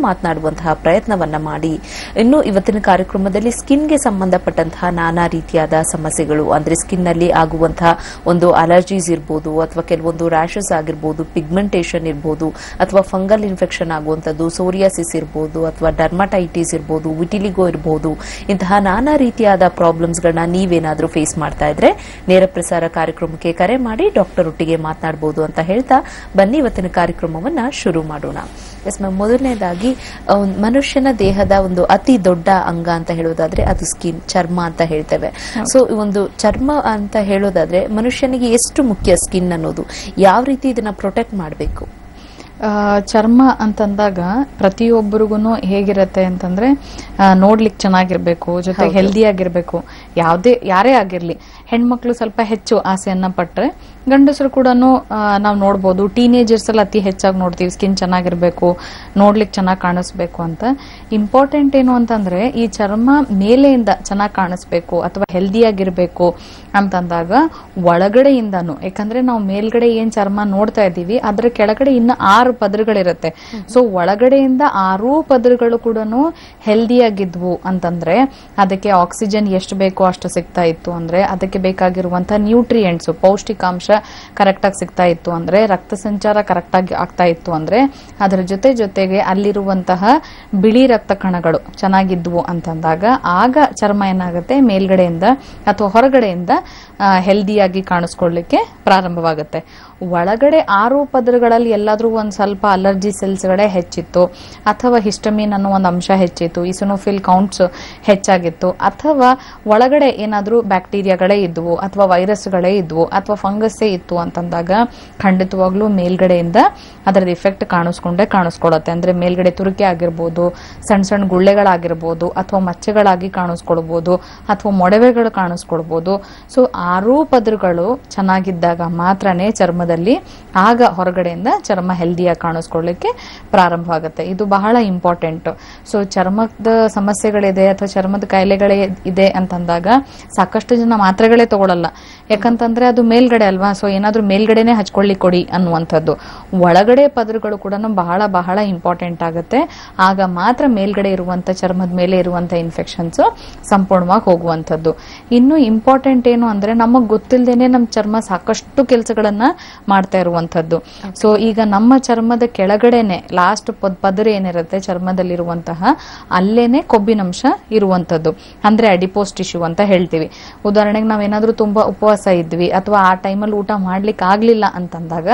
ಮಾತನಾಡುವಂತಹ ಪ್ರಯತ್ನವನ್ನ ಮಾಡಿ. ಇನ್ನು ಇವತ್ತಿನ ಕಾರ್ಯಕ್ರಮದಲ್ಲಿ ಸ್ಕಿನ್ಗೆ ಸಂಬಂಧಪಟ್ಟಂತಹ ನಾನಾ ರೀತಿಯಾದ ಸಮಸ್ಯೆಗಳು, ಅಂದ್ರೆ ಸ್ಕಿನ್ನಲ್ಲಿ ಆಗುವಂತಹ ಒಂದು ಅಲರ್ಜೀಸ್ ಇರಬಹುದು ಅಥವಾ ಕೆಲವೊಂದು ರ್ಯಾಷಸ್ ಆಗಿರ್ಬೋದು, ಪಿಗ್ಮೆಂಟೇಷನ್ ಇರಬಹುದು ಅಥವಾ ಫಂಗಲ್ ಇನ್ಫೆಕ್ಷನ್ ಆಗುವಂಥದ್ದು, ಸೋರಿಯಾಸಿಸ್ ಇರಬಹುದು ಅಥವಾ ಡರ್ಮಟೈಟಿಸ್ ಇರಬಹುದು ವಿಟಿಲಿಗೋ ಇರಬಹುದು ಇಂತಹ ನಾನಾ ರೀತಿಯಾದ ಪ್ರಾಬ್ಲಮ್ಸ್ಗಳನ್ನ ನೀವೇನಾದರೂ ಫೇಸ್ ಮಾಡ್ತಾ ಇದ್ರೆ ನೇರ ಪ್ರಸಾರ ಕಾರ್ಯಕ್ರಮಕ್ಕೆ ಕರೆ ಮಾಡಿ ಡಾಕ್ಟರ್ ಒಟ್ಟಿಗೆ ಮಾತನಾಡಬಹುದು ಅಂತ ಹೇಳ್ತಾ ಬನ್ನಿ. ಇವತ್ತಿನ ಕಾರ್ಯಕ್ರಮವನ್ನ ಶುರು ಮಾಡೋಣ. ಎಸ್ ಮ್ಯಾಮ್, ಮೊದಲನೇದಾಗಿ ಒಂದ್ ಮನುಷ್ಯನ ದೇಹದ ಒಂದು ಅತಿ ದೊಡ್ಡ ಅಂಗ ಅಂತ ಹೇಳೋದಾದ್ರೆ ಅದು ಸ್ಕಿನ್ ಚರ್ಮ ಅಂತ ಹೇಳ್ತೇವೆ. ಸೊ ಒಂದು ಚರ್ಮ ಅಂತ ಹೇಳೋದಾದ್ರೆ ಮನುಷ್ಯನಿಗೆ ಎಷ್ಟು ಮುಖ್ಯ ಸ್ಕಿನ್ ಅನ್ನೋದು? ಯಾವ ರೀತಿ ಇದನ್ನ ಪ್ರೊಟೆಕ್ಟ್ ಮಾಡಬೇಕು? ಆ, ಚರ್ಮ ಅಂತಂದಾಗ ಪ್ರತಿಯೊಬ್ಬರಿಗೂ ಹೇಗಿರತ್ತೆ ಅಂತಂದ್ರೆ ನೋಡ್ಲಿಕ್ಕೆ ಚೆನ್ನಾಗಿರ್ಬೇಕು ಜೊತೆಗೆ ಹೆಲ್ದಿ ಆಗಿರ್ಬೇಕು. ಯಾವುದೇ ಯಾರೇ ಆಗಿರಲಿ ಹೆಣ್ಮಕ್ಳು ಸ್ವಲ್ಪ ಹೆಚ್ಚು ಆಸೆಯನ್ನ ಪಟ್ಟರೆ ಗಂಡಸರು ಕೂಡ ನಾವು ನೋಡ್ಬೋದು ಟೀನೇಜರ್ಸ್ ಅಲ್ಲಿ ಅತಿ ಹೆಚ್ಚಾಗಿ ನೋಡ್ತೀವಿ ಸ್ಕಿನ್ ಚೆನ್ನಾಗಿರಬೇಕು ನೋಡ್ಲಿಕ್ಕೆ ಚೆನ್ನಾಗಿ ಕಾಣಿಸ್ಬೇಕು ಅಂತ. ಇಂಪಾರ್ಟೆಂಟ್ ಏನು ಅಂತಂದ್ರೆ ಈ ಚರ್ಮ ಮೇಲೆಯಿಂದ ಚೆನ್ನಾಗಿ ಕಾಣಿಸ್ಬೇಕು ಅಥವಾ ಹೆಲ್ದಿಯಾಗಿರ್ಬೇಕು ಅಂತಂದಾಗ ಒಳಗಡೆಯಿಂದನು ಯಾಕಂದ್ರೆ ನಾವು ಮೇಲ್ಗಡೆ ಏನ್ ಚರ್ಮ ನೋಡ್ತಾ ಇದ್ದೀವಿ ಅದರ ಕೆಳಗಡೆ ಇನ್ನು ಆರು ಪದರುಗಳಿರುತ್ತೆ. ಸೊ ಒಳಗಡೆಯಿಂದ ಆರೂ ಪದರುಗಳು ಕೂಡ ಹೆಲ್ದಿಯಾಗಿದ್ವು ಅಂತಂದ್ರೆ ಅದಕ್ಕೆ ಆಕ್ಸಿಜನ್ ಎಷ್ಟು ಬೇಕೋ ಅಷ್ಟು ಸಿಗ್ತಾ ಇತ್ತು ಅಂದ್ರೆ ಅದಕ್ಕೆ ಬೇಕಾಗಿರುವಂತಹ ನ್ಯೂಟ್ರಿಯೆಂಟ್ಸ್ ಪೌಷ್ಟಿಕಾಂಶ ಕರೆಕ್ಟ್ ಆಗಿ ಸಿಗ್ತಾ ಇತ್ತು ಅಂದ್ರೆ ರಕ್ತ ಸಂಚಾರ ಕರೆಕ್ಟ್ ಆಗಿ ಆಗ್ತಾ ಇತ್ತು ಅಂದ್ರೆ ಅದರ ಜೊತೆ ಜೊತೆಗೆ ಅಲ್ಲಿರುವಂತಹ ಬಿಳಿ ರಕ್ತ ಕಣಗಳು ಚೆನ್ನಾಗಿದ್ವು ಅಂತಂದಾಗ ಆಗ ಚರ್ಮ ಏನಾಗುತ್ತೆ? ಮೇಲ್ಗಡೆಯಿಂದ ಅಥವಾ ಹೊರಗಡೆಯಿಂದ ಹೆಲ್ದಿಯಾಗಿ ಕಾಣಿಸ್ಕೊಳ್ಳಿಕ್ಕೆ ಪ್ರಾರಂಭವಾಗುತ್ತೆ. ಒಳಗಡೆ ಆರು ಪದರಗಳಲ್ಲಿ ಎಲ್ಲಾದರೂ ಒಂದು ಸ್ವಲ್ಪ ಅಲರ್ಜಿ ಸೆಲ್ಸ್ಗಳೇ ಹೆಚ್ಚಿತ್ತು, ಅಥವಾ ಹಿಸ್ಟಮಿನ್ ಅನ್ನೋ ಒಂದು ಅಂಶ ಹೆಚ್ಚಿತ್ತು ಇಸೋನೋಫಿಲ್ ಕೌಂಟ್ಸ್ ಹೆಚ್ಚಾಗಿತ್ತು, ಅಥವಾ ಒಳಗಡೆ ಏನಾದರೂ ಬ್ಯಾಕ್ಟೀರಿಯಾಗಳೇ ಇದ್ವು, ಅಥವಾ ವೈರಸ್ಗಳೇ ಇದ್ವು, ಅಥವಾ ಫಂಗಸ್ಸೇ ಇತ್ತು ಅಂತಂದಾಗ ಖಂಡಿತವಾಗ್ಲೂ ಮೇಲ್ಗಡೆಯಿಂದ ಅದರದ್ದು ಇಫೆಕ್ಟ್ ಕಾಣಿಸ್ಕೊಂಡೇ ಕಾಣಿಸ್ಕೊಳತ್ತೆ ಅಂದರೆ ಮೇಲ್ಗಡೆ ತುರಿಕೆ ಆಗಿರ್ಬೋದು ಸಣ್ಣ ಸಣ್ಣ ಗುಳ್ಳೆಗಳಾಗಿರ್ಬೋದು, ಅಥವಾ ಮಚ್ಚೆಗಳಾಗಿ ಕಾಣಿಸ್ಕೊಳ್ಬೋದು, ಅಥವಾ ಮೊಡವೆಗಳು ಕಾಣಿಸ್ಕೊಳ್ಬೋದು. ಸೊ ಆರೂ ಪದರುಗಳು ಚೆನ್ನಾಗಿದ್ದಾಗ ಮಾತ್ರನೇ ಚರ್ಮದಲ್ಲಿ ಆಗ ಹೊರಗಡೆಯಿಂದ ಚರ್ಮ ಹೆಲ್ದಿಯಾಗಿ ಕಾಣಿಸ್ಕೊಳ್ಳಿಕ್ಕೆ ಪ್ರಾರಂಭವಾಗುತ್ತೆ. ಇದು ಬಹಳ ಇಂಪಾರ್ಟೆಂಟ್ ಸೊ ಚರ್ಮದ ಸಮಸ್ಯೆಗಳಿದೆ ಅಥವಾ ಚರ್ಮದ ಕಾಯಿಲೆಗಳೇ ಇದೆ ಅಂತಂದಾಗ ಸಾಕಷ್ಟು ಜನ ಮಾತ್ರೆಗಳೇ ತಗೊಳಲ್ಲ. ಯಾಕಂತಂದ್ರೆ ಅದು ಮೇಲ್ಗಡೆ ಅಲ್ವಾ? ಸೊ ಏನಾದ್ರೂ ಮೇಲ್ಗಡೆನೆ ಹಚ್ಕೊಳ್ಳಿ ಕೊಡಿ ಅನ್ನುವಂಥದ್ದು. ಒಳಗಡೆ ಪದರುಗಳು ಕೂಡ ಬಹಳ ಬಹಳ ಇಂಪಾರ್ಟೆಂಟ್ ಆಗುತ್ತೆ. ಆಗ ಮಾತ್ರ ಮೇಲ್ಗಡೆ ಇರುವಂತ ಚರ್ಮದ ಮೇಲೆ ಇರುವಂತ ಇನ್ಫೆಕ್ಷನ್ಸ್ ಸಂಪೂರ್ಣವಾಗಿ ಹೋಗುವಂಥದ್ದು. ಇನ್ನು ಇಂಪಾರ್ಟೆಂಟ್ ಏನು ಅಂದ್ರೆ ನಮಗ್ ಗೊತ್ತಿಲ್ಲದೇನೆ ನಮ್ಮ ಚರ್ಮ ಸಾಕಷ್ಟು ಕೆಲಸಗಳನ್ನ ಮಾಡ್ತಾ ಇರುವಂತದ್ದು ಸೊ ಈಗ ನಮ್ಮ ಚರ್ಮದ ಕೆಳಗಡೆನೆ ಲಾಸ್ಟ್ ಪದರ ಏನಿರುತ್ತೆ? ಚರ್ಮದಲ್ಲಿರುವಂತಹ ಅಲ್ಲೇನೆ ಕೊಬ್ಬಿನಂಶ ಇರುವಂತದ್ದು ಅಂದ್ರೆ ಅಡಿಪೋಸ್ ಟಿಶ್ಯೂ ಅಂತ ಹೇಳ್ತೀವಿ. ಉದಾಹರಣೆಗೆ ನಾವೇನಾದ್ರೂ ತುಂಬಾ ಉಪವಾಸ ಇದ್ವಿ ಅಥವಾ ಆ ಟೈಮಲ್ಲಿ ಊಟ ಮಾಡ್ಲಿಕ್ಕೆ ಆಗ್ಲಿಲ್ಲ ಅಂತಂದಾಗ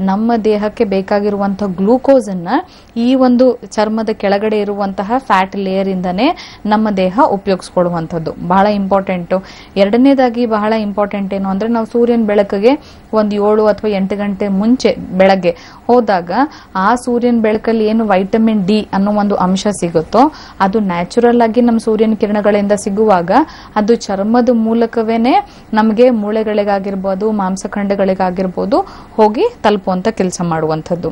ನಮ್ಮ ದೇಹಕ್ಕೆ ಬೇಕಾಗಿರುವಂತಹ ಗ್ಲೂಕೋಸ್ ಅನ್ನ ಈ ಒಂದು ಚರ್ಮದ ಕೆಳಗಡೆ ಇರುವಂತಹ ಫ್ಯಾಟ್ ಲೇಯರ್ ಇಂದನೇ ನಮ್ಮ ದೇಹ ಉಪಯೋಗಿಸ್ಕೊಳ್ಳುವಂಥದ್ದು ಬಹಳ ಇಂಪಾರ್ಟೆಂಟ್. ಎರಡನೇದಾಗಿ ಬಹಳ ಇಂಪಾರ್ಟೆಂಟ್ ಏನು ಅಂದ್ರೆ ನಾವು ಸೂರ್ಯನ ಬೆಳಕಿಗೆ ಒಂದು ಏಳು ಅಥವಾ ಎಂಟು ಗಂಟೆ ಮುಂಚೆ ಬೆಳಗ್ಗೆ ಹೋದಾಗ ಆ ಸೂರ್ಯನ ಬೆಳಕಲ್ಲಿ ಏನು ವೈಟಮಿನ್ ಡಿ ಅನ್ನೋ ಒಂದು ಅಂಶ ಸಿಗುತ್ತೋ ಅದು ನ್ಯಾಚುರಲ್ ಆಗಿ ನಮ್ಮ ಸೂರ್ಯನ ಕಿರಣಗಳಿಂದ ಸಿಗುವಾಗ ಅದು ಚರ್ಮದ ಮೂಲಕವೇನೆ ನಮಗೆ ಮೂಳೆಗಳಿಗಾಗಿರ್ಬೋದು ಮಾಂಸಖಂಡಗಳಿಗಾಗಿರ್ಬೋದು ಹೋಗಿ ತಲುಪುವಂಥ ಕೆಲಸ ಮಾಡುವಂಥದ್ದು.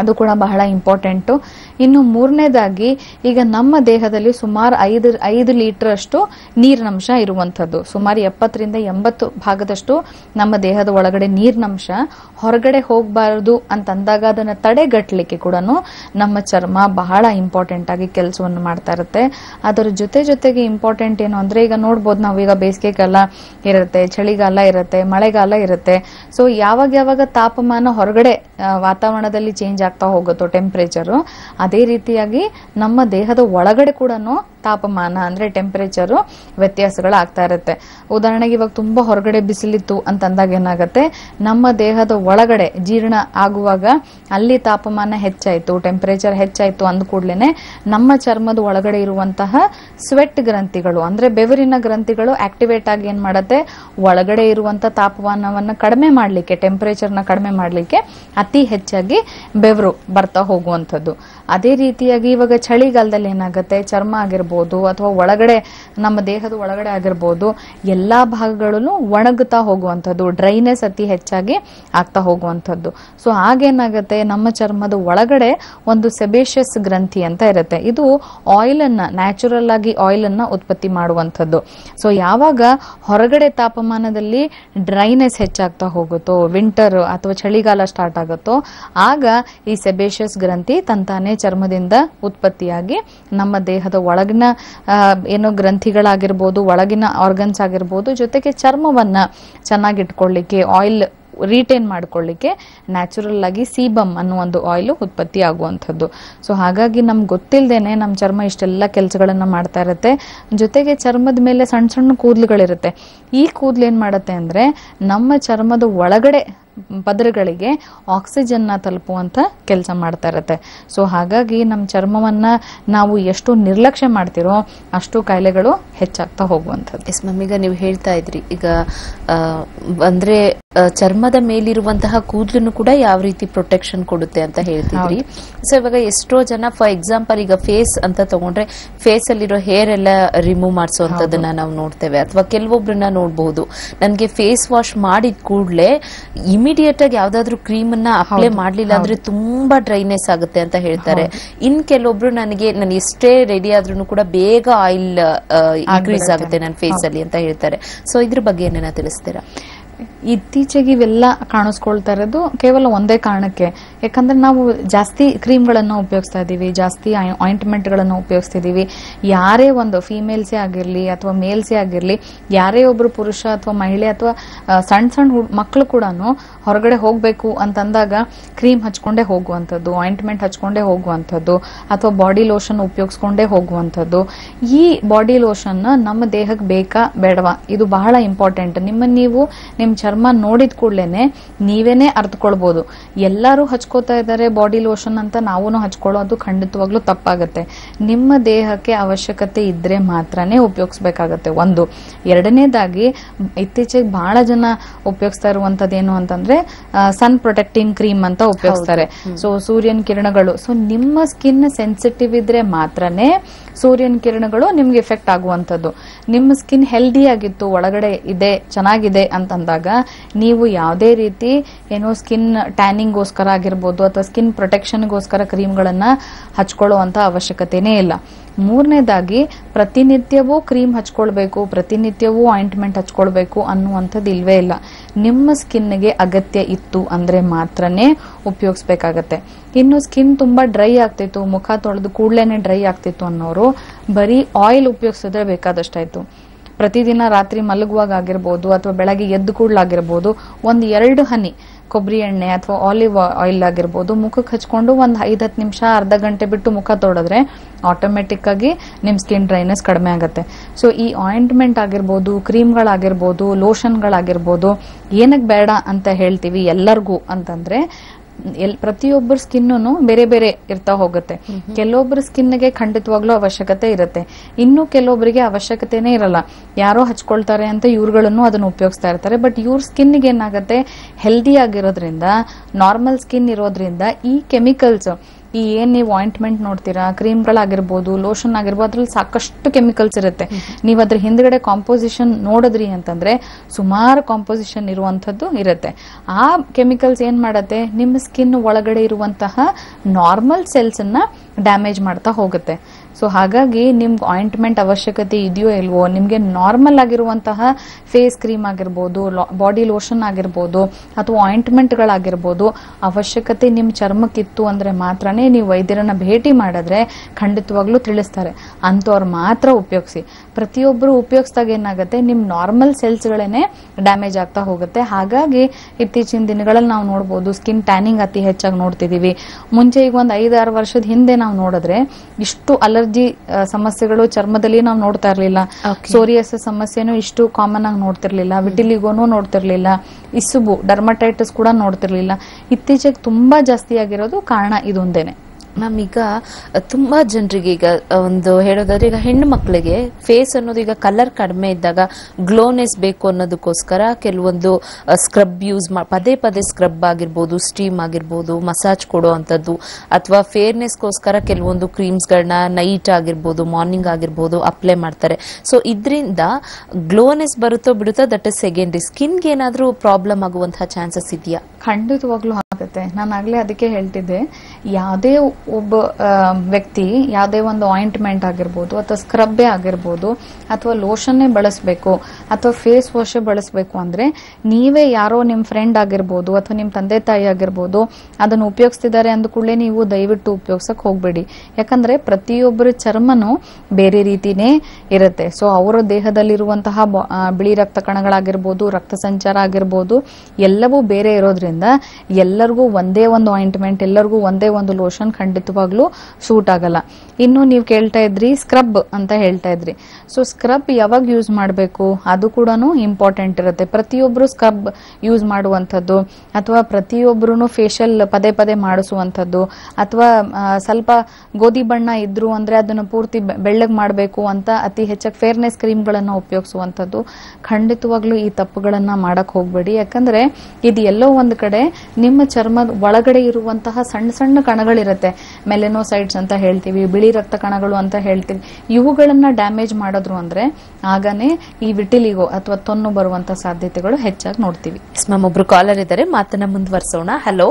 ಅದು ಕೂಡ ಬಹಳ ಇಂಪಾರ್ಟೆಂಟು. ಇನ್ನು ಮೂರನೇದಾಗಿ, ಈಗ ನಮ್ಮ ದೇಹದಲ್ಲಿ ಸುಮಾರು ಐದು ಐದು ಲೀಟರ್ ಅಷ್ಟು ನೀರಿನಂಶ ಇರುವಂಥದ್ದು. ಸುಮಾರು ಎಪ್ಪತ್ತರಿಂದ ಎಂಬತ್ತು ಭಾಗದಷ್ಟು ನಮ್ಮ ದೇಹದ ಒಳಗಡೆ ನೀರಿನಂಶ ಹೊರಗಡೆ ಹೋಗಬಾರದು ಅಂತಂದಾಗ ಅದನ್ನು ತಡೆಗಟ್ಟಲಿಕ್ಕೆ ಕೂಡ ನಮ್ಮ ಚರ್ಮ ಬಹಳ ಇಂಪಾರ್ಟೆಂಟ್ ಆಗಿ ಕೆಲಸವನ್ನು ಮಾಡ್ತಾ ಇರುತ್ತೆ. ಅದರ ಜೊತೆ ಜೊತೆಗೆ ಇಂಪಾರ್ಟೆಂಟ್ ಏನು ಅಂದರೆ, ಈಗ ನೋಡ್ಬೋದು ನಾವು, ಈಗ ಬೇಸಿಗೆಗಾಲ ಇರುತ್ತೆ, ಚಳಿಗಾಲ ಇರುತ್ತೆ, ಮಳೆಗಾಲ ಇರುತ್ತೆ. ಸೊ ಯಾವಾಗ ಯಾವಾಗ ತಾಪಮಾನ ಹೊರಗಡೆ ವಾತಾವರಣದಲ್ಲಿ ಚೇಂಜ್ ಆಗ್ತಾ ಹೋಗುತ್ತೋ ಟೆಂಪ್ರೇಚರು ಅದೇ ರೀತಿಯಾಗಿ ನಮ್ಮ ದೇಹದ ಒಳಗಡೆ ಕೂಡ ತಾಪಮಾನ ಅಂದ್ರೆ ಟೆಂಪರೇಚರು ವ್ಯತ್ಯಾಸಗಳು ಆಗ್ತಾ ಇರುತ್ತೆ. ಉದಾಹರಣೆಗೆ ಇವಾಗ ತುಂಬಾ ಹೊರಗಡೆ ಬಿಸಿಲಿತ್ತು ಅಂತಂದಾಗ ಏನಾಗುತ್ತೆ? ನಮ್ಮ ದೇಹದ ಒಳಗಡೆ ಜೀರ್ಣ ಆಗುವಾಗ ಅಲ್ಲಿ ತಾಪಮಾನ ಹೆಚ್ಚಾಯಿತು ಟೆಂಪರೇಚರ್ ಹೆಚ್ಚಾಯಿತು ಅಂದ ಕೂಡ್ಲೇನೆ ನಮ್ಮ ಚರ್ಮದ ಒಳಗಡೆ ಇರುವಂತಹ ಸ್ವೆಟ್ ಗ್ರಂಥಿಗಳು ಅಂದ್ರೆ ಬೆವರಿನ ಗ್ರಂಥಿಗಳು ಆಕ್ಟಿವೇಟ್ ಆಗಿ ಏನ್ ಮಾಡುತ್ತೆ? ಒಳಗಡೆ ಇರುವಂತ ತಾಪಮಾನವನ್ನ ಕಡಿಮೆ ಮಾಡಲಿಕ್ಕೆ ಟೆಂಪರೇಚರ್ನ ಕಡಿಮೆ ಮಾಡಲಿಕ್ಕೆ ಅತಿ ಹೆಚ್ಚಾಗಿ ಬೆವರು ಬರ್ತಾ ಹೋಗುವಂಥದ್ದು. ಅದೇ ರೀತಿಯಾಗಿ ಇವಾಗ ಚಳಿಗಾಲದಲ್ಲಿ ಏನಾಗುತ್ತೆ? ಚರ್ಮ ಆಗಿರ್ಬೋದು ಅಥವಾ ಒಳಗಡೆ, ನಮ್ಮ ದೇಹದ ಒಳಗಡೆ ಆಗಿರ್ಬೋದು, ಎಲ್ಲಾ ಭಾಗಗಳಲ್ಲೂ ಒಣಗುತ್ತಾ ಹೋಗುವಂಥದ್ದು, ಡ್ರೈನೆಸ್ ಅತಿ ಹೆಚ್ಚಾಗಿ ಆಗ್ತಾ ಹೋಗುವಂಥದ್ದು. ಸೊ ಆಗೇನಾಗುತ್ತೆ ನಮ್ಮ ಚರ್ಮದ ಒಳಗಡೆ ಒಂದು ಸೆಬೇಷಿಯಸ್ ಗ್ರಂಥಿ ಅಂತ ಇರುತ್ತೆ. ಇದು ಆಯಿಲ್ ಅನ್ನ ನ್ಯಾಚುರಲ್ ಆಗಿ ಆಯಿಲ್ ಅನ್ನ ಉತ್ಪತ್ತಿ ಮಾಡುವಂಥದ್ದು. ಸೊ ಯಾವಾಗ ಹೊರಗಡೆ ತಾಪಮಾನದಲ್ಲಿ ಡ್ರೈನೆಸ್ ಹೆಚ್ಚಾಗ್ತಾ ಹೋಗುತ್ತೋ ವಿಂಟರ್ ಅಥವಾ ಚಳಿಗಾಲ ಸ್ಟಾರ್ಟ್ ಆಗುತ್ತೋ, ಆಗ ಈ ಸೆಬೇಷಿಯಸ್ ಗ್ರಂಥಿ ತಂತಾನೆ ಚರ್ಮದಿಂದ ಉತ್ಪತ್ತಿಯಾಗಿ ನಮ್ಮ ದೇಹದ ಒಳಗಿನ ಏನು ಗ್ರಂಥಿಗಳಾಗಿರ್ಬೋದು, ಒಳಗಿನ ಆರ್ಗನ್ಸ್ ಆಗಿರ್ಬೋದು, ಜೊತೆಗೆ ಚರ್ಮವನ್ನ ಚೆನ್ನಾಗಿಟ್ಕೊಳ್ಳಿಕ್ಕೆ ಆಯಿಲ್ ರೀಟೈನ್ ಮಾಡ್ಕೊಳ್ಳಿಕ್ಕೆ ನ್ಯಾಚುರಲ್ ಆಗಿ ಸೀಬಮ್ ಅನ್ನೋ ಒಂದು ಆಯಿಲ್ ಉತ್ಪತ್ತಿ ಆಗುವಂಥದ್ದು ಸೊ ಹಾಗಾಗಿ ನಮ್ಗೆ ಗೊತ್ತಿಲ್ಲದೇನೆ ನಮ್ಮ ಚರ್ಮ ಇಷ್ಟೆಲ್ಲ ಕೆಲಸಗಳನ್ನು ಮಾಡ್ತಾ ಇರುತ್ತೆ. ಜೊತೆಗೆ ಚರ್ಮದ ಮೇಲೆ ಸಣ್ಣ ಸಣ್ಣ ಕೂದಲುಗಳಿರುತ್ತೆ. ಈ ಕೂದಲು ಏನು ಮಾಡುತ್ತೆ ಅಂದರೆ ನಮ್ಮ ಚರ್ಮದ ಒಳಗಡೆ ಪದರಗಳಿಗೆ ಆಕ್ಸಿಜನ್ನ ತಲುಪುವಂತ ಕೆಲಸ ಮಾಡ್ತಾ ಇರುತ್ತೆ. ಸೊ ಹಾಗಾಗಿ ನಮ್ಮ ಚರ್ಮವನ್ನ ನಾವು ಎಷ್ಟು ನಿರ್ಲಕ್ಷ್ಯ ಮಾಡ್ತಿರೋ ಅಷ್ಟು ಕಾಯಿಲೆಗಳು ಹೆಚ್ಚಾಗ್ತಾ ಹೋಗುವಂಥದ್ದು. ಎಸ್ ಮ್ಯಾಮ್ ಈಗ ನೀವು ಹೇಳ್ತಾ ಇದ್ರಿ. ಈಗ ಅಂದ್ರೆ ಚರ್ಮದ ಮೇಲಿರುವಂತಹ ಕೂದಲನ್ನು ಕೂಡ ಯಾವ ರೀತಿ ಪ್ರೊಟೆಕ್ಷನ್ ಕೊಡುತ್ತೆ ಅಂತ ಹೇಳ್ತಿದ್ರಿ. ಸೊ ಇವಾಗ ಎಷ್ಟೋ ಜನ ಫಾರ್ ಎಕ್ಸಾಂಪಲ್ ಈಗ ಫೇಸ್ ಅಂತ ತಗೊಂಡ್ರೆ ಫೇಸ್ ಅಲ್ಲಿರೋ ಹೇರ್ ಎಲ್ಲ ರಿಮೂವ್ ಮಾಡಿಸುವಂತದನ್ನ ನಾವು ನೋಡ್ತೇವೆ. ಅಥವಾ ಕೆಲವೊಬ್ಬರನ್ನ ನೋಡಬಹುದು. ನನ್ಗೆ ಫೇಸ್ ವಾಶ್ ಮಾಡಿದ ಕೂಡಲೇ ಇಮಿಡಿಯೇಟ್ ಆಗಿ ಯಾವ್ದಾದ್ರು ಕ್ರೀಮ್ ಅನ್ನ ಅಪ್ಲೈ ಮಾಡ್ಲಿಲ್ಲ ಅಂದ್ರೆ ತುಂಬಾ ಡ್ರೈನೆಸ್ ಆಗುತ್ತೆ ಅಂತ ಹೇಳ್ತಾರೆ. ಇನ್ ಕೆಲವೊಬ್ರು ನನಗೆ ನಾನು ಎಷ್ಟೇ ರೆಡಿ ಆದ್ರೂ ಕೂಡ ಬೇಗ ಆಯಿಲ್ ಇನ್ಕ್ರೀಸ್ ಆಗುತ್ತೆ ನನ್ನ ಫೇಸ್ ಅಲ್ಲಿ ಅಂತ ಹೇಳ್ತಾರೆ. ಸೊ ಇದ್ರ ಬಗ್ಗೆ ಏನೇನ ತಿಳಿಸ್ತೀರಾ? ಇತ್ತೀಚೆಗೆ ಇವೆಲ್ಲ ಕಾಣಿಸ್ಕೊಳ್ತಾ ಇರೋದು ಕೇವಲ ಒಂದೇ ಕಾರಣಕ್ಕೆ. ಯಾಕಂದ್ರೆ ನಾವು ಜಾಸ್ತಿ ಕ್ರೀಮ್ಗಳನ್ನು ಉಪಯೋಗಿಸ್ತಾ ಇದ್ದೀವಿ, ಜಾಸ್ತಿ ಆಯಿಂಟ್ಮೆಂಟ್ಗಳನ್ನು ಉಪಯೋಗಿಸ್ತಿದ್ದೀವಿ ಯಾರೇ ಒಂದು ಫೀಮೇಲ್ಸೇ ಆಗಿರಲಿ ಅಥವಾ ಮೇಲ್ಸೇ ಆಗಿರಲಿ, ಯಾರೇ ಒಬ್ರು ಪುರುಷ ಅಥವಾ ಮಹಿಳೆ ಅಥವಾ ಸಣ್ಣ ಸಣ್ಣ ಮಕ್ಕಳು ಕೂಡ ಹೊರಗಡೆ ಹೋಗಬೇಕು ಅಂತಂದಾಗ ಕ್ರೀಮ್ ಹಚ್ಕೊಂಡೇ ಹೋಗುವಂಥದ್ದು, ಆಯಿಂಟ್ಮೆಂಟ್ ಹಚ್ಕೊಂಡೇ ಹೋಗುವಂಥದ್ದು, ಅಥವಾ ಬಾಡಿ ಲೋಷನ್ ಉಪಯೋಗಿಸ್ಕೊಂಡೇ ಹೋಗುವಂಥದ್ದು. ಈ ಬಾಡಿ ಲೋಷನ್ ನಮ್ಮ ದೇಹಕ್ಕೆ ಬೇಕಾ ಬೇಡವಾ? ಇದು ಬಹಳ ಇಂಪಾರ್ಟೆಂಟ್. ನಿಮ್ಮ ನೀವು ನಿಮ್ ಚರ್ಮ ನೋಡಿದ ಕೂಡ್ಲೇನೆ ನೀವೇನೆ ಅರ್ಥಕೊಳ್ಬಹುದು ಎಲ್ಲರೂ ಹಚ್ಕೋತಾ ಇದ್ದಾರೆ ಬಾಡಿ ಲೋಷನ್ ಅಂತ ನಾವು ಹಚ್ಕೊಳ್ಳೋದು ಖಂಡಿತವಾಗ್ಲೂ ತಪ್ಪಾಗತ್ತೆ. ನಿಮ್ಮ ದೇಹಕ್ಕೆ ಅವಶ್ಯಕತೆ ಇದ್ರೆ ಮಾತ್ರನೇ ಉಪಯೋಗಿಸ್ಬೇಕಾಗತ್ತೆ. ಒಂದು. ಎರಡನೇದಾಗಿ ಇತ್ತೀಚೆಗೆ ಬಹಳ ಜನ ಉಪಯೋಗಿಸ್ತಾ ಇರುವಂತದ್ದು ಏನು ಅಂತಂದ್ರೆ ಸನ್ ಪ್ರೊಟೆಕ್ಟಿಂಗ್ ಕ್ರೀಮ್ ಅಂತ ಉಪಯೋಗಿಸ್ತಾರೆ. ಸೊ ಸೂರ್ಯನ ಕಿರಣಗಳು. ಸೊ ನಿಮ್ಮ ಸ್ಕಿನ್ ಸೆನ್ಸಿಟಿವ್ ಇದ್ರೆ ಮಾತ್ರನೇ ಸೂರ್ಯನ ಕಿರಣಗಳು ನಿಮ್ಗೆ ಎಫೆಕ್ಟ್ ಆಗುವಂಥದ್ದು. ನಿಮ್ಮ ಸ್ಕಿನ್ ಹೆಲ್ದಿ ಆಗಿತ್ತು, ಒಳಗಡೆ ಇದೆ, ಚೆನ್ನಾಗಿದೆ ಅಂತಂದಾಗ ನೀವು ಯಾವುದೇ ರೀತಿ ಏನೋ ಸ್ಕಿನ್ ಟ್ಯಾನಿಂಗ್ಗೋಸ್ಕರ ಆಗಿರ್ಬೋದು, ಅಥವಾ ಸ್ಕಿನ್ ಪ್ರೊಟೆಕ್ಷನ್ಗೋಸ್ಕರ ಕ್ರೀಮ್ಗಳನ್ನು ಹಚ್ಕೊಳ್ಳುವಂಥ ಅವಶ್ಯಕತೆನೇ ಇಲ್ಲ. ಮೂರನೇದಾಗಿ, ಪ್ರತಿನಿತ್ಯವೂ ಕ್ರೀಮ್ ಹಚ್ಕೊಳ್ಬೇಕು, ಪ್ರತಿನಿತ್ಯವೂ ಆಯಿಂಟ್ಮೆಂಟ್ ಹಚ್ಕೊಳ್ಬೇಕು ಅನ್ನುವಂಥದ್ದು ಇಲ್ವೇ ಇಲ್ಲ. ನಿಮ್ಮ ಸ್ಕಿನ್ಗೆ ಅಗತ್ಯ ಇತ್ತು ಅಂದ್ರೆ ಮಾತ್ರನೇ ಉಪಯೋಗಿಸ್ಬೇಕಾಗತ್ತೆ. ಇನ್ನು ಸ್ಕಿನ್ ತುಂಬಾ ಡ್ರೈ ಆಗ್ತಿತ್ತು, ಮುಖ ತೊಳೆದು ಕೂಡ್ಲೇನೆ ಡ್ರೈ ಆಗ್ತಿತ್ತು ಅನ್ನೋರು ಬರೀ ಆಯಿಲ್ ಉಪಯೋಗಿಸಿದ್ರೆ ಬೇಕಾದಷ್ಟಾಯ್ತು. ಪ್ರತಿದಿನ ರಾತ್ರಿ ಮಲಗುವಾಗ ಆಗಿರ್ಬೋದು ಅಥವಾ ಬೆಳಗ್ಗೆ ಎದ್ದು ಕೂಡ್ಲಾಗಿರ್ಬೋದು ಒಂದು ಎರಡು ಹನಿ ಕೊಬ್ಬರಿ ಎಣ್ಣೆ ಅಥವಾ ಆಲಿವ್ ಆಯಿಲ್ ಆಗಿರ್ಬೋದು, ಮುಖಕ್ಕೆ ಹಚ್ಕೊಂಡು ಒಂದು ಐದು ಹತ್ತು ನಿಮಿಷ ಅರ್ಧ ಗಂಟೆ ಬಿಟ್ಟು ಮುಖ ತೊಡಿದ್ರೆ ಆಟೋಮೆಟಿಕ್ ಆಗಿ ನಿಮ್ ಸ್ಕಿನ್ ಡ್ರೈನೆಸ್ ಕಡಿಮೆ ಆಗುತ್ತೆ. ಸೊ ಈ ಆಯಿಂಟ್ಮೆಂಟ್ ಆಗಿರ್ಬೋದು ಕ್ರೀಮ್ಗಳಾಗಿರ್ಬೋದು ಲೋಷನ್ಗಳಾಗಿರ್ಬೋದು ಏನಕ್ಕೆ ಬೇಡ ಅಂತ ಹೇಳ್ತೀವಿ ಎಲ್ಲರಿಗೂ ಅಂತಂದ್ರೆ ಎಲ್ ಪ್ರತಿಯೊಬ್ಬರ ಸ್ಕಿನ್ನು ಬೇರೆ ಬೇರೆ ಇರ್ತಾ ಹೋಗುತ್ತೆ. ಕೆಲವೊಬ್ಬರ ಸ್ಕಿನ್ಗೆ ಖಂಡಿತವಾಗ್ಲೂ ಅವಶ್ಯಕತೆ ಇರುತ್ತೆ. ಇನ್ನು ಕೆಲವೊಬ್ಬರಿಗೆ ಅವಶ್ಯಕತೆನೇ ಇರಲ್ಲ. ಯಾರೋ ಹಚ್ಕೊಳ್ತಾರೆ ಅಂತ ಇವ್ರುಗಳನ್ನು ಅದನ್ನ ಉಪಯೋಗಿಸ್ತಾ ಇರ್ತಾರೆ. ಬಟ್ ಇವ್ರ ಸ್ಕಿನ್ಗೆ ಏನಾಗುತ್ತೆ? ಹೆಲ್ದಿ ಆಗಿರೋದ್ರಿಂದ ನಾರ್ಮಲ್ ಸ್ಕಿನ್ ಇರೋದ್ರಿಂದ ಈ ಕೆಮಿಕಲ್ಸ್ ಈ ಏನ್ ನೀವು ಆಯಿಂಟ್ಮೆಂಟ್ ನೋಡ್ತೀರಾ? ಕ್ರೀಮ್ಗಳಾಗಿರ್ಬೋದು ಲೋಷನ್ ಆಗಿರ್ಬೋದು ಅದ್ರಲ್ಲಿ ಸಾಕಷ್ಟು ಕೆಮಿಕಲ್ಸ್ ಇರುತ್ತೆ. ನೀವು ಅದ್ರ ಹಿಂದ್ಗಡೆ ಕಾಂಪೋಸಿಷನ್ ನೋಡಿದ್ರಿ ಅಂತಂದ್ರೆ ಸುಮಾರು ಕಾಂಪೋಸಿಷನ್ ಇರುವಂತದ್ದು ಇರುತ್ತೆ. ಆ ಕೆಮಿಕಲ್ಸ್ ಏನ್ ಮಾಡತ್ತೆ? ನಿಮ್ಮ ಸ್ಕಿನ್ ಒಳಗಡೆ ಇರುವಂತಹ ನಾರ್ಮಲ್ ಸೆಲ್ಸ್ ಅನ್ನ ಡ್ಯಾಮೇಜ್ ಮಾಡ್ತಾ ಹೋಗುತ್ತೆ. ಸೊ ಹಾಗಾಗಿ ನಿಮ್ಗೆ ಆಯಿಂಟ್ಮೆಂಟ್ ಅವಶ್ಯಕತೆ ಇದೆಯೋ ಇಲ್ವೋ, ನಿಮಗೆ ನಾರ್ಮಲ್ ಆಗಿರುವಂತಹ ಫೇಸ್ ಕ್ರೀಮ್ ಆಗಿರ್ಬೋದು ಬಾಡಿ ಲೋಷನ್ ಆಗಿರ್ಬೋದು, ಅಥವಾ ಆಯಿಂಟ್ಮೆಂಟ್ಗಳಾಗಿರ್ಬೋದು ಅವಶ್ಯಕತೆ ನಿಮ್ಮ ಚರ್ಮಕ್ಕಿತ್ತು ಅಂದರೆ ಮಾತ್ರನೇ ನೀವು ವೈದ್ಯರನ್ನ ಭೇಟಿ ಮಾಡಿದ್ರೆ ಖಂಡಿತವಾಗ್ಲೂ ತಿಳಿಸ್ತಾರೆ. ಅಂಥವ್ರು ಮಾತ್ರ ಉಪಯೋಗಿಸಿ. ಪ್ರತಿಯೊಬ್ಬರು ಉಪಯೋಗಿಸಿದಾಗ ಏನಾಗುತ್ತೆ? ನಿಮ್ಮ ನಾರ್ಮಲ್ ಸೆಲ್ಸ್ಗಳೇನೆ ಡ್ಯಾಮೇಜ್ ಆಗ್ತಾ ಹೋಗುತ್ತೆ. ಹಾಗಾಗಿ ಇತ್ತೀಚಿನ ದಿನಗಳಲ್ಲಿ ನಾವು ನೋಡ್ಬೋದು ಸ್ಕಿನ್ ಟ್ಯಾನಿಂಗ್ ಅತಿ ಹೆಚ್ಚಾಗಿ ನೋಡ್ತಿದ್ದೀವಿ ಮುಂಚೆ ಈಗ ಒಂದು ಐದಾರು ವರ್ಷದ ಹಿಂದೆ ನಾವು ನೋಡಿದ್ರೆ ಇಷ್ಟು ಅಲರ್ಜಿ ಸಮಸ್ಯೆಗಳು ಚರ್ಮದಲ್ಲಿ ನಾವು ನೋಡ್ತಾ ಇರಲಿಲ್ಲ. ಸೋರಿಯಸ್ ಸಮಸ್ಯೆನೂ ಇಷ್ಟು ಕಾಮನ್ ಆಗಿ ನೋಡ್ತಿರ್ಲಿಲ್ಲ. ವಿಟಿಲಿಗೋನು ನೋಡ್ತಿರ್ಲಿಲ್ಲ. ಇಸುಬು ಡರ್ಮಟೈಟಿಸ್ ಕೂಡ ನೋಡ್ತಿರ್ಲಿಲ್ಲ. ಇತ್ತೀಚೆಗೆ ತುಂಬಾ ಜಾಸ್ತಿ ಆಗಿರೋದು ಕಾರಣ ಇದೊಂದೇನೆ. ಮ್ಯಾಮ್ ಈಗ ತುಂಬಾ ಜನರಿಗೆ ಈಗ ಒಂದು ಹೇಳೋದಾದ್ರೆ, ಈಗ ಹೆಣ್ಣು ಮಕ್ಕಳಿಗೆ ಫೇಸ್ ಅನ್ನೋದು ಈಗ ಕಲರ್ ಕಡಿಮೆ ಇದ್ದಾಗ ಗ್ಲೋನೆಸ್ ಬೇಕು ಅನ್ನೋದಕ್ಕೋಸ್ಕರ ಕೆಲವೊಂದು ಸ್ಕ್ರಬ್ ಯೂಸ್ ಪದೇ ಪದೇ ಸ್ಕ್ರಬ್ ಆಗಿರ್ಬೋದು ಸ್ಟೀಮ್ ಆಗಿರ್ಬೋದು ಮಸಾಜ್ ಕೊಡೋ ಅಂಥದ್ದು, ಅಥವಾ ಫೇರ್ನೆಸ್ಗೋಸ್ಕರ ಕೆಲವೊಂದು ಕ್ರೀಮ್ಸ್ಗಳನ್ನ ನೈಟ್ ಆಗಿರ್ಬೋದು ಮಾರ್ನಿಂಗ್ ಆಗಿರ್ಬೋದು ಅಪ್ಲೈ ಮಾಡ್ತಾರೆ. ಸೊ ಇದರಿಂದ ಗ್ಲೋನೆಸ್ ಬರುತ್ತೋ ಬಿಡುತ್ತೋ ದಟ್ ಇಸ್ ಸೆಕೆಂಡ್ರಿ ಸ್ಕಿನ್ಗೆ ಏನಾದರೂ ಪ್ರಾಬ್ಲಮ್ ಆಗುವಂತಹ ಚಾನ್ಸಸ್ ಇದೆಯಾ? ಖಂಡಿತವಾಗ್ಲೂ ಆಗುತ್ತೆ. ನಾನು ಆಗಲೇ ಅದಕ್ಕೆ ಹೇಳ್ತಿದ್ದೆ. ಯಾವುದೇ ಒಬ್ಬ ವ್ಯಕ್ತಿ, ಯಾವುದೇ ಒಂದು ಆಯಿಂಟ್ಮೆಂಟ್ ಆಗಿರ್ಬೋದು, ಅಥವಾ ಸ್ಕ್ರಬ್ಬೇ ಆಗಿರ್ಬೋದು, ಅಥವಾ ಲೋಷನ್ನೇ ಬಳಸಬೇಕು, ಅಥವಾ ಫೇಸ್ ವಾಶೇ ಬಳಸಬೇಕು ಅಂದರೆ, ನೀವೇ ಯಾರೋ ನಿಮ್ಮ ಫ್ರೆಂಡ್ ಆಗಿರ್ಬೋದು, ಅಥವಾ ನಿಮ್ಮ ತಂದೆ ತಾಯಿ ಆಗಿರ್ಬೋದು, ಅದನ್ನು ಉಪಯೋಗಿಸ್ತಿದ್ದಾರೆ ಅಂದ ಕೂಡಲೇ ನೀವು ದಯವಿಟ್ಟು ಉಪಯೋಗಿಸೋಕೆ ಹೋಗಬೇಡಿ. ಯಾಕಂದರೆ ಪ್ರತಿಯೊಬ್ಬರ ಚರ್ಮನೂ ಬೇರೆ ರೀತಿನೇ ಇರುತ್ತೆ. ಸೊ ಅವರ ದೇಹದಲ್ಲಿರುವಂತಹ ಬಿಳಿ ರಕ್ತ ಕಣಗಳಾಗಿರ್ಬೋದು, ರಕ್ತ ಸಂಚಾರ ಆಗಿರ್ಬೋದು, ಎಲ್ಲವೂ ಬೇರೆ ಇರೋದ್ರಿಂದ ಎಲ್ಲರಿಗೂ ಒಂದೇ ಒಂದು ಆಯಿಂಟ್ಮೆಂಟ್ ಎಲ್ಲರಿಗೂ ಒಂದೇ ಒಂದು ಲೋಷನ್ ಖಂಡಿತವಾಗ್ಲೂ ಸೂಟ್ ಆಗಲ್ಲ. ಇನ್ನು ನೀವು ಕೇಳ್ತಾ ಇದ್ರಿ ಸ್ಕ್ರಬ್ ಅಂತ ಹೇಳ್ತಾ ಇದ್ರಿ. ಸೊ ಸ್ಕ್ರಬ್ ಯಾವಾಗ ಯೂಸ್ ಮಾಡಬೇಕು? ಅದು ಕೂಡ ಇಂಪಾರ್ಟೆಂಟ್ ಇರುತ್ತೆ. ಪ್ರತಿಯೊಬ್ಬರು ಸ್ಕ್ರಬ್ ಯೂಸ್ ಮಾಡುವಂಥದ್ದು, ಅಥವಾ ಪ್ರತಿಯೊಬ್ಬರು ಫೇಶಿಯಲ್ ಪದೇ ಪದೇ ಮಾಡಿಸುವಂಥದ್ದು, ಅಥವಾ ಸ್ವಲ್ಪ ಗೋಧಿ ಬಣ್ಣ ಇದ್ರು ಅಂದ್ರೆ ಅದನ್ನು ಪೂರ್ತಿ ಬೆಳ್ಳಗ್ ಮಾಡಬೇಕು ಅಂತ ಅತಿ ಹೆಚ್ಚಾಗಿ ಫೇರ್ನೆಸ್ ಕ್ರೀಮ್ಗಳನ್ನ ಉಪಯೋಗಿಸುವಂಥದ್ದು, ಖಂಡಿತವಾಗ್ಲೂ ಈ ತಪ್ಪುಗಳನ್ನ ಮಾಡಕ್ ಹೋಗ್ಬೇಡಿ. ಯಾಕಂದ್ರೆ ಇದು ಎಲ್ಲೋ ಒಂದ್ ಕಡೆ ನಿಮ್ಮ ಚರ್ಮದ ಒಳಗಡೆ ಇರುವಂತಹ ಸಣ್ಣ ಸಣ್ಣ ಕಣಗಳಿರುತ್ತೆ ಮೆಲೆನೋಸೈಡ್ಸ್ ಅಂತ ಹೇಳ್ತೀವಿ ಬಿಳಿ ರಕ್ತ ಕಣಗಳು ಅಂತ ಹೇಳ್ತೀವಿ. ಇವುಗಳನ್ನ ಡ್ಯಾಮೇಜ್ ಮಾಡಿದ್ರು ಅಂದ್ರೆ ಆಗನೇ ಈ ವಿಟಿಲಿಗೋ ಅಥವಾ ತೊನ್ನು ಬರುವಂತ ಸಾಧ್ಯತೆಗಳು ಹೆಚ್ಚಾಗಿ ನೋಡ್ತೀವಿ. ಮ್ಯಾಮ್ ಒಬ್ರು ಕಾಲರ್ ಇದ್ದಾರೆ ಮಾತನ್ನ ಮುಂದುವರಿಸೋಣ. ಹಲೋ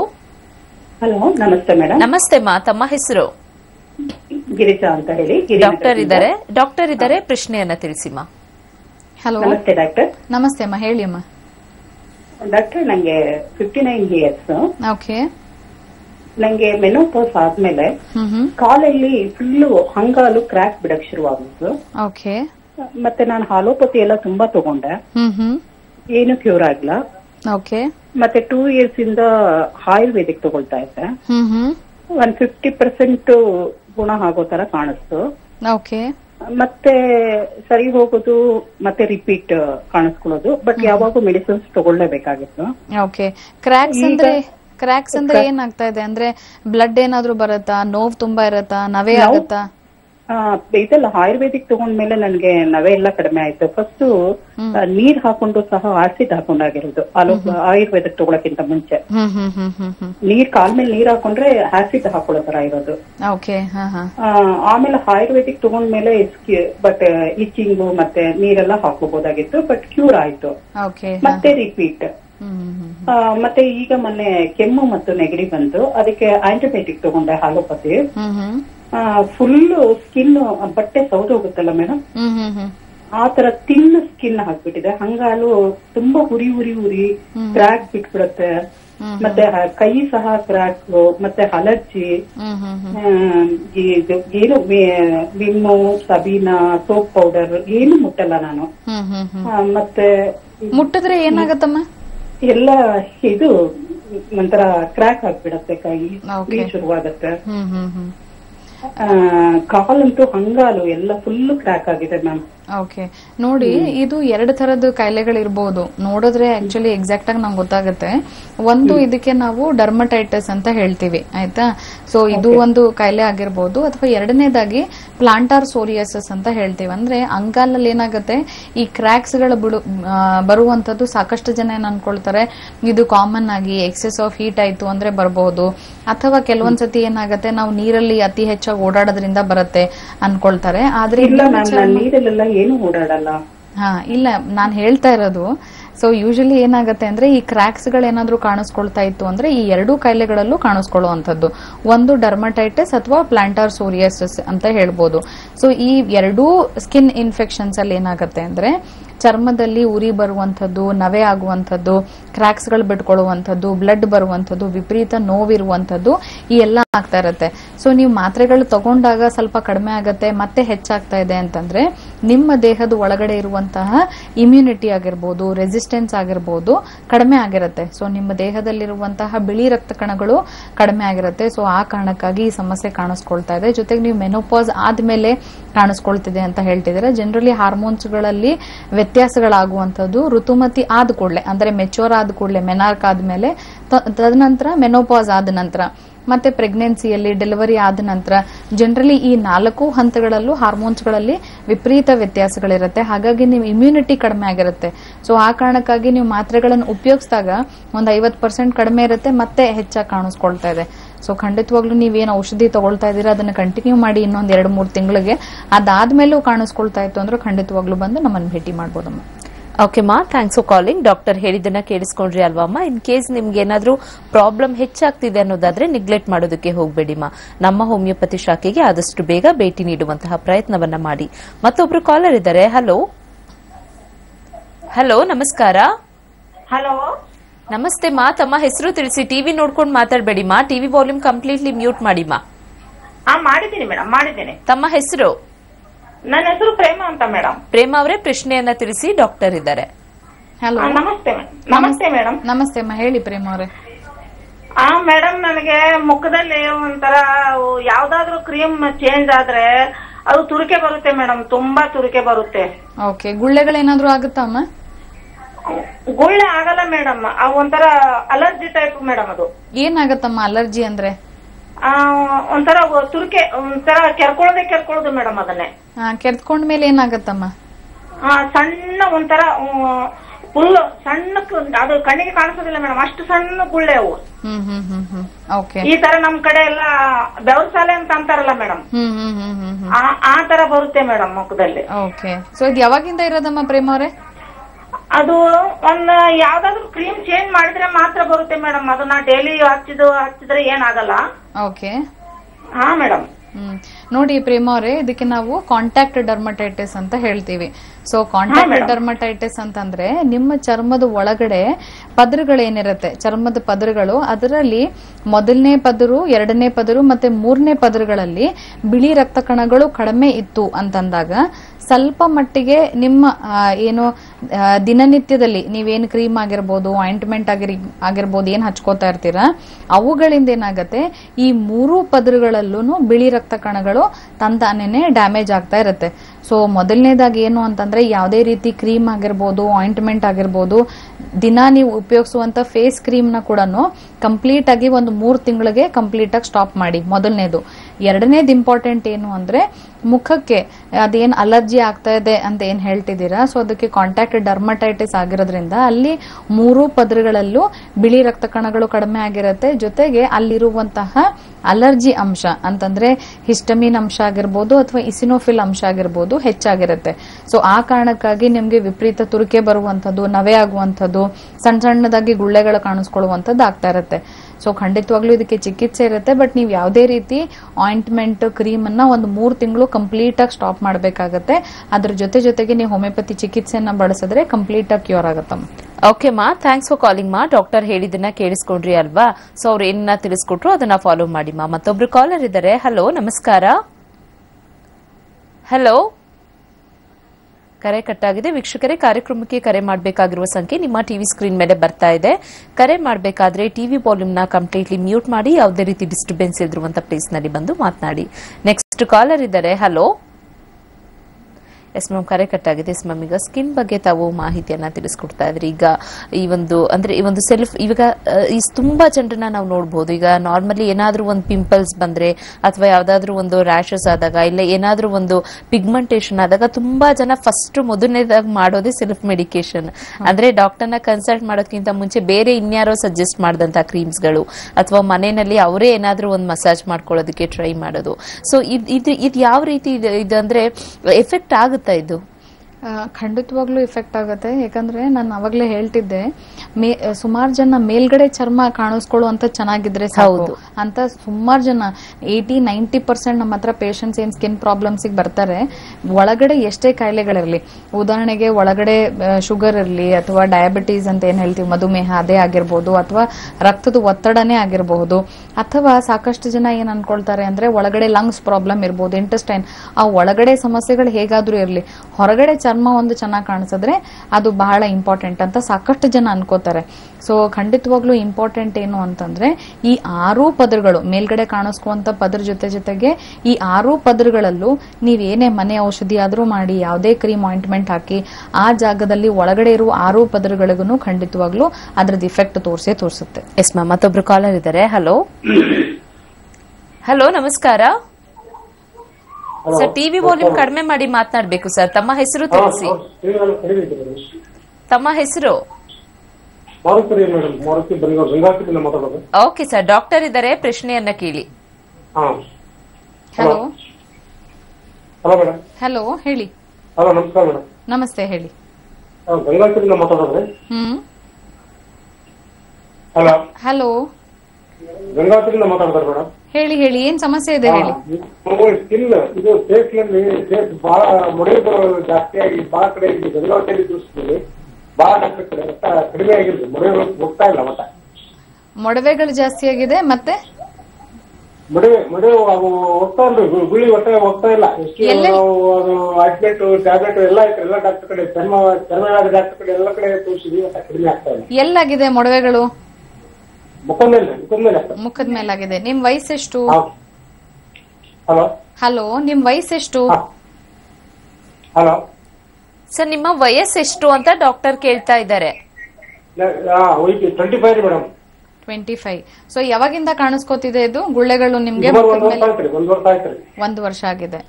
ಹಲೋ ನಮಸ್ತೆ ಮೇಡಮ್ ನಮಸ್ತೆ ಮಾ ತಮ್ಮ ಹೆಸರು? ಗಿರಿಜಾ ಅಂತ ಹೇಳಿ ಡಾಕ್ಟರ್ ಇದ್ದಾರೆ ಡಾಕ್ಟರ್ ಇದ್ದಾರೆ ಪ್ರಶ್ನೆಯನ್ನ ತಿಳಿಸಿ ಮಾ. ಹಲೋ ನಮಸ್ತೆ ಡಾಕ್ಟರ್ ನಮಸ್ತೆ ಅಮ್ಮ ಹೇಳಿ ಅಮ್ಮ ಡಾಕ್ಟರ್ ನಂಗೆ ಫಿಫ್ಟಿ ನೈನ್ ಇಯರ್ಸ್ ಓಕೆ ನಂಗೆ ಮೆನೋಪಾಸ್ ಆದ್ಮೇಲೆ ಕಾಲಲ್ಲಿ ಫುಲ್ಲು ಹಂಗಾಲು ಕ್ರ್ಯಾಕ್ ಬಿಡಕ್ ಶುರು ಓಕೆ. ಮತ್ತೆ ನಾನು ಹಾಲೋಪತಿ ಎಲ್ಲ ತುಂಬಾ ತಗೊಂಡೆ. ಏನು ಕ್ಯೂರ್ ಆಗ್ಲಾ ಓಕೆ. ಮತ್ತೆ ಟೂ ಇಯರ್ಸ್ ಇಂದ ಆಯುರ್ವೇದಿಕ್ ತಗೊಳ್ತಾ ಇದ್ದೆ. ಒಂದ್ ಫಿಫ್ಟಿ ಪರ್ಸೆಂಟ್ ಗುಣ ಆಗೋ ತರ ಕಾಣಿಸ್ತು. ಓಕೆ. ಮತ್ತೆ ಸರಿ ಹೋಗೋದು ಮತ್ತೆ ರಿಪೀಟ್ ಕಾಣಿಸ್ಕೊಳ್ಳೋದು. ಬಟ್ ಯಾವಾಗೂ ಮೆಡಿಸಿನ್ಸ್ ತಗೊಳ್ಳೇಬೇಕಾಗಿತ್ತು. ಓಕೆ. ಕ್ರ್ಯಾಕ್ಸ್ ಅಂದ್ರೆ ಕ್ರ್ಯಾಕ್ಸ್ ಅಂದ್ರೆ ಏನಾಗ್ತಾ ಇದೆ? ಅಂದ್ರೆ ಬ್ಲಡ್ ಏನಾದ್ರೂ ಬರುತ್ತಾ? ನೋವು ತುಂಬಾ ಇರತ್ತಾ? ನವೆ ಆಗುತ್ತಾ? ಇದೆಲ್ಲ ಆಯುರ್ವೇದಿಕ್ ತಗೊಂಡ್ಮೇಲೆ ನನಗೆ ನವೆ ಎಲ್ಲ ಕಡಿಮೆ ಆಯ್ತು. ಫಸ್ಟ್ ನೀರ್ ಹಾಕೊಂಡು ಸಹ ಆಸಿಡ್ ಹಾಕೊಂಡಾಗಿರೋದು. ಅಲೋ ಆಯುರ್ವೇದಿಕ್ ತಗೊಳಕ್ಕಿಂತ ಮುಂಚೆ. ನೀರ್ ಕಾಲ್ ಮೇಲೆ ನೀರ್ ಹಾಕೊಂಡ್ರೆ ಆಸಿಡ್ ಹಾಕೊಳ್ಳೋ ತರ ಇರೋದು. ಆಮೇಲೆ ಆಯುರ್ವೇದಿಕ್ ತಗೊಂಡ್ಮೇಲೆ ಬಟ್ ಇಚಿಂಗು ಮತ್ತೆ ನೀರೆಲ್ಲ ಹಾಕೋಬಹುದಾಗಿತ್ತು ಬಟ್ ಕ್ಯೂರ್ ಆಯ್ತು. ಮತ್ತೆ ರಿಪೀಟ್ ಮತ್ತೆ ಈಗ ಮೊನ್ನೆ ಕೆಮ್ಮು ಮತ್ತು ನೆಗಡಿ ಬಂತು. ಅದಕ್ಕೆ ಆಂಟಿಬಯೋಟಿಕ್ ತಗೊಂಡೆ ಹಾಲೋಪತಿ. ಫುಲ್ ಸ್ಕಿನ್ ಬಟ್ಟೆ ಸೌದೋಗುತ್ತಲ್ಲ ಮೇಡಮ್ ಆ ತರ ತಿನ್ನ ಸ್ಕಿನ್ ಹಾಕ್ಬಿಟ್ಟಿದೆ. ಹಂಗಾಲು ತುಂಬಾ ಉರಿ ಉರಿ ಉರಿ ಕ್ರ್ಯಾಕ್ ಬಿಟ್ಬಿಡತ್ತೆ. ಮತ್ತೆ ಕೈ ಸಹ ಕ್ರ್ಯಾಕ್ ಮತ್ತೆ ಅಲರ್ಜಿ ಏನು ವಿಮ್ಮು ಸಬೀನಾ ಸೋಪ್ ಪೌಡರ್ ಏನು ಮುಟ್ಟಲ್ಲ ನಾನು. ಮತ್ತೆ ಮುಟ್ಟಿದ್ರೆ ಏನಾಗತ್ತಮ್ಮ? ಎಲ್ಲ ಇದು ಒಂಥರ ಕ್ರ್ಯಾಕ್ ಆಗ್ಬಿಡತ್ತೆ ಕೈ. ಶುರುವಾಗತ್ತೆ. ಕಾಲ್ ಕಾಲಂತೂ ಹಂಗಾಲು ಎಲ್ಲ ಫುಲ್ ಕ್ರ್ಯಾಕ್ ಆಗಿದೆ ಮ್ಯಾಮ್ ಓಕೆ ನೋಡಿ ಇದು ಎರಡು ತರದ ಕಾಯಿಲೆಗಳಿರ್ಬೋದು. ನೋಡಿದ್ರೆ ಆಕ್ಚುಲಿ ಎಕ್ಸಾಕ್ಟ್ ಆಗಿ ನಂಗೆ ಗೊತ್ತಾಗುತ್ತೆ. ಒಂದು ಇದಕ್ಕೆ ನಾವು ಡರ್ಮಟೈಟಿಸ್ ಅಂತ ಹೇಳ್ತೀವಿ ಆಯ್ತಾ? ಸೊ ಇದು ಒಂದು ಕಾಯಿಲೆ ಆಗಿರ್ಬೋದು ಅಥವಾ ಎರಡನೇದಾಗಿ ಪ್ಲಾಂಟಾರ್ ಸೋರಿಯಸಸ್ ಅಂತ ಹೇಳ್ತೀವಿ. ಅಂದ್ರೆ ಅಂಗಾಲಲ್ಲಿ ಏನಾಗುತ್ತೆ ಈ ಕ್ರ್ಯಾಕ್ಸ್ಗಳು ಬಿಡು ಬರುವಂತದ್ದು ಸಾಕಷ್ಟು ಜನ ಏನ್ ಅನ್ಕೊಳ್ತಾರೆ ಇದು ಕಾಮನ್ ಆಗಿ ಎಕ್ಸೆಸ್ ಆಫ್ ಹೀಟ್ ಆಯ್ತು ಅಂದ್ರೆ ಬರಬಹುದು ಅಥವಾ ಕೆಲವೊಂದ್ಸತಿ ಏನಾಗುತ್ತೆ ನಾವು ನೀರಲ್ಲಿ ಅತಿ ಹೆಚ್ಚಾಗಿ ಓಡಾಡೋದ್ರಿಂದ ಬರುತ್ತೆ ಅನ್ಕೊಳ್ತಾರೆ. ಆದ್ರೆ ಏನು ಓಡಾಡಲ್ಲ? ಹಾ, ಇಲ್ಲ, ನಾನು ಹೇಳ್ತಾ ಇರೋದು ಸೊ ಯೂಶಲಿ ಏನಾಗುತ್ತೆ ಅಂದ್ರೆ ಈ ಕ್ರ್ಯಾಕ್ಸ್ ಗಳೇನಾದ್ರೂ ಕಾಣಿಸ್ಕೊಳ್ತಾ ಇತ್ತು ಅಂದ್ರೆ ಈ ಎರಡೂ ಕಾಯಿಲೆಗಳಲ್ಲೂ ಕಾಣಿಸ್ಕೊಳ್ಳುವಂಥದ್ದು. ಒಂದು ಡರ್ಮಟೈಟಿಸ್ ಅಥವಾ ಪ್ಲಾಂಟಾರ್ ಸೋರಿಯಾಸಿಸ್ ಅಂತ ಹೇಳ್ಬೋದು. ಸೊ ಈ ಎರಡೂ ಸ್ಕಿನ್ ಇನ್ಫೆಕ್ಷನ್ಸ್ ಅಲ್ಲಿ ಏನಾಗುತ್ತೆ ಅಂದ್ರೆ ಚರ್ಮದಲ್ಲಿ ಉರಿ ಬರುವಂಥದ್ದು, ನವೆ ಆಗುವಂಥದ್ದು ಕ್ರ್ಯಾಕ್ಸ್ಗಳು ಬಿಟ್ಕೊಳ್ಳುವಂಥದ್ದು ಬ್ಲಡ್ ಬರುವಂಥದ್ದು, ವಿಪರೀತ ನೋವಿರುವಂಥದ್ದು ಈ ಎಲ್ಲ ಆಗ್ತಾ ಇರುತ್ತೆ. ಸೊ ನೀವು ಮಾತ್ರೆಗಳು ತಗೊಂಡಾಗ ಸ್ವಲ್ಪ ಕಡಿಮೆ ಆಗತ್ತೆ, ಮತ್ತೆ ಹೆಚ್ಚಾಗ್ತಾ ಇದೆ ಅಂತಂದ್ರೆ ನಿಮ್ಮ ದೇಹದ ಒಳಗಡೆ ಇರುವಂತಹ ಇಮ್ಯುನಿಟಿ ಆಗಿರ್ಬೋದು ರೆಸಿಸ್ಟೆನ್ಸ್ ಆಗಿರ್ಬೋದು ಕಡಿಮೆ ಆಗಿರುತ್ತೆ. ಸೊ ನಿಮ್ಮ ದೇಹದಲ್ಲಿರುವಂತಹ ಬಿಳಿ ರಕ್ತ ಕಣಗಳು ಕಡಿಮೆ ಆಗಿರುತ್ತೆ. ಸೊ ಆ ಕಾರಣಕ್ಕಾಗಿ ಈ ಸಮಸ್ಯೆ ಕಾಣಿಸ್ಕೊಳ್ತಾ ಇದೆ. ಜೊತೆಗೆ ನೀವು ಮೆನೋಪಾಸ್ ಆದ್ಮೇಲೆ ಕಾಣಿಸ್ಕೊಳ್ತಿದೆ ಅಂತ ಹೇಳ್ತಿದ್ರೆ ಜನರಲಿ ಹಾರ್ಮೋನ್ಸ್ಗಳಲ್ಲಿ ವ್ಯತ್ಯಾಸಗಳಾಗುವಂಥದ್ದು ಋತುಮತಿ ಆದ ಕೂಡಲೇ, ಅಂದರೆ ಮೆಚೋರ್ ಆದ ಕೂಡಲೇ ಮೆನಾರ್ಕ್ ಆದಮೇಲೆ ತದನಂತರ ಮೆನೋಪಾಸ್ ಆದ ನಂತರ, ಮತ್ತೆ ಪ್ರೆಗ್ನೆನ್ಸಿಯಲ್ಲಿ ಡೆಲಿವರಿ ಆದ ನಂತರ ಜನರಲಿ ಈ ನಾಲ್ಕು ಹಂತಗಳಲ್ಲೂ ಹಾರ್ಮೋನ್ಸ್ಗಳಲ್ಲಿ ವಿಪರೀತ ವ್ಯತ್ಯಾಸಗಳಿರುತ್ತೆ. ಹಾಗಾಗಿ ನೀವು ಇಮ್ಯುನಿಟಿ ಕಡಿಮೆ ಆಗಿರುತ್ತೆ. ಸೊ ಆ ಕಾರಣಕ್ಕಾಗಿ ನೀವು ಮಾತ್ರೆಗಳನ್ನು ಉಪಯೋಗಿಸಿದಾಗ ಒಂದು ಐವತ್ತು ಪರ್ಸೆಂಟ್ ಕಡಿಮೆ ಇರುತ್ತೆ, ಮತ್ತೆ ಹೆಚ್ಚಾಗಿ ಕಾಣಿಸ್ಕೊಳ್ತಾ ಇದೆ. ಸೊ ಖಂಡಿತವಾಗ್ಲೂ ನೀವೇನು ಔಷಧಿ ತಗೊಳ್ತಾ ಇದ್ದೀರಾ ಅದನ್ನ ಕಂಟಿನ್ಯೂ ಮಾಡಿ ಇನ್ನೊಂದು ಎರಡು ಮೂರು ತಿಂಗಳಿಗೆ. ಅದಾದ್ಮೇಲೂ ಕಾಣಿಸ್ಕೊಳ್ತಾ ಇತ್ತು ಅಂದ್ರೆ ಖಂಡಿತವಾಗ್ಲೂ ಬಂದು ನಮ್ಮನ್ನು ಭೇಟಿ ಮಾಡಬಹುದಮ್ಮ ಓಕೆ ಮಾ ಥ್ಯಾಂಕ್ಸ್ ಫಾರ್ ಕಾಲಿಂಗ್ ಡಾಕ್ಟರ್ ಹೇಳಿದ್ದನ್ನ ಕೇಳಿಸ್ಕೊಂಡ್ರಿ ಅಲ್ವಾ ಅಮ್ಮ ಇನ್ ಕೇಸ್ ನಿಮ್ಗೆ ಏನಾದ್ರೂ ಪ್ರಾಬ್ಲಮ್ ಹೆಚ್ಚಾಗ್ತಿದೆ ಅನ್ನೋದಾದ್ರೆ ನಿಗ್ಲೆಕ್ಟ್ ಮಾಡೋದಕ್ಕೆ ಹೋಗ್ಬೇಡಿ ಮಾ ನಮ್ಮ ಹೋಮಿಯೋಪತಿ ಶಾಖೆಗೆ ಆದಷ್ಟು ಬೇಗ ಭೇಟಿ ನೀಡುವಂತಹ ಪ್ರಯತ್ನವನ್ನ ಮಾಡಿ. ಮತ್ತೊಬ್ರು ಕಾಲರ್ ಇದ್ದಾರೆ. ಹಲೋ ಹಲೋ ನಮಸ್ಕಾರ. ಹಲೋ ನಮಸ್ತೆ ಮಾ ತಮ್ಮ ಹೆಸರು ತಿಳಿಸಿ ಟಿವಿ ನೋಡ್ಕೊಂಡು ಮಾತಾಡಬೇಡಿ ಮಾ ಟಿವಿ ವಾಲ್ಯೂಮ್ ಕಂಪ್ಲೀಟ್ಲಿ ಮ್ಯೂಟ್ ಮಾಡಿ ಮಾ. ಆ ಮಾಡಿದ್ದೀನಿ ಮೇಡಮ್ ಮಾಡಿದ್ದೀನಿ. ತಮ್ಮ ಹೆಸರು? ನನ್ನ ಹೆಸರು ಪ್ರೇಮ ಅಂತ ಮೇಡಮ್ ಪ್ರೇಮ ಅವರೇ ಪ್ರಶ್ನೆಯನ್ನ ತಿಳಿಸಿ ಡಾಕ್ಟರ್ ಇದ್ದಾರೆ. ಹಲೋ ನಮಸ್ತೆ ನಮಸ್ತೆ ಮೇಡಮ್ ನಮಸ್ತೆ ಅಮ್ಮ ಹೇಳಿ ಪ್ರೇಮ ಅವರೇ. ಆ ಮೇಡಮ್ ನನಗೆ ಮುಖದಲ್ಲಿ ಒಂಥರ ಯಾವ್ದಾದ್ರು ಕ್ರೀಮ್ ಚೇಂಜ್ ಆದ್ರೆ ಅದು ತುರಿಕೆ ಬರುತ್ತೆ ಮೇಡಮ್ ತುಂಬಾ ತುರಿಕೆ ಬರುತ್ತೆ. ಓಕೆ ಗುಳ್ಳೆಗಳೇನಾದ್ರೂ ಆಗುತ್ತಾ ಅಮ್ಮ ಗುಳ್ಳೆ ಆಗಲ್ಲ ಮೇಡಮ್. ಆ ಒಂಥರ ಅಲರ್ಜಿ ಟೈಪ್ ಮೇಡಮ್ ಅದು. ಏನಾಗತ್ತಮ್ಮ ಅಲರ್ಜಿ ಅಂದ್ರೆ? ಆ ಒಂಥರ ತುರ್ಕೆ ಒಂಥರ ಕೆರ್ಕೊಳ್ಳೋದೇ ಕೆರ್ಕೊಳ್ಳೋದು ಮೇಡಮ್ ಅದನ್ನೇ. ಆ, ಕೆರ್ದ್ಕೊಂಡ್ಮೇಲೆ ಏನಾಗತ್ತಮ್ಮ? ಆ ಸಣ್ಣ ಒಂಥರ ಫುಲ್ ಸಣ್ಣ ಅದು ಕಣ್ಣಿಗೆ ಕಾಣಿಸೋದಿಲ್ಲ ಮೇಡಮ್. ಅಷ್ಟು ಸಣ್ಣ ಗುಳ್ಳೆ ಅವು. ಹ್ಮ್ ಹ್ಮ್ ಹ್ಮ್ ಹ್ಮ್. ಓಕೆ ಈ ತರ ನಮ್ ಕಡೆ ಎಲ್ಲ ಬೆವರ್ ಸಾಲೆ ಅಂತ ಅಂತಾರಲ್ಲ ಮೇಡಮ್. ಹ್ಮ್ ಹ್ಮ್ ಹ್ಮ್ ಹ್ಮ್ ಹ್ಮ್. ಆ ಆ ತರ ಬರುತ್ತೆ ಮೇಡಮ್ ಮುಖದಲ್ಲಿ. ಓಕೆ ಸೊ ಇದು ಯಾವಾಗಿಂದ ಇರೋದಮ್ಮ ಪ್ರೇಮ ಅವರೇ? ಅದು ಒಂದ್ ಯಾವ್ದಾದ್ರು ಕ್ರೀಮ್ ಚೇಂಜ್ ಮಾಡಿದ್ರೆ ಮಾತ್ರ ಬರುತ್ತೆ ಮೇಡಮ್. ಅದನ್ನ ಡೈಲಿ ಹಚ್ಚಿದು ಹಚ್ಚಿದ್ರೆ ಏನಾಗಲ್ಲ. ಓಕೆ ಹಾ ಮೇಡಮ್. ನೋಡಿ ಪ್ರೇಮ ಅವರೇ ಇದಕ್ಕೆ ನಾವು ಕಾಂಟ್ಯಾಕ್ಟ್ ಡರ್ಮಟೈಟಿಸ್ ಅಂತ ಹೇಳ್ತೀವಿ. ಸೊ ಕಾಂಟ್ಯಾಕ್ಟ್ ಡರ್ಮಟೈಟಿಸ್ ಅಂತಂದ್ರೆ ನಿಮ್ಮ ಚರ್ಮದ ಒಳಗಡೆ ಪದರುಗಳೇನಿರುತ್ತೆ ಚರ್ಮದ ಪದರುಗಳು ಅದರಲ್ಲಿ ಮೊದಲನೇ ಪದರು ಎರಡನೇ ಪದರು ಮತ್ತೆ ಮೂರನೇ ಪದರುಗಳಲ್ಲಿ ಬಿಳಿ ರಕ್ತ ಕಣಗಳು ಕಡಿಮೆ ಇತ್ತು ಅಂತಂದಾಗ ಸ್ವಲ್ಪ ಮಟ್ಟಿಗೆ ನಿಮ್ಮ ಏನು ದಿನನಿತ್ಯದಲ್ಲಿ ನೀವೇನು ಕ್ರೀಮ್ ಆಗಿರ್ಬೋದು ಆಯಿಂಟ್ಮೆಂಟ್ ಆಗಿರ್, ಆಗಿರ್ಬೋದು, ಏನು ಹಚ್ಕೋತಾ ಇರ್ತೀರಾ, ಅವುಗಳಿಂದ ಏನಾಗುತ್ತೆ, ಈ ಮೂರು ಪದರುಗಳಲ್ಲೂ ಬಿಳಿ ರಕ್ತ ಕಣಗಳು ತಂತಾನೇನೆ ಡ್ಯಾಮೇಜ್ ಆಗ್ತಾ ಇರುತ್ತೆ. ಸೊ ಮೊದಲನೇದಾಗಿ ಏನು ಅಂತಂದ್ರೆ, ಯಾವುದೇ ರೀತಿ ಕ್ರೀಮ್ ಆಗಿರ್ಬೋದು ಆಯಿಂಟ್ಮೆಂಟ್ ಆಗಿರ್ಬೋದು, ದಿನ ನೀವು ಉಪಯೋಗಿಸುವಂತ ಫೇಸ್ ಕ್ರೀಮ್ನ ಕೂಡ ಕಂಪ್ಲೀಟ್ ಆಗಿ ಒಂದು ಮೂರು ತಿಂಗಳಿಗೆ ಕಂಪ್ಲೀಟ್ ಆಗಿ ಸ್ಟಾಪ್ ಮಾಡಿ, ಮೊದಲನೇದು. ಎರಡನೇದು ಇಂಪಾರ್ಟೆಂಟ್ ಏನು ಅಂದ್ರೆ ಮುಖಕ್ಕೆ ಅದೇನು ಅಲರ್ಜಿ ಆಗ್ತಾ ಇದೆ ಅಂತ ಏನು ಹೇಳ್ತಿದ್ದೀರಾ? ಸೊ ಅದಕ್ಕೆ ಕಾಂಟ್ಯಾಕ್ಟ್ ಡರ್ಮಟೈಟಿಸ್ ಆಗಿರೋದ್ರಿಂದ ಅಲ್ಲಿ ಮೂರು ಪದರಗಳಲ್ಲೂ ಬಿಳಿ ರಕ್ತ ಕಣಗಳು ಕಡಿಮೆ ಆಗಿರುತ್ತೆ. ಜೊತೆಗೆ ಅಲ್ಲಿರುವಂತಹ ಅಲರ್ಜಿ ಅಂಶ ಅಂತಂದ್ರೆ ಹಿಸ್ಟಮಿನ್ ಅಂಶ ಆಗಿರ್ಬೋದು ಅಥವಾ ಇಸಿನೋಫಿಲ್ ಅಂಶ ಆಗಿರ್ಬೋದು ಹೆಚ್ಚಾಗಿರುತ್ತೆ. ಸೊ ಆ ಕಾರಣಕ್ಕಾಗಿ ನಿಮ್ಗೆ ವಿಪರೀತ ತುರಿಕೆ ಬರುವಂಥದ್ದು ನವೆ ಆಗುವಂಥದ್ದು ಸಣ್ಣ ಸಣ್ಣದಾಗಿ ಗುಳ್ಳೆಗಳು ಕಾಣಿಸ್ಕೊಳ್ಳುವಂಥದ್ದು ಆಗ್ತಾ ಇರುತ್ತೆ. ಸೊ ಖಂಡಿತವಾಗ್ಲೂ ಇದಕ್ಕೆ ಚಿಕಿತ್ಸೆ ಇರುತ್ತೆ. ಬಟ್ ನೀವು ಯಾವುದೇ ರೀತಿ ಆಯಿಂಟ್ಮೆಂಟ್ ಕ್ರೀಮ್ ಅನ್ನ ಒಂದು ಮೂರು ತಿಂಗಳು ಕಂಪ್ಲೀಟ್ ಆಗಿ ಸ್ಟಾಪ್ ಮಾಡಬೇಕಾಗತ್ತೆ. ಅದ್ರ ಜೊತೆ ಜೊತೆಗೆ ನೀವು ಹೋಮಿಯೋಪತಿ ಚಿಕಿತ್ಸೆಯನ್ನ ಬಳಸಿದ್ರೆ ಕಂಪ್ಲೀಟ್ ಆಗಿ ಕ್ಯೂರ್ ಆಗುತ್ತೆ. ಓಕೆ ಮಾ. ಥ್ಯಾಂಕ್ಸ್ ಫಾರ್ ಕಾಲಿಂಗ್ ಮಾ. ಡಾಕ್ಟರ್ ಹೇಳಿದ್ದನ್ನ ಕೇಳಿಸ್ಕೊಂಡ್ರಿ ಅಲ್ವಾ? ಸೊ ಅವ್ರು ಏನನ್ನ ತಿಳಿಸ್ಕೊಟ್ರು ಅದನ್ನ ಫಾಲೋ ಮಾಡಿ, ಮಾ. ಮತ್ತೊಬ್ರು ಕಾಲರ್ ಇದ್ದಾರೆ. ಹಲೋ ನಮಸ್ಕಾರ. ಹಲೋ ಕರೆ ಕಟ್ಟಾಗಿದೆ. ವೀಕ್ಷಕರೇ, ಕಾರ್ಯಕ್ರಮಕ್ಕೆ ಕರೆ ಮಾಡಬೇಕಾಗಿರುವ ಸಂಖ್ಯೆ ನಿಮ್ಮ ಟಿವಿ ಸ್ಕ್ರೀನ್ ಮೇಲೆ ಬರ್ತಾ ಇದೆ. ಕರೆ ಮಾಡಬೇಕಾದ್ರೆ ಟಿವಿ ವಾಲ್ಯೂಮ್ನ ಕಂಪ್ಲೀಟ್ಲಿ ಮ್ಯೂಟ್ ಮಾಡಿ, ಯಾವುದೇ ರೀತಿ ಡಿಸ್ಟರ್ಬೆನ್ಸ್ ಇದ್ರುವಂತ ಪ್ಲೇಸ್ನಲ್ಲಿ ಬಂದು ಮಾತನಾಡಿ. ನೆಕ್ಸ್ಟ್ ಕಾಲರ್ ಇದ್ದಾರೆ. ಹಲೋ ಎಸ್ ಮ್ಯಾಮ್ ಕರೆ ಆಗಿದೆ ಎಸ್ ಮ್ಯಾಮ್ ಈಗ ಸ್ಕಿನ್ ಬಗ್ಗೆ ತಾವು ಮಾಹಿತಿಯನ್ನ ತಿಳಿಸ್ಕೊಡ್ತಾ ಇದ್ರಿ. ಈಗ ಈ ಒಂದು ಅಂದ್ರೆ ಈ ಒಂದು ಸೆಲ್ಫ್ ಇವಾಗ ಈ ತುಂಬಾ ಜನರನ್ನ ನಾವು ನೋಡಬಹುದು ಈಗ ನಾರ್ಮಲಿ ಏನಾದ್ರೂ ಒಂದು ಪಿಂಪಲ್ಸ್ ಬಂದ್ರೆ ಅಥವಾ ಯಾವ್ದಾದ್ರು ಒಂದು ರ್ಯಾಶಸ್ ಆದಾಗ ಇಲ್ಲ ಏನಾದ್ರೂ ಒಂದು ಪಿಗ್ಮೆಂಟೇಷನ್ ಆದಾಗ ತುಂಬಾ ಜನ ಫಸ್ಟ್ ಮೊದಲನೇದಾಗಿ ಮಾಡೋದೇ ಸೆಲ್ಫ್ ಮೆಡಿಕೇಶನ್ ಅಂದ್ರೆ ಡಾಕ್ಟರ್ನ ಕನ್ಸಲ್ಟ್ ಮಾಡೋದಕ್ಕಿಂತ ಮುಂಚೆ ಬೇರೆ ಇನ್ಯಾರೋ ಸಜೆಸ್ಟ್ ಮಾಡಿದಂತ ಕ್ರೀಮ್ಸ್ಗಳು ಅಥವಾ ಮನೆಯಲ್ಲಿ ಅವರೇ ಏನಾದ್ರೂ ಒಂದು ಮಸಾಜ್ ಮಾಡ್ಕೊಳ್ಳೋದಕ್ಕೆ ಟ್ರೈ ಮಾಡೋದು. ಸೊ ಇದು ಇದು ಯಾವ ರೀತಿ ಇದು ಇದು ಅಂದ್ರೆ ಎಫೆಕ್ಟ್ ಆಗುತ್ತಾ ಇದು ಆ, ಖಂಡಿತವಾಗ್ಲೂ ಇಫೆಕ್ಟ್ ಆಗುತ್ತೆ. ಯಾಕಂದ್ರೆ ನಾನು ಅವಾಗಲೇ ಹೇಳ್ತಿದ್ದೆ ಮೇ ಸುಮಾರು ಜನ ಮೇಲ್ಗಡೆ ಚರ್ಮ ಕಾಣಿಸ್ಕೊಳ್ಳುವಂತ ಚೆನ್ನಾಗಿದ್ರೆ ಹೌದು. ಅಂತ ಸುಮಾರು ಜನ ಏಯ್ಟಿ ನೈಂಟಿ ಪರ್ಸೆಂಟ್ ನಮ್ಮ ಹತ್ರ ಪೇಷಂಟ್ಸ್ ಏನ್ ಸ್ಕಿನ್ ಪ್ರಾಬ್ಲಮ್ಸ್ ಬರ್ತಾರೆ. ಒಳಗಡೆ ಎಷ್ಟೇ ಕಾಯಿಲೆಗಳಿರಲಿ ಉದಾಹರಣೆಗೆ ಒಳಗಡೆ ಶುಗರ್ ಇರಲಿ ಅಥವಾ ಡಯಾಬಿಟೀಸ್ ಅಂತ ಏನ್ ಹೇಳ್ತೀವಿ ಮಧುಮೇಹ ಅದೇ ಆಗಿರ್ಬೋದು ಅಥವಾ ರಕ್ತದ ಒತ್ತಡನೇ ಆಗಿರಬಹುದು ಅಥವಾ ಸಾಕಷ್ಟು ಜನ ಏನ್ ಅನ್ಕೊಳ್ತಾರೆ ಅಂದ್ರೆ ಒಳಗಡೆ ಲಂಗ್ಸ್ ಪ್ರಾಬ್ಲಮ್ ಇರ್ಬೋದು ಇಂಟೆಸ್ಟೈನ್ ಆ ಒಳಗಡೆ ಸಮಸ್ಯೆಗಳು ಹೇಗಾದ್ರೂ ಇರಲಿ ಹೊರಗಡೆ ಚರ್ಮ ಒಂದು ಚೆನ್ನಾಗಿ ಕಾಣಿಸಿದ್ರೆ ಅದು ಬಹಳ ಇಂಪಾರ್ಟೆಂಟ್ ಅಂತ ಸಾಕಷ್ಟು ಜನ ಅನ್ಕೋತಾರೆ. ಸೊ ಖಂಡಿತವಾಗ್ಲೂ ಇಂಪಾರ್ಟೆಂಟ್ ಏನು ಅಂತಂದ್ರೆ, ಈ ಆರು ಪದರಗಳು, ಮೇಲ್ಗಡೆ ಕಾಣಿಸ್ಕೊಂತ ಪದರ ಜೊತೆ ಜೊತೆಗೆ ಈ ಆರೂ ಪದರಗಳಲ್ಲೂ ನೀವೇನೇ ಮನೆ ಔಷಧಿ ಆದ್ರೂ ಮಾಡಿ, ಯಾವುದೇ ಕ್ರೀಮ್ ಆಯಿಂಟ್ಮೆಂಟ್ ಹಾಕಿ, ಆ ಜಾಗದಲ್ಲಿ ಒಳಗಡೆ ಇರುವ ಆರು ಪದರಗಳಿಗೂ ಖಂಡಿತವಾಗ್ಲೂ ಅದ್ರದ್ದು ಇಫೆಕ್ಟ್ ತೋರಿಸೇ ತೋರಿಸುತ್ತೆ. ಎಸ್ ಮ್ಯಾಮ್, ಮತ್ತೊಬ್ರು ಕಾಲರ್ ಇದ್ದಾರೆ. ಹಲೋ ಹಲೋ ನಮಸ್ಕಾರ. ಸರ್ ಟಿವಿ ವಾಲ್ಯೂಮ್ ಕಡಿಮೆ ಮಾಡಿ ಮಾತನಾಡಬೇಕು ಸರ್. ತಮ್ಮ ಹೆಸರು ತಿಳಿಸಿ. ತಮ್ಮ ಹೆಸರು? Okay sir. ಡಾಕ್ಟರ್ ಇದ್ದಾರೆ ಪ್ರಶ್ನೆಯನ್ನ ಕೇಳಿ. ಹಲೋ. ಹಲೋ. ಹೇಳಿ. ಹಲೋ ನಮಸ್ಕಾರ ಮೇಡಮ್. ನಮಸ್ತೆ ಹೇಳಿ. ಹ್ಮ್. ಹಲೋ. ಹಲೋ. ಗಂಗಾವತಿಯಿಂದ ಮಾತಾಡ್ತಾರೆ ಮೇಡಮ್. ಹೇಳಿ ಹೇಳಿ ಏನ್ ಸಮಸ್ಯೆ ಇದೆ ಹೇಳಿ. ಸ್ಕಿನ್ ಇದು ಫೇಸ್ನಲ್ಲಿ ಫೇಸ್ ಬಹಳ ಮೊಡವೆಗಳು ಜಾಸ್ತಿ ಆಗಿ ಬಹಳ ಕಡೆ ಇಲ್ಲಿ ಗಂಗಾವತಿಯಲ್ಲಿ ತೋರಿಸ್ತೀವಿ ಬಹಳ ಡಾಕ್ಟರ್ ಕಡೆ ಕಡಿಮೆ ಆಗಿಲ್ಲ ಮೊಡವೆಗಳು ಹೋಗ್ತಾ ಇಲ್ಲ ಮತ್ತೆ ಮೊಡವೆಗಳು ಜಾಸ್ತಿ ಆಗಿದೆ ಮತ್ತೆ? ಮೊಡವೆ ಮೊಡವೆ ಅವು ಹೋಗ್ತಾ ಇಲ್ರಿ ಗು- ಗುಳಿ ಹೊಟ್ಟೆ ಹೋಗ್ತಾ ಇಲ್ಲ. ಎಷ್ಟು ಅಡ್ಮಿಟ್ ಟ್ಯಾಬ್ಲೆಟ್ ಎಲ್ಲ ಐತೆ ಎಲ್ಲ ಡಾಕ್ಟರ್ ಕಡೆ ಚರ್ಮ ಚರ್ಮ ಡಾಕ್ಟರ್ ಕಡೆ ಎಲ್ಲ ಕಡೆ ತೋರಿಸಿದ್ವಿ ಕಡಿಮೆ ಆಗ್ತಾ ಇಲ್ಲ ಎಲ್ಲಾಗಿದೆ ಮೊಡವೆಗಳು? ಮುಖದ ಮೇಲೆ ಮೇಲಾಗಿದೆ ನಿಮ್ ವಯಸ್ಸೆಷ್ಟು ಹಲೋ? ಹಲೋ ನಿಮ್ ವಯಸ್ಸೆಷ್ಟು ಸರ್ ನಿಮ್ಮ ವಯಸ್ಸೆಷ್ಟು ಅಂತ ಡಾಕ್ಟರ್ ಕೇಳ್ತಾ ಇದ್ದಾರೆ. Twenty five. ಸೊ ಯಾವಾಗಿಂದ ಕಾಣಿಸ್ಕೋತಿದೆ ಇದು? ಗುಳ್ಳೆಗಳು ನಿಮ್ಗೆ ಒಂದ್ ವರ್ಷ ಆಗಿದೆ.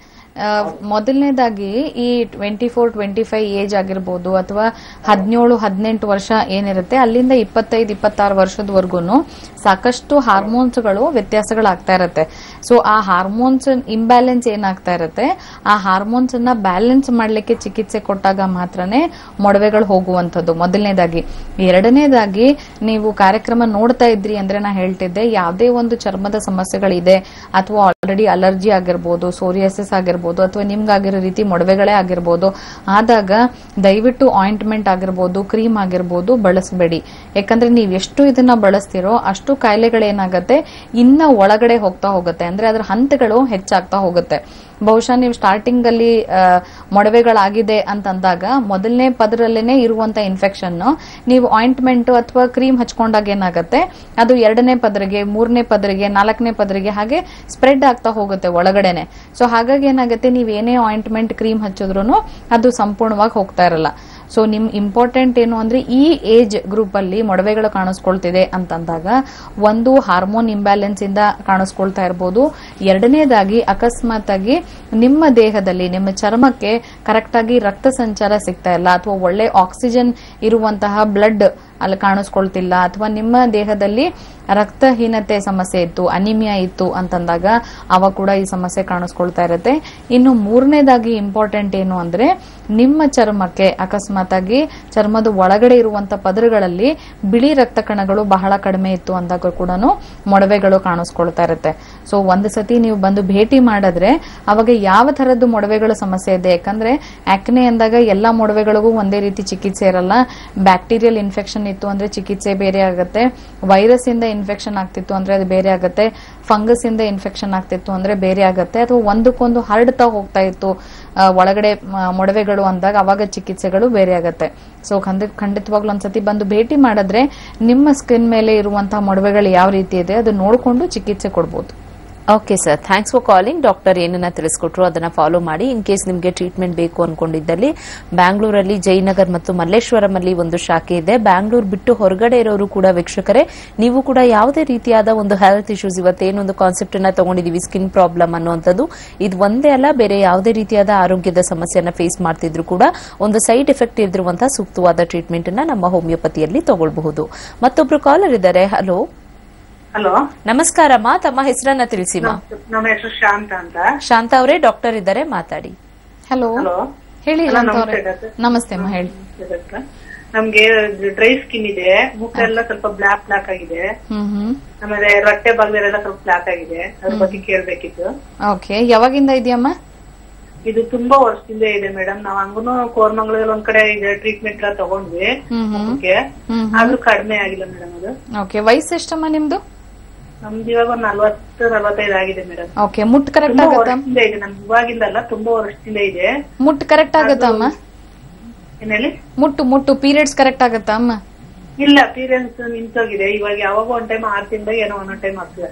ಮೊದಲನೇದಾಗಿ ಈ twenty four twenty five age ಆಗಿರ್ಬೋದು ಅಥವಾ ಹದಿನೇಳು, ಹದಿನೆಂಟು ವರ್ಷ ಏನಿರುತ್ತೆ, ಅಲ್ಲಿಂದ ಇಪ್ಪತ್ತೈದು, ಇಪ್ಪತ್ತಾರು ವರ್ಷದವರೆಗೂ ಸಾಕಷ್ಟು ಹಾರ್ಮೋನ್ಸ್ಗಳು ವ್ಯತ್ಯಾಸಗಳಾಗ್ತಾ ಇರುತ್ತೆ. ಸೊ ಆ ಹಾರ್ಮೋನ್ಸ್ ಇಂಬ್ಯಾಲೆನ್ಸ್ ಏನಾಗ್ತಾ ಇರುತ್ತೆ? ಆ ಹಾರ್ಮೋನ್ಸ್ ಅನ್ನ ಬ್ಯಾಲೆನ್ಸ್ ಮಾಡ್ಲಿಕ್ಕೆ ಚಿಕಿತ್ಸೆ ಕೊಟ್ಟಾಗ ಮಾತ್ರನೇ ಮೊಡವೆಗಳು ಹೋಗುವಂಥದ್ದು. ಮೊದಲನೇದಾಗಿ. ಎರಡನೇದಾಗಿ, ನೀವು ಕಾರ್ಯಕ್ರಮ ನೋಡ್ತಾ ಇದ್ರಿ ಅಂದ್ರೆ ನಾ ಹೇಳ್ತಿದ್ದೆ, ಯಾವುದೇ ಒಂದು ಚರ್ಮದ ಸಮಸ್ಯೆಗಳಿದೆ, ಅಥವಾ ಆಲ್ರೆಡಿ ಅಲರ್ಜಿ ಆಗಿರ್ಬೋದು ಸೋರಿಯಸಿಸ್ ಆಗಿರ್ಬೋದು, ಅಥವಾ ನಿಮ್ಗಾಗಿರೋ ರೀತಿ ಮೊಡವೆಗಳೇ ಆಗಿರ್ಬೋದು, ಆದಾಗ ದಯವಿಟ್ಟು ಆಯಿಂಟ್ಮೆಂಟ್ ಆಗಿರ್ಬೋದು ಕ್ರೀಮ್ ಆಗಿರ್ಬೋದು, ಬಳಸಬೇಡಿ. ಯಾಕಂದ್ರೆ ನೀವು ಎಷ್ಟು ಇದನ್ನ ಬಳಸ್ತಿರೋ ಅಷ್ಟು ಕಾಯಿಲೆಗಳೇನಾಗತ್ತೆ, ಇನ್ನ ಒಳಗಡೆ ಹೋಗ್ತಾ ಹೋಗುತ್ತೆ. ಅಂದ್ರೆ ಅದರ ಹಂತಗಳು ಹೆಚ್ಚಾಗ್ತಾ ಹೋಗುತ್ತೆ. ಬಹುಶಃ ನೀವು ಸ್ಟಾರ್ಟಿಂಗ್ ಅಲ್ಲಿ ಮೊಡವೆಗಳಾಗಿದೆ ಅಂತಂದಾಗ ಮೊದಲನೇ ಪದರಲ್ಲೇನೆ ಇರುವಂತ ಇನ್ಫೆಕ್ಷನ್ ನೀವು ಆಯಿಂಟ್ಮೆಂಟ್ ಅಥವಾ ಕ್ರೀಮ್ ಹಚ್ಕೊಂಡಾಗ ಏನಾಗುತ್ತೆ, ಅದು ಎರಡನೇ ಪದರಿಗೆ, ಮೂರನೇ ಪದರಿಗೆ, ನಾಲ್ಕನೇ ಪದರಿಗೆ ಹಾಗೆ ಸ್ಪ್ರೆಡ್ ಆಗ್ತಾ ಹೋಗುತ್ತೆ ಒಳಗಡೆನೆ. ಸೊ ಹಾಗಾಗಿ ಏನಾಗುತ್ತೆ, ನೀವು ಏನೇ ಆಯಿಂಟ್ಮೆಂಟ್ ಕ್ರೀಮ್ ಹಚ್ಚಿದ್ರು ಅದು ಸಂಪೂರ್ಣವಾಗಿ ಹೋಗ್ತಾ ಇರಲ್ಲ. ಸೊ ನಿಮ್ ಇಂಪಾರ್ಟೆಂಟ್ ಏನು ಅಂದ್ರೆ ಈ ಏಜ್ ಗ್ರೂಪ್ ಅಲ್ಲಿ ಮೊಡವೆಗಳು ಕಾಣಿಸ್ಕೊಳ್ತಿದೆ ಅಂತಂದಾಗ ಒಂದು ಹಾರ್ಮೋನ್ ಇಂಬ್ಯಾಲೆನ್ಸ್ ಇಂದ ಕಾಣಿಸ್ಕೊಳ್ತಾ ಇರಬಹುದು ಎರಡನೇದಾಗಿ ಅಕಸ್ಮಾತ್ ಆಗಿ ನಿಮ್ಮ ದೇಹದಲ್ಲಿ, ನಿಮ್ಮ ಚರ್ಮಕ್ಕೆ ಕರೆಕ್ಟ್ ಆಗಿ ರಕ್ತ ಸಂಚಾರ ಸಿಗ್ತಾ ಇಲ್ಲ ಅಥವಾ ಒಳ್ಳೆ ಆಕ್ಸಿಜನ್ ಇರುವಂತಹ ಬ್ಲಡ್ ಅಲ್ಲಿ ಕಾಣಿಸ್ಕೊಳ್ತಿಲ್ಲ ಅಥವಾ ನಿಮ್ಮ ದೇಹದಲ್ಲಿ ರಕ್ತಹೀನತೆ ಸಮಸ್ಯೆ ಇತ್ತು, ಅನಿಮಿಯಾ ಇತ್ತು ಅಂತಂದಾಗ ಅವಾಗ ಕೂಡ ಈ ಸಮಸ್ಯೆ ಕಾಣಿಸ್ಕೊಳ್ತಾ ಇರುತ್ತೆ. ಇನ್ನು ಮೂರನೇದಾಗಿ ಇಂಪಾರ್ಟೆಂಟ್ ಏನು ಅಂದ್ರೆ ನಿಮ್ಮ ಚರ್ಮಕ್ಕೆ ಅಕಸ್ಮಾತ್ ಆಗಿ ಚರ್ಮದ ಒಳಗಡೆ ಇರುವಂತ ಪದರಗಳಲ್ಲಿ ಬಿಳಿ ರಕ್ತ ಕಣಗಳು ಬಹಳ ಕಡಿಮೆ ಇತ್ತು ಅಂದಾಗ ಕೂಡ ಮೊಡವೆಗಳು ಕಾಣಿಸ್ಕೊಳ್ತಾ ಇರುತ್ತೆ. ಸೊ ಒಂದ್ ಸತಿ ನೀವು ಬಂದು ಭೇಟಿ ಮಾಡಿದ್ರೆ ಅವಾಗ ಯಾವ ತರದ್ದು ಮೊಡವೆಗಳ ಸಮಸ್ಯೆ ಇದೆ? ಯಾಕಂದ್ರೆ ಆಕ್ನೆ ಅಂದಾಗ ಎಲ್ಲ ಮೊಡವೆಗಳಿಗೂ ಒಂದೇ ರೀತಿ ಚಿಕಿತ್ಸೆ ಇರಲ್ಲ. ಬ್ಯಾಕ್ಟೀರಿಯಲ್ ಇನ್ಫೆಕ್ಷನ್ ಇತ್ತು ಅಂದ್ರೆ ಚಿಕಿತ್ಸೆ ಬೇರೆ ಆಗುತ್ತೆ. ವೈರಸ್ ಇಂದ ಇನ್ಫೆಕ್ಷನ್ ಆಗ್ತಿತ್ತು ಅಂದ್ರೆ ಅದು ಬೇರೆ ಆಗುತ್ತೆ. ಫಂಗಸ್ ಇಂದ ಇನ್ಫೆಕ್ಷನ್ ಆಗ್ತಿತ್ತು ಅಂದ್ರೆ ಬೇರೆ ಆಗುತ್ತೆ. ಅಥವಾ ಒಂದಕ್ಕೊಂದು ಹರಡ್ತಾ ಹೋಗ್ತಾ ಇತ್ತು ಒಳಗಡೆ ಮೊಡವೆಗಳು ಅಂದಾಗ ಅವಾಗ ಚಿಕಿತ್ಸೆಗಳು ಬೇರೆ ಆಗುತ್ತೆ. ಸೊ ಖಂಡ, ಖಂಡಿತವಾಗ್ಲೂ ಒಂದ್ಸತಿ ಬಂದು ಭೇಟಿ ಮಾಡಿದ್ರೆ ನಿಮ್ಮ ಸ್ಕಿನ್ ಮೇಲೆ ಇರುವಂತಹ ಮೊಡವೆಗಳು ಯಾವ ರೀತಿ ಇದೆ, ಅದು ನೋಡಿಕೊಂಡು ಚಿಕಿತ್ಸೆ ಕೊಡ್ಬೋದು. Okay sir thanks for calling doctor ಏನನ್ನ ತಿಳಿಸ್ಕೊಟ್ರು. ಅದನ್ನ ಫಾಲೋ ಮಾಡಿ. ಇನ್ ಕೇಸ್ ನಿಮಗೆ ಟ್ರೀಟ್ಮೆಂಟ್ ಬೇಕು ಅನ್ಕೊಂಡಿದ್ದಲ್ಲಿ ಬ್ಯಾಂಗ್ಳೂರಲ್ಲಿ ಜಯನಗರ್ ಮತ್ತು ಮಲ್ಲೇಶ್ವರಂಲ್ಲಿ ಒಂದು ಶಾಖೆ ಇದೆ. ಬ್ಯಾಂಗ್ಳೂರ್ ಬಿಟ್ಟು ಹೊರಗಡೆ ಇರೋರು ಕೂಡ ವೀಕ್ಷಕರೇ, ನೀವು ಕೂಡ ಯಾವುದೇ ರೀತಿಯಾದ ಒಂದು ಹೆಲ್ತ್ ಇಶ್ಯೂಸ್ ಇವತ್ತೇನೊಂದು ಕಾನ್ಸೆಪ್ಟ್ ಅನ್ನ ತಗೊಂಡಿದೀವಿ ಸ್ಕಿನ್ ಪ್ರಾಬ್ಲಮ್ ಅನ್ನುವಂಥದ್ದು, ಇದು ಒಂದೇ ಅಲ್ಲ, ಬೇರೆ ಯಾವುದೇ ರೀತಿಯಾದ ಆರೋಗ್ಯದ ಸಮಸ್ಯೆಯನ್ನ ಫೇಸ್ ಮಾಡ್ತಿದ್ರು ಕೂಡ ಒಂದು ಸೈಡ್ ಎಫೆಕ್ಟ್ ಇದ್ದಿರುವಂತಹ ಸೂಕ್ತವಾದ ಟ್ರೀಟ್ಮೆಂಟ್ ಅನ್ನ ನಮ್ಮ ಹೋಮಿಯೋಪತಿಯಲ್ಲಿ ತಗೊಳ್ಬಹುದು. ಮತ್ತೊಬ್ರು ಕಾಲರ್ ಇದ್ದಾರೆ. Hello hello. ನಮಸ್ಕಾರಮ್ಮ ತಮ್ಮ ಹೆಸರನ್ನ ತಿಳಿಸಿ ನಮ್ಮ ಹೆಸರು ಶಾಂತ ಅಂತ. ಶಾಂತ ಅವರೇ ಡಾಕ್ಟರ್ ಇದ್ದಾರೆ ಮಾತಾಡಿ. ಹಲೋ. ಹೇಳಿ ನಮಸ್ತೆ ಡಾಕ್ಟರ್. ಅಮ್ಮ ಹೇಳಿ. ನಮ್ಗೆ ಡ್ರೈ ಸ್ಕಿನ್ ಇದೆ. ಮುಖೆಲ್ಲ ಸ್ವಲ್ಪ ಬ್ಲಾಕ್ ಬ್ಲಾಕ್ ಆಗಿದೆ. ಹ್ಮ್ ಹ್ಮ್. ಆಮೇಲೆ ರಟ್ಟೆ ಭಾಗದಲ್ಲೆಲ್ಲ ಸ್ವಲ್ಪ ಬ್ಲಾಕ್ ಆಗಿದೆ. ಅದ್ರ ಬಗ್ಗೆ ಕೇಳ್ಬೇಕಿತ್ತು. ಓಕೆ. ಯಾವಾಗಿಂದ ಇದೆಯಮ್ಮ ಇದು ತುಂಬಾ ವರ್ಷದಿಂದ ಇದೆ ಮೇಡಮ್ ನಾವ್ ಹಂಗೂನು ಕೋರ್ಮಂಗ್ಳೂರಲ್ಲಿ ಒಂದ್ ಕಡೆ ಇದೆ ಟ್ರೀಟ್ಮೆಂಟ್ ಎಲ್ಲ ತಗೊಂಡ್ವಿ. ಆದ್ರೂ ಕಡಿಮೆ ಆಗಿಲ್ಲ ಮೇಡಮ್ ಅದು. ಓಕೆ. ವಯಸ್ಸು ಎಷ್ಟಮ್ಮ ನಿಮ್ದು? ನಮ್ದು ಇವಾಗ ಒಂದ್ ನಲ್ವತ್ತು ನಲ್ವತ್ತೈದು ಆಗಿದೆ ಮೇಡಮ್ ಓಕೆ ಮುಟ್ ಕರೆಕ್ಟ್ ಆಗುತ್ತಾ? ವರ್ಷದಿಂದ ಇದೆ ನಮ್ಗೆ ಇವಾಗಿಂದ ಅಲ್ಲ ತುಂಬಾ ವರ್ಷದಿಂದ ಇದೆ. ಮುಟ್ ಕರೆಕ್ಟ್ ಆಗುತ್ತಾ ಅಮ್ಮ? ಏನ್ ಹೇಳಿ? ಮುಟ್ಟು ಮುಟ್ಟು ಪೀರಿಯಡ್ಸ್ ಕರೆಕ್ಟ್ ಆಗುತ್ತಾ ಅಮ್ಮ? ಇಲ್ಲ ಪೀರಿಯನ್ಸ್ ನಿಂತೋಗಿದೆ. ಇವಾಗ ಯಾವಾಗ ಒಂದ್ ಟೈಮ್ ಆರ್ ತಿಂಗಳಿಗೆ ಏನೋ ಒಂದೊಂದ್ ಟೈಮ್ ಆಗ್ತದೆ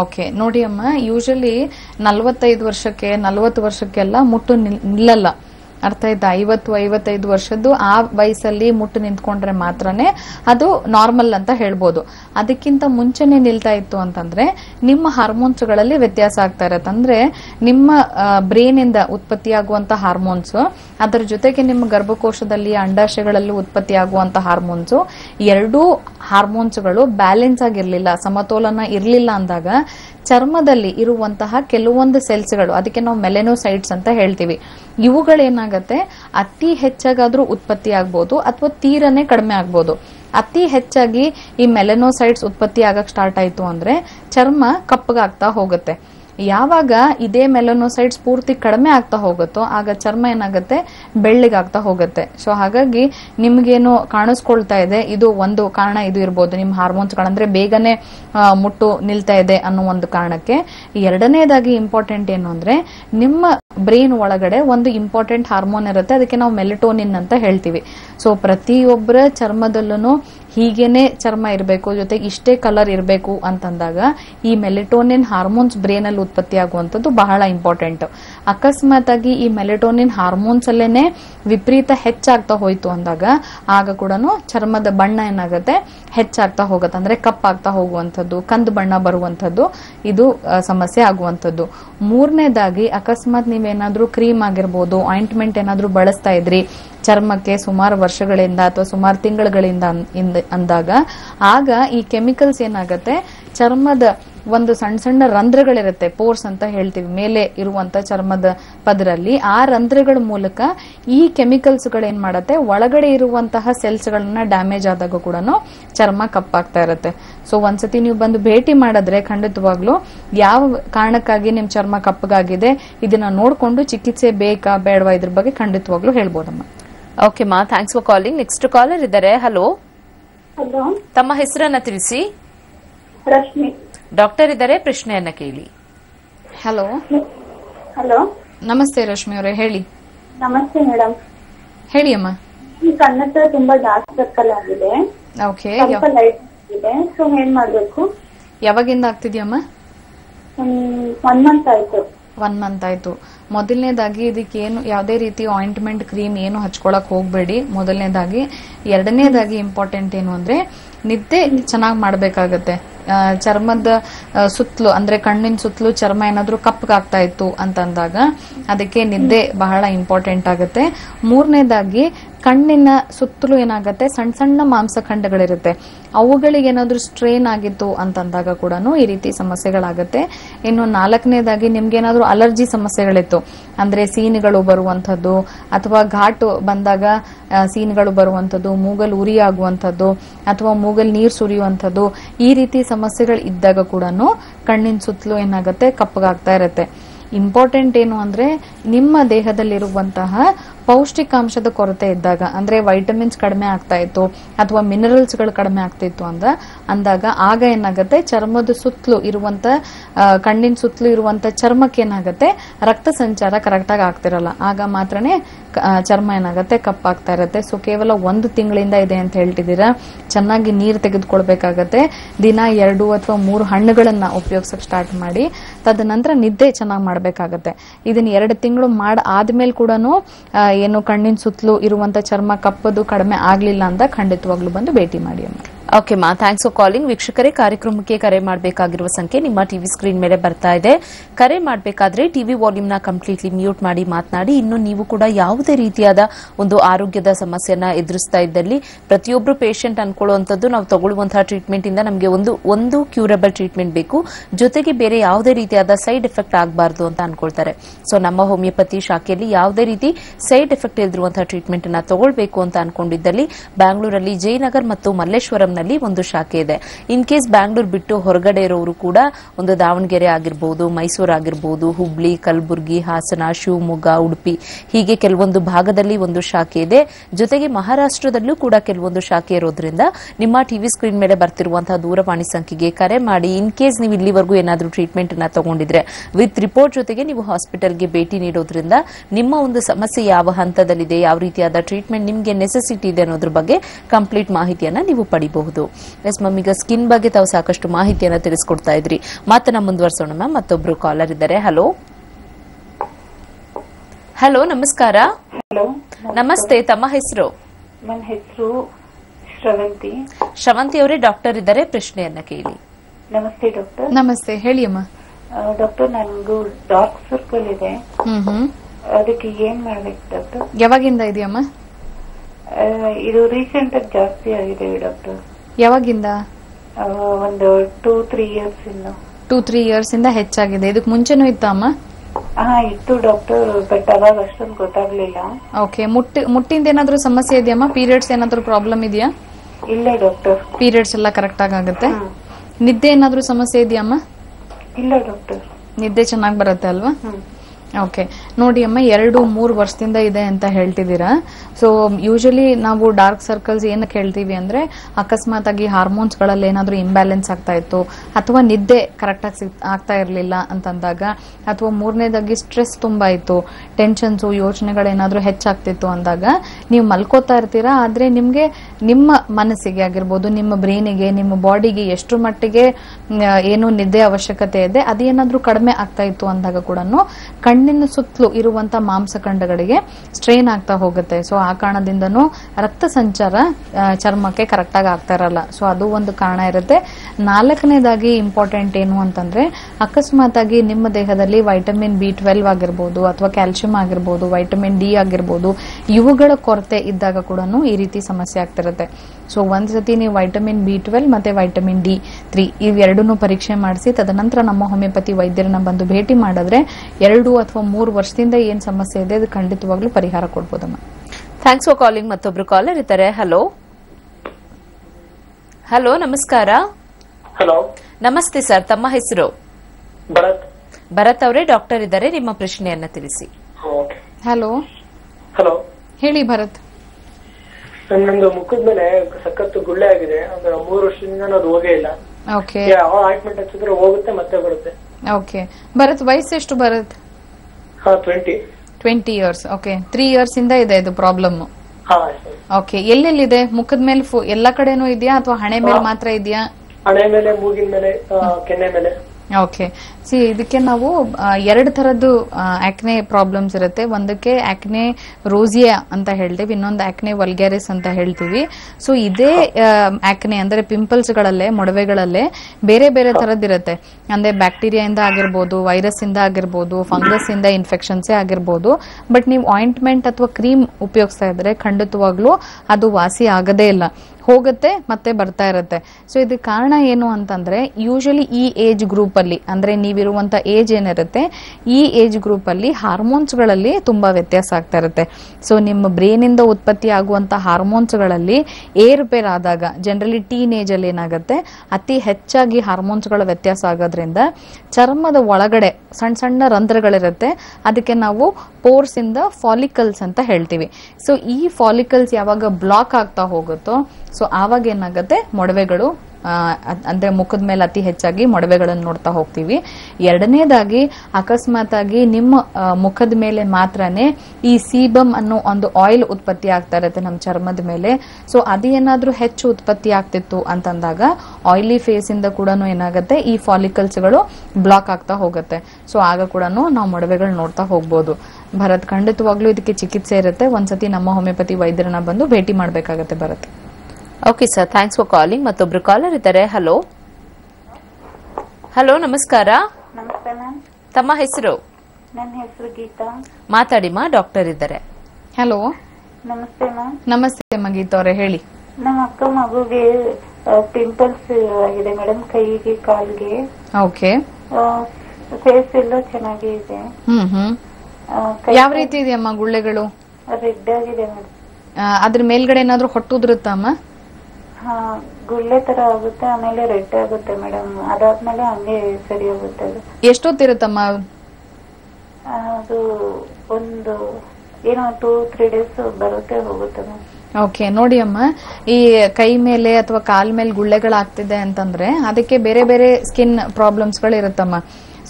ಓಕೆ ನೋಡಿ ಅಮ್ಮ ಯೂಶಲಿ ನಲ್ವತ್ತೈದು ವರ್ಷಕ್ಕೆ ನಲ್ವತ್ತು ವರ್ಷಕ್ಕೆಲ್ಲ ಮುಟ್ಟು ನಿಲ್- ನಿಲ್ಲಲ್ಲ. ಅರ್ಥ ಆಯ್ತಾ? ಐವತ್ತು, ಐವತ್ತೈದು ವರ್ಷದ್ದು ಆ ವಯಸ್ಸಲ್ಲಿ ಮುಟ್ಟು ನಿಂತ್ಕೊಂಡ್ರೆ ಮಾತ್ರನೇ ಅದು ನಾರ್ಮಲ್ ಅಂತ ಹೇಳ್ಬೋದು. ಅದಕ್ಕಿಂತ ಮುಂಚೆನೆ ನಿಲ್ತಾ ಇತ್ತು ಅಂತಂದ್ರೆ ನಿಮ್ಮ ಹಾರ್ಮೋನ್ಸ್ಗಳಲ್ಲಿ ವ್ಯತ್ಯಾಸ ಆಗ್ತಾ ಇರತ್ತೆ. ಅಂದ್ರೆ ನಿಮ್ಮ ಬ್ರೇನ್ ಇಂದ ಉತ್ಪತ್ತಿಯಾಗುವಂತ ಹಾರ್ಮೋನ್ಸ್ ಅದರ ಜೊತೆಗೆ ನಿಮ್ಮ ಗರ್ಭಕೋಶದಲ್ಲಿ ಅಂಡಾಶಯಗಳಲ್ಲಿ ಉತ್ಪತ್ತಿಯಾಗುವಂತ ಹಾರ್ಮೋನ್ಸ್ ಎರಡೂ ಹಾರ್ಮೋನ್ಸ್ಗಳು ಬ್ಯಾಲೆನ್ಸ್ ಆಗಿರ್ಲಿಲ್ಲ, ಸಮತೋಲನ ಇರ್ಲಿಲ್ಲ ಅಂದಾಗ ಚರ್ಮದಲ್ಲಿ ಇರುವಂತಹ ಕೆಲವೊಂದು ಸೆಲ್ಸ್ಗಳು, ಅದಕ್ಕೆ ನಾವು ಮೆಲೆನೋಸೈಟ್ಸ್ ಅಂತ ಹೇಳ್ತೀವಿ. ಇವುಗಳೇನಾಗತ್ತೆ? ಅತಿ ಹೆಚ್ಚಾಗಾದ್ರೂ ಉತ್ಪತ್ತಿ ಆಗ್ಬೋದು ಅಥವಾ ತೀರನೇ ಕಡಿಮೆ ಆಗ್ಬೋದು. ಅತಿ ಹೆಚ್ಚಾಗಿ ಈ ಮೆಲೆನೋಸೈಟ್ಸ್ ಉತ್ಪತ್ತಿ ಆಗಕ್ ಸ್ಟಾರ್ಟ್ ಆಯ್ತು ಅಂದ್ರೆ ಚರ್ಮ ಕಪ್ಪಗಾಗ್ತಾ ಹೋಗುತ್ತೆ. ಯಾವಾಗ ಇದೇ ಮೆಲನೋಸೈಡ್ಸ್ ಪೂರ್ತಿ ಕಡಿಮೆ ಆಗ್ತಾ ಹೋಗುತ್ತೋ ಆಗ ಚರ್ಮ ಏನಾಗುತ್ತೆ? ಬೆಳ್ಳಿಗಾಗ್ತಾ ಹೋಗುತ್ತೆ. ಸೊ ಹಾಗಾಗಿ ನಿಮ್ಗೇನು ಕಾಣಿಸ್ಕೊಳ್ತಾ ಇದೆ? ಇದು ಒಂದು ಕಾರಣ ಇದು ಇರ್ಬೋದು. ನಿಮ್ಮ ಹಾರ್ಮೋನ್ಸ್ಗಳಂದ್ರೆ ಬೇಗನೆ ಮುಟ್ಟು ನಿಲ್ತಾ ಇದೆ ಅನ್ನೋ ಒಂದು ಕಾರಣಕ್ಕೆ. ಎರಡನೇದಾಗಿ ಇಂಪಾರ್ಟೆಂಟ್ ಏನು ಅಂದ್ರೆ, ನಿಮ್ಮ ಬ್ರೈನ್ ಒಳಗಡೆ ಒಂದು ಇಂಪಾರ್ಟೆಂಟ್ ಹಾರ್ಮೋನ್ ಇರುತ್ತೆ. ಅದಕ್ಕೆ ನಾವು ಮೆಲಿಟೋನಿನ್ ಅಂತ ಹೇಳ್ತೀವಿ. ಸೊ ಪ್ರತಿಯೊಬ್ಬರ ಚರ್ಮದಲ್ಲೂ ಹೀಗೇನೆ ಚರ್ಮ ಇರಬೇಕು, ಜೊತೆಗೆ ಇಷ್ಟೇ ಕಲರ್ ಇರಬೇಕು ಅಂತಂದಾಗ ಈ ಮೆಲಿಟೋನಿನ್ ಹಾರ್ಮೋನ್ಸ್ ಬ್ರೇನಲ್ಲಿ ಉತ್ಪತ್ತಿ ಆಗುವಂತದ್ದು ಬಹಳ ಇಂಪಾರ್ಟೆಂಟ್ ಅಕಸ್ಮಾತ್ ಆಗಿ ಈ ಮೆಲೆಟೋನಿನ್ ಹಾರ್ಮೋನ್ಸ್ ಅಲ್ಲೇನೆ ವಿಪರೀತ ಹೆಚ್ಚಾಗ್ತಾ ಹೋಯ್ತು ಅಂದಾಗ, ಆಗ ಕೂಡ ಚರ್ಮದ ಬಣ್ಣ ಏನಾಗುತ್ತೆ? ಹೆಚ್ಚಾಗ್ತಾ ಹೋಗುತ್ತೆ. ಅಂದ್ರೆ ಕಪ್ಪಾಗ್ತಾ ಹೋಗುವಂಥದ್ದು, ಕಂದು ಬಣ್ಣ ಬರುವಂಥದ್ದು, ಇದು ಸಮಸ್ಯೆ ಆಗುವಂಥದ್ದು. ಮೂರನೇದಾಗಿ ಅಕಸ್ಮಾತ್ ನೀವೇನಾದ್ರೂ ಕ್ರೀಮ್ ಆಗಿರ್ಬೋದು, ಆಯಿಂಟ್ಮೆಂಟ್ ಏನಾದ್ರೂ ಬಳಸ್ತಾ ಇದ್ರಿ, ಚರ್ಮಕ್ಕೆ ಸುಮಾರು ವರ್ಷಗಳಿಂದ ಅಥವಾ ಸುಮಾರು ತಿಂಗಳುಗಳಿಂದ ಅಂದಾಗ, ಆಗ ಈ ಕೆಮಿಕಲ್ಸ್ ಏನಾಗತ್ತೆ? ಚರ್ಮದ ಒಂದು ಸಣ್ಣ ಸಣ್ಣ ರಂಧ್ರಗಳಿರುತ್ತೆ ಪೋರ್ಸ್ ಅಂತ ಹೇಳ್ತೀವಿ ಮೇಲೆ ಇರುವಂತ ಚರ್ಮದ ಪದರಲ್ಲಿ. ಆ ರಂಧ್ರಗಳ ಮೂಲಕ ಈ ಕೆಮಿಕಲ್ಸ್ ಏನ್ ಮಾಡತ್ತೆ ಒಳಗಡೆ ಇರುವಂತಹ ಸೆಲ್ಸ್ ಗಳನ್ನ ಡ್ಯಾಮೇಜ್ ಆದಾಗ ಕೂಡ ಚರ್ಮ ಕಪ್ಪಾಗ್ತಾ ಇರುತ್ತೆ. ಸೊ ಒಂದ್ಸತಿ ನೀವು ಬಂದು ಭೇಟಿ ಮಾಡಿದ್ರೆ ಖಂಡಿತವಾಗ್ಲೂ ಯಾವ ಕಾರಣಕ್ಕಾಗಿ ನಿಮ್ ಚರ್ಮ ಕಪ್ಪಗಾಗಿದೆ ಇದನ್ನ ನೋಡ್ಕೊಂಡು ಚಿಕಿತ್ಸೆ ಬೇಕಾ ಬೇಡವಾ ಇದ್ರ ಬಗ್ಗೆ ಖಂಡಿತವಾಗ್ಲೂ ಹೇಳ್ಬೋದಮ್ಮ. ಓಕೆ ಮಾ thanks for calling next caller ಇದ್ದಾರೆ. ಹಲೋ ಹಲೋ ತಮ್ಮ ಹೆಸರನ್ನ ತಿಳಿಸಿ. ರಶ್ಮಿ. ಡಾಕ್ಟರ್ ಇದ್ದಾರೆ ಪ್ರಶ್ನೆಯನ್ನ ಕೇಳಿ. ಹಲೋ. ಹಲೋ. ನಮಸ್ತೆ ರಶ್ಮಿ ಅವರೇ ಹೇಳಿ. ನಮಸ್ತೆ ಮೇಡಮ್ ಹೇಳಿ ಅಮ್ಮ. ಈ ಕಣ್ಣತ್ರ ತುಂಬಾ ಡಾರ್ಕ್ ಸರ್ಕಲ್ ಆಗಿದೆ. ಓಕೆ ಸ್ವಲ್ಪ ಲೈಟ್ ಇದೆ ಸೊ ಏನ್ ಮಾಡ್ಬೇಕು? ಯಾವಾಗಿಂದ ಆಗ್ತಿದ್ಯಮ್ಮ ಒನ್ ಮಂತ್ ಆಯ್ತು. ಒನ್ ಮಂತ್ ಆಯ್ತು. ಮೊದಲನೇದಾಗಿ ಇದಕ್ಕೆ ಏನು ಯಾವುದೇ ರೀತಿ ಆಯಿಂಟ್ಮೆಂಟ್ ಕ್ರೀಮ್ ಏನು ಹಚ್ಕೊಳಕ್ ಹೋಗ್ಬೇಡಿ. ಮೊದಲನೇದಾಗಿ. ಎರಡನೇದಾಗಿ ಇಂಪಾರ್ಟೆಂಟ್ ಏನು ಅಂದ್ರೆ ನಿದ್ದೆ ಚೆನ್ನಾಗಿ ಮಾಡ್ಬೇಕಾಗತ್ತೆ. ಚರ್ಮದ ಸುತ್ತಲೂ, ಅಂದ್ರೆ ಕಣ್ಣಿನ ಸುತ್ತಲೂ ಚರ್ಮ ಏನಾದ್ರೂ ಕಪ್ಪಗಾಗ್ತಾ ಇತ್ತು ಅಂತಂದಾಗ ಅದಕ್ಕೆ ನಿದ್ದೆ ಬಹಳ ಇಂಪಾರ್ಟೆಂಟ್ ಆಗುತ್ತೆ. ಮೂರನೇದಾಗಿ ಕಣ್ಣಿನ ಸುತ್ತಲೂ ಏನಾಗುತ್ತೆ? ಸಣ್ಣ ಸಣ್ಣ ಮಾಂಸಖಂಡಗಳಿರುತ್ತೆ. ಅವುಗಳಿಗೆ ಏನಾದ್ರೂ ಸ್ಟ್ರೇನ್ ಆಗಿತ್ತು ಅಂತಂದಾಗ ಕೂಡ ಈ ರೀತಿ ಸಮಸ್ಯೆಗಳಾಗುತ್ತೆ. ಇನ್ನು ನಾಲ್ಕನೇದಾಗಿ ನಿಮ್ಗೆ ಏನಾದ್ರೂ ಅಲರ್ಜಿ ಸಮಸ್ಯೆಗಳಿತ್ತು. ಅಂದ್ರೆ ಸೀನುಗಳು ಬರುವಂಥದ್ದು, ಅಥವಾ ಘಾಟು ಬಂದಾಗ ಸೀನ್ಗಳು ಬರುವಂಥದ್ದು, ಮೂಗಲ್ ಉರಿ ಆಗುವಂಥದ್ದು ಅಥವಾ ಮೂಗಲ್ ನೀರು ಸುರಿಯುವಂಥದ್ದು, ಈ ರೀತಿ ಸಮಸ್ಯೆಗಳು ಇದ್ದಾಗ ಕೂಡ ಕಣ್ಣಿನ ಸುತ್ತಲೂ ಏನಾಗುತ್ತೆ? ಕಪ್ಪಗಾಗ್ತಾ ಇರುತ್ತೆ. ಇಂಪಾರ್ಟೆಂಟ್ ಏನು ಅಂದ್ರೆ, ನಿಮ್ಮ ದೇಹದಲ್ಲಿರುವಂತಹ ಪೌಷ್ಟಿಕಾಂಶದ ಕೊರತೆ ಇದ್ದಾಗ, ಅಂದ್ರೆ ವೈಟಮಿನ್ಸ್ ಕಡಿಮೆ ಆಗ್ತಾ ಇತ್ತು, ಅಥವಾ ಮಿನರಲ್ಸ್ಗಳು ಕಡಿಮೆ ಆಗ್ತಿತ್ತು ಅಂದ, ಅಂದಾಗ ಆಗ ಏನಾಗುತ್ತೆ? ಚರ್ಮದ ಸುತ್ತಲೂ ಇರುವಂತ ಕಣ್ಣಿನ ಸುತ್ತಲೂ ಇರುವಂತ ಚರ್ಮಕ್ಕೆ ಏನಾಗುತ್ತೆ? ರಕ್ತ ಸಂಚಾರ ಕರೆಕ್ಟ್ ಆಗಿ ಆಗ್ತಿರಲ್ಲ. ಆಗ ಮಾತ್ರನೇ ಚರ್ಮ ಏನಾಗುತ್ತೆ? ಕಪ್ಪಾಗ್ತಾ ಇರುತ್ತೆ. ಸೊ ಕೇವಲ ಒಂದು ತಿಂಗಳಿಂದ ಇದೆ ಅಂತ ಹೇಳ್ತಿದ್ದೀರಾ? ಚೆನ್ನಾಗಿ ನೀರು ತೆಗೆದುಕೊಳ್ಬೇಕಾಗತ್ತೆ. ದಿನ ಎರಡು ಅಥವಾ ಮೂರು ಹಣ್ಣುಗಳನ್ನ ಉಪಯೋಗಿಸಕ್ ಸ್ಟಾರ್ಟ್ ಮಾಡಿ, ತದನಂತರ ನಿದ್ದೆ ಚೆನ್ನಾಗಿ ಮಾಡಬೇಕಾಗತ್ತೆ. ಇದನ್ನ ಎರಡು ತಿಂಗಳು ಮಾಡಿ ಆದ್ಮೇಲೆ ಕೂಡ ಏನು ಕಣ್ಣಿನ ಸುತ್ತಲೂ ಇರುವಂತ ಚರ್ಮ ಕಪ್ಪದು ಕಡಿಮೆ ಆಗ್ಲಿಲ್ಲ ಅಂತ ಖಂಡಿತವಾಗ್ಲೂ ಬಂದು ಭೇಟಿ ಮಾಡಿ ಅಮ್ಮ. ಓಕೆ ಮಾ ಥ್ಯಾಂಕ್ಸ್ ಫಾರ್ ಕಾಲಿಂಗ್ ವೀಕ್ಷಕರೇ, ಕಾರ್ಯಕ್ರಮಕ್ಕೆ ಕರೆ ಮಾಡಬೇಕಾಗಿರುವ ಸಂಖ್ಯೆ ನಿಮ್ಮ ಟಿವಿ ಸ್ಕ್ರೀನ್ ಮೇಲೆ ಬರ್ತಾ ಇದೆ. ಕರೆ ಮಾಡಬೇಕಾದ್ರೆ ಟಿವಿ ವಾಲ್ಯೂಮ್ನ ಕಂಪ್ಲೀಟ್ಲಿ ಮ್ಯೂಟ್ ಮಾಡಿ ಮಾತನಾಡಿ. ಇನ್ನು ನೀವು ಕೂಡ ಯಾವುದೇ ರೀತಿಯಾದ ಒಂದು ಆರೋಗ್ಯದ ಸಮಸ್ಯೆಯನ್ನು ಎದುರಿಸ್ತಾ ಇದ್ದಲ್ಲಿ ಪ್ರತಿಯೊಬ್ಬರು ಪೇಷಂಟ್ ಅನ್ಕೊಳ್ಳುವಂಥದ್ದು ನಾವು ತಗೊಳ್ಳುವಂತಹ ಟ್ರೀಟ್ಮೆಂಟ್ ಇಂದ ನಮಗೆ ಒಂದು ಒಂದು ಕ್ಯೂರಬಲ್ ಟ್ರೀಟ್ಮೆಂಟ್ ಬೇಕು. ಜೊತೆಗೆ ಬೇರೆ ಯಾವುದೇ ರೀತಿಯಾದ ಸೈಡ್ ಎಫೆಕ್ಟ್ ಆಗಬಾರ್ದು ಅಂತ ಅನ್ಕೊಳ್ತಾರೆ. ಸೊ ನಮ್ಮ ಹೋಮಿಯೋಪತಿ ಶಾಖೆಯಲ್ಲಿ ಯಾವುದೇ ರೀತಿ ಸೈಡ್ ಎಫೆಕ್ಟ್ ಎದುರುವಂತಹ ಟ್ರೀಟ್ಮೆಂಟ್ ಅನ್ನ ತಗೊಳ್ಬೇಕು ಅಂತ ಅನ್ಕೊಂಡಿದ್ದಲ್ಲಿ ಬ್ಯಾಂಗ್ಳೂರಲ್ಲಿ ಜಯನಗರ್ ಮತ್ತು ಮಲ್ಲೇಶ್ವರಂನಲ್ಲಿ ಒಂದು ಶಾಖೆ ಇದೆ. ಇನ್ ಕೇಸ್ ಬ್ಯಾಂಗ್ಳೂರ್ ಬಿಟ್ಟು ಹೊರಗಡೆ ಇರೋರು ಕೂಡ ಒಂದು ದಾವಣಗೆರೆ ಆಗಿರ್ಬೋದು, ಮೈಸೂರು ಆಗಿರ್ಬೋದು, ಹುಬ್ಳಿ, ಕಲಬುರಗಿ, ಹಾಸನ, ಶಿವಮೊಗ್ಗ, ಉಡುಪಿ ಹೀಗೆ ಕೆಲವೊಂದು ಭಾಗದಲ್ಲಿ ಒಂದು ಶಾಖೆ ಇದೆ. ಜೊತೆಗೆ ಮಹಾರಾಷ್ಟ್ರದಲ್ಲೂ ಕೂಡ ಕೆಲವೊಂದು ಶಾಖೆ ಇರೋದ್ರಿಂದ ನಿಮ್ಮ ಟಿವಿ ಸ್ಕ್ರೀನ್ ಮೇಲೆ ಬರ್ತಿರುವಂತಹ ದೂರವಾಣಿ ಸಂಖ್ಯೆಗೆ ಕರೆ ಮಾಡಿ. ಇನ್ ಕೇಸ್ ನೀವು ಇಲ್ಲಿವರೆಗೂ ಏನಾದರೂ ಟ್ರೀಟ್ಮೆಂಟ್ ಅನ್ನ ತಗೊಂಡಿದ್ರೆ ವಿತ್ ರಿಪೋರ್ಟ್ ಜೊತೆಗೆ ನೀವು ಹಾಸ್ಪಿಟಲ್ಗೆ ಭೇಟಿ ನೀಡೋದ್ರಿಂದ ನಿಮ್ಮ ಒಂದು ಸಮಸ್ಯೆ ಯಾವ ಹಂತದಲ್ಲಿದೆ, ಯಾವ ರೀತಿಯಾದ ಟ್ರೀಟ್ಮೆಂಟ್ ನಿಮಗೆ ನೆಸೆಸಿಟಿ ಇದೆ ಅನ್ನೋದ್ರ ಬಗ್ಗೆ ಕಂಪ್ಲೀಟ್ ಮಾಹಿತಿಯನ್ನ ನೀವು ಪಡಿಬಹುದು. ಎಸ್ ಮ್ಯಾಮ್ ಈಗ ಸ್ಕಿನ್ ಬಗ್ಗೆ ತಾವು ಸಾಕಷ್ಟು ಮಾಹಿತಿಯನ್ನು ತಿಳಿಸ್ಕೊಡ್ತಾ ಇದ್ರಿ. ಮಾತನ್ನ ಮುಂದುವರಿಸೋಣ ಮ್ಯಾಮ್ ಮತ್ತೊಬ್ರು ಕಾಲರ್ ಇದ್ದಾರೆ. ಹಲೋ? ಹಲೋ ನಮಸ್ಕಾರ. ನಮಸ್ತೆ ತಮ್ಮ ಹೆಸರು? ನನ್ನ ಹೆಸರು ಶ್ರವಂತಿ. ಶ್ರವಂತಿ ಅವರೇ ಡಾಕ್ಟರ್ ಇದ್ದಾರೆ ಪ್ರಶ್ನೆಯನ್ನ ಕೇಳಿ. ನಮಸ್ತೆ ಡಾಕ್ಟರ್. ನಮಸ್ತೆ ಹೇಳಿ ಅಮ್ಮ. ಡಾಕ್ಟರ್ ನನಗೂ ಡಾರ್ಕ್ ಸರ್ಕಲ್ ಇದೆ. ಅದಕ್ಕೆ ಏನ್ ಮಾಡ್ಬೇಕು ಡಾಕ್ಟರ್? ಯಾವಾಗಿಂದ ಇದೆಯಮ್ಮ? ಇದು ರೀಸೆಂಟ್ ಆಗಿ ಜಾಸ್ತಿ ಆಗಿದೆ ಡಾಕ್ಟರ್. ಯಾವಾಗಿಂದ? ಒಂದು ಟೂ ತ್ರೀ ಇಯರ್ಸ್ ಇಂದ. ಟೂ ತ್ರೀ ಇಯರ್ಸ್ ಇಂದ ಹೆಚ್ಚಾಗಿದೆ. ಇದಕ್ ಮುಂಚೆನೂ ಇತ್ತ ಅಮ್ಮ? ಹಾ ಇತ್ತು ಡಾಕ್ಟರ್ ಬಟ್ ಅವಾಗ ಅಷ್ಟೊಂದು ಗೊತ್ತಾಗ್ಲಿಲ್ಲ. ಓಕೆ ಮುಟ್ಟಿ ಮುಟ್ಟಿಂದ ಏನಾದ್ರೂ ಸಮಸ್ಯೆ ಇದೆಯಮ್ಮ ಪೀರಿಯಡ್ಸ್ ಏನಾದ್ರೂ ಪ್ರಾಬ್ಲಮ್ ಇದೆಯಾ? ಇಲ್ಲ ಡಾಕ್ಟರ್ ಪೀರಿಯಡ್ಸ್ ಎಲ್ಲ ಕರೆಕ್ಟ್ ಆಗುತ್ತೆ. ನಿದ್ದೆ ಏನಾದ್ರೂ ಸಮಸ್ಯೆ ಇದೆಯಮ್ಮ ಇಲ್ಲ ಡಾಕ್ಟರ್ ನಿದ್ದೆ ಚೆನ್ನಾಗಿ ಬರುತ್ತೆ ಅಲ್ವಾ? ಓಕೆ ನೋಡಿ ಅಮ್ಮ, ಎರಡು, ಮೂರು ವರ್ಷದಿಂದ ಇದೆ ಅಂತ ಹೇಳ್ತಿದ್ದೀರಾ? ಸೊ ಯೂಶಲಿ ನಾವು ಡಾರ್ಕ್ ಸರ್ಕಲ್ಸ್ ಏನಕ್ಕೆ ಹೇಳ್ತೀವಿ ಅಂದ್ರೆ ಅಕಸ್ಮಾತ್ ಆಗಿ ಹಾರ್ಮೋನ್ಸ್ಗಳಲ್ಲಿ ಏನಾದ್ರೂ ಇಂಬ್ಯಾಲೆನ್ಸ್ ಆಗ್ತಾ ಇತ್ತು, ಅಥವಾ ನಿದ್ದೆ ಕರೆಕ್ಟಾಗಿ ಸಿಗ್ ಆಗ್ತಾ ಇರಲಿಲ್ಲ ಅಂತಂದಾಗ, ಅಥವಾ ಮೂರನೇದಾಗಿ ಸ್ಟ್ರೆಸ್ ತುಂಬಾ ಇತ್ತು ಟೆನ್ಷನ್ಸು ಯೋಚನೆಗಳೇನಾದರೂ ಹೆಚ್ಚಾಗ್ತಿತ್ತು ಅಂದಾಗ, ನೀವು ಮಲ್ಕೋತಾ ಇರ್ತೀರಾ? ಆದ್ರೆ ನಿಮ್ಗೆ ನಿಮ್ಮ ಮನಸ್ಸಿಗೆ ಆಗಿರ್ಬೋದು, ನಿಮ್ಮ ಬ್ರೈನಿಗೆ, ನಿಮ್ಮ ಬಾಡಿಗೆ ಎಷ್ಟು ಮಟ್ಟಿಗೆ ಏನು ನಿದ್ದೆ ಅವಶ್ಯಕತೆ ಇದೆ ಅದೇನಾದ್ರೂ ಕಡಿಮೆ ಆಗ್ತಾ ಇತ್ತು ಅಂದಾಗ ಕೂಡ ಕಣ್ಣಿನ ಸುತ್ತಲೂ ಇರುವಂತ ಮಾಂಸಖಂಡಗಳಿಗೆ ಸ್ಟ್ರೈನ್ ಆಗ್ತಾ ಹೋಗುತ್ತೆ. ಸೊ ಆ ಕಾರಣದಿಂದನೂ ರಕ್ತ ಸಂಚಾರ ಚರ್ಮಕ್ಕೆ ಕರೆಕ್ಟ್ ಆಗಿ ಆಗ್ತಾ ಇರಲ್ಲ. ಸೊ ಅದು ಒಂದು ಕಾರಣ ಇರುತ್ತೆ. ನಾಲ್ಕನೇದಾಗಿ ಇಂಪಾರ್ಟೆಂಟ್ ಏನು ಅಂತಂದ್ರೆ ಅಕಸ್ಮಾತ್ ಆಗಿ ನಿಮ್ಮ ದೇಹದಲ್ಲಿ ವೈಟಮಿನ್ ಬಿ ಟ್ವೆಲ್ವ್ ಆಗಿರ್ಬೋದು ಅಥವಾ ಕ್ಯಾಲ್ಸಿಯಂ ಆಗಿರ್ಬೋದು ವೈಟಮಿನ್ ಡಿ ಆಗಿರ್ಬೋದು, ಇವುಗಳ ಕೊರತೆ ಇದ್ದಾಗ ಕೂಡ ಈ ರೀತಿ ಸಮಸ್ಯೆ ಆಗ್ತಿರುತ್ತೆ ಸೊ ಒಂದ್ ಸತಿ ನೀವು ವೈಟಮಿನ್ ಬಿ ಟ್ವೆಲ್ ಮತ್ತೆ ವೈಟಮಿನ್ ಡಿ ತ್ರೀ ಇವೆರಡನ್ನೂ ಪರೀಕ್ಷೆ ಮಾಡಿಸಿ ತದನಂತರ ನಮ್ಮ ಹೋಮಿಯೋಪತಿ ವೈದ್ಯರನ್ನ ಬಂದು ಭೇಟಿ ಮಾಡಿದ್ರೆ ಎರಡು ಅಥವಾ ಮೂರು ವರ್ಷದಿಂದ ಏನ್ ಸಮಸ್ಯೆ ಇದೆ ಅದು ಖಂಡಿತವಾಗ್ಲೂ ಪರಿಹಾರ ಕೊಡ್ಬೋದಮ್ಮ ಥ್ಯಾಂಕ್ಸ್ ಫಾರ್ ಕಾಲಿಂಗ್ ಮತ್ತೊಬ್ರು ಕಾಲರ್ ಇದ್ದಾರೆ ಹಲೋ ಹಲೋ ನಮಸ್ಕಾರ. ಹಲೋ ನಮಸ್ತೆ ಸರ್ ತಮ್ಮ ಹೆಸರು? ಭರತ್. ಭರತ್ ಅವರೇ ಡಾಕ್ಟರ್ ಇದ್ದಾರೆ ನಿಮ್ಮ ಪ್ರಶ್ನೆಯನ್ನ ತಿಳಿಸಿ. ಓಕೆ ಹಲೋ ಹಲೋ ಹೇಳಿ ಭರತ್. ನಮ್ದು ಮುಖದ ಮೇಲೆ ಸಖತ್ತು ಗುಳ್ಳೆ ಆಗಿದೆ. ಅಂದ್ರೆ ಮೂರು ವರ್ಷದಿಂದ ಅದು ಹೋಗೇ ಇಲ್ಲ. ಓಕೆ ಆಯಿಂಟ್ಮೆಂಟ್ ಹಚ್ಚಿದ್ರೆ ಹೋಗುತ್ತೆ ಮತ್ತೆ ಬರುತ್ತೆ. ಓಕೆ ಭರತ್ ವಯಸ್ಸು ಎಷ್ಟು Bharat? Twenty twenty years okay three years ಇಂದ ಇದೆ ಇದು ಪ್ರಾಬ್ಲಮ್ ಓಕೆ ಎಲ್ಲೆಲ್ಲಿದೆ? ಮುಖದ ಮೇಲೆ ಎಲ್ಲಾ ಕಡೆನೂ ಇದೆಯಾ ಅಥವಾ ಹಣೆ ಮೇಲೆ ಮಾತ್ರ ಇದೆಯಾ? ಹಣೆ ಮೇಲೆ ಮೂಗಿನ ಮೇಲೆ ಕೆನ್ನೆ ಮೇಲೆ. ಓಕೆ ಸಿ ಇದಕ್ಕೆ ನಾವು ಎರಡು ತರದ್ದು ಆಕ್ನೆ ಪ್ರಾಬ್ಲಮ್ಸ್ ಇರುತ್ತೆ. ಒಂದಕ್ಕೆ ಆಕ್ನೆ ರೋಸಿಯಾ ಅಂತ ಹೇಳ್ತೀವಿ, ಇನ್ನೊಂದು ಆಕ್ನೆ ವಲ್ಗ್ಯಾರಿಸ್ ಅಂತ ಹೇಳ್ತೀವಿ. ಸೊ ಇದೇ ಆಕ್ನೆ ಅಂದ್ರೆ ಪಿಂಪಲ್ಸ್ ಗಳಲ್ಲೇ, ಮೊಡವೆಗಳಲ್ಲೇ ಬೇರೆ ಬೇರೆ ಥರದ್ದು ಅಂದ್ರೆ ಬ್ಯಾಕ್ಟೀರಿಯಾ ಇಂದ ಆಗಿರ್ಬೋದು ವೈರಸ್ ಇಂದ ಆಗಿರ್ಬೋದು ಫಂಗಸ್ ಇಂದ ಇನ್ಫೆಕ್ಷನ್ಸೇ ಆಗಿರ್ಬೋದು. ಬಟ್ ನೀವು ಆಯಿಂಟ್ಮೆಂಟ್ ಅಥವಾ ಕ್ರೀಮ್ ಉಪಯೋಗಿಸ್ತಾ ಇದ್ರೆ ಖಂಡಿತವಾಗ್ಲೂ ಅದು ವಾಸಿ ಆಗದೇ ಇಲ್ಲ. ಹೋಗುತ್ತೆ ಮತ್ತೆ ಬರ್ತಾ ಇರುತ್ತೆ. ಸೊ ಇದಕ್ಕೆ ಕಾರಣ ಏನು ಅಂತಂದ್ರೆ ಯೂಶಲಿ ಈ ಏಜ್ ಗ್ರೂಪ್ ಅಲ್ಲಿ, ಅಂದ್ರೆ ನೀವಿರುವಂತ ಏಜ್ ಏನಿರುತ್ತೆ, ಈ ಏಜ್ ಗ್ರೂಪ್ ಅಲ್ಲಿ ಹಾರ್ಮೋನ್ಸ್ಗಳಲ್ಲಿ ತುಂಬಾ ವ್ಯತ್ಯಾಸ ಆಗ್ತಾ ಇರುತ್ತೆ. ಸೊ ನಿಮ್ಮ ಬ್ರೇನ್ ಇಂದ ಉತ್ಪತ್ತಿ ಆಗುವಂತ ಹಾರ್ಮೋನ್ಸ್ಗಳಲ್ಲಿ ಏರುಪೇರ್ ಆದಾಗ ಜನರಲಿ ಟೀನ್ ಏಜ್ ಅಲ್ಲಿ ಏನಾಗುತ್ತೆ, ಅತಿ ಹೆಚ್ಚಾಗಿ ಹಾರ್ಮೋನ್ಸ್ಗಳ ವ್ಯತ್ಯಾಸ ಆಗೋದ್ರಿಂದ ಚರ್ಮದ ಒಳಗಡೆ ಸಣ್ಣ ಸಣ್ಣ ರಂಧ್ರಗಳಿರುತ್ತೆ, ಅದಕ್ಕೆ ನಾವು ಪೋರ್ಸ್ ಇಂದ ಫಾಲಿಕಲ್ಸ್ ಅಂತ ಹೇಳ್ತೀವಿ. ಸೊ ಈ ಫಾಲಿಕಲ್ಸ್ ಯಾವಾಗ ಬ್ಲಾಕ್ ಆಗ್ತಾ ಹೋಗುತ್ತೋ ಸೊ ಆವಾಗ ಏನಾಗುತ್ತೆ? ಮೊಡವೆಗಳು ಅಂದ್ರೆ ಮುಖದ ಮೇಲೆ ಅತಿ ಹೆಚ್ಚಾಗಿ ಮೊಡವೆಗಳನ್ನು ನೋಡ್ತಾ ಹೋಗ್ತೀವಿ. ಎರಡನೇದಾಗಿ ಅಕಸ್ಮಾತ್ ಆಗಿ ನಿಮ್ಮ ಮುಖದ ಮೇಲೆ ಮಾತ್ರನೇ ಈ ಸೀಬಮ್ ಅನ್ನೋ ಒಂದು ಆಯಿಲ್ ಉತ್ಪತ್ತಿ ಆಗ್ತಾ ಇರುತ್ತೆ ನಮ್ಮ ಚರ್ಮದ ಮೇಲೆ. ಸೊ ಅದೇನಾದ್ರೂ ಹೆಚ್ಚು ಉತ್ಪತ್ತಿ ಆಗ್ತಿತ್ತು ಅಂತಂದಾಗ ಆಯಿಲಿ ಫೇಸ್ ಇಂದ ಕೂಡ ಏನಾಗುತ್ತೆ? ಈ ಫಾಲಿಕಲ್ಸ್ಗಳು ಬ್ಲಾಕ್ ಆಗ್ತಾ ಹೋಗುತ್ತೆ. ಸೊ ಆಗ ಕೂಡ ನಾವು ಮೊಡವೆಗಳು ನೋಡ್ತಾ ಹೋಗ್ಬೋದು. ಭರತ್, ಖಂಡಿತವಾಗ್ಲೂ ಇದಕ್ಕೆ ಚಿಕಿತ್ಸೆ ಇರುತ್ತೆ. ಒಂದ್ಸತಿ ನಮ್ಮ ಹೋಮಿಯೋಪತಿ ವೈದ್ಯರನ್ನ ಬಂದು ಭೇಟಿ ಮಾಡ್ಬೇಕಾಗತ್ತೆ Bharat. Okay sir thanks for calling ಮತ್ತೊಬ್ರು ಕಾಲರ್ ಇದ್ದಾರೆ. ಹಲೋ ಹಲೋ ನಮಸ್ಕಾರ. ನಮಸ್ತೆ ಮ್ಯಾಮ್ ತಮ್ಮ ಹೆಸರು? ನನ್ನ ಹೆಸರು ಗೀತಾ. ಮಾತಾಡಿಮ್ಮ. ಡಾಕ್ಟರ್ ಇದ್ದಾರೆ. ಹಲೋ ನಮಸ್ತೆ ಮ್ಯಾಮ್ ನಮಸ್ತೆ ಗೀತಾ ಅವರೇ. ಹೇಳಿ. ನಮ್ಮ ಅಕ್ಕ ಮಗುಗೆ ಪಿಂಪಲ್ಸ್ ಆಗಿದೆ ಮೇಡಮ್ ಕೈಗೆ ಕಾಲ್ಗೆ. ಓಕೆ ಫೇಸ್ ಎಲ್ಲ ಚೆನ್ನಾಗಿ ಇದೆ. ಹ್ಮ್ ಹ್ಮ್. ಯಾವ ರೀತಿ ಇದೆಯಮ್ಮ ಗುಳ್ಳೆಗಳು? ರೆಡ್ ಆಗಿದೆ ಮೇಡಮ್ ಅದ್ರ ಮೇಲ್ಗಡೆ ಏನಾದ್ರು ಹೊಟ್ಟು ಉದುರುತ್ತಮ್ಮ ಹಾ ಗುಳ್ಳೆ ತರ ಆಗುತ್ತೆ ಆಮೇಲೆ ರೆಡ್ ಆಗುತ್ತೆ ಮೇಡಮ್. ಅದಾದ್ಮೇಲೆ ಹಂಗೆ ಸರಿ ಹೋಗುತ್ತೆ ಅದು. ಎಷ್ಟೊತ್ತಿರುತ್ತಮ್ಮ? ಆ, ಅದು ಒಂದು ಏನೋ ಟೂ ತ್ರೀ ಡೇಸ್ ಬರುತ್ತೆ ಹೋಗುತ್ತೆ ಮ್ಯಾಮ್ ಓಕೆ ನೋಡಿ ಅಮ್ಮ ಈ ಕೈ ಮೇಲೆ ಅಥವಾ ಕಾಲ್ ಮೇಲೆ ಗುಳ್ಳೆಗಳಾಗ್ತಿದೆ ಅಂತಂದ್ರೆ ಅದಕ್ಕೆ ಬೇರೆ ಬೇರೆ ಸ್ಕಿನ್ ಪ್ರಾಬ್ಲಮ್ಸ್ಗಳು ಇರುತ್ತಮ್ಮ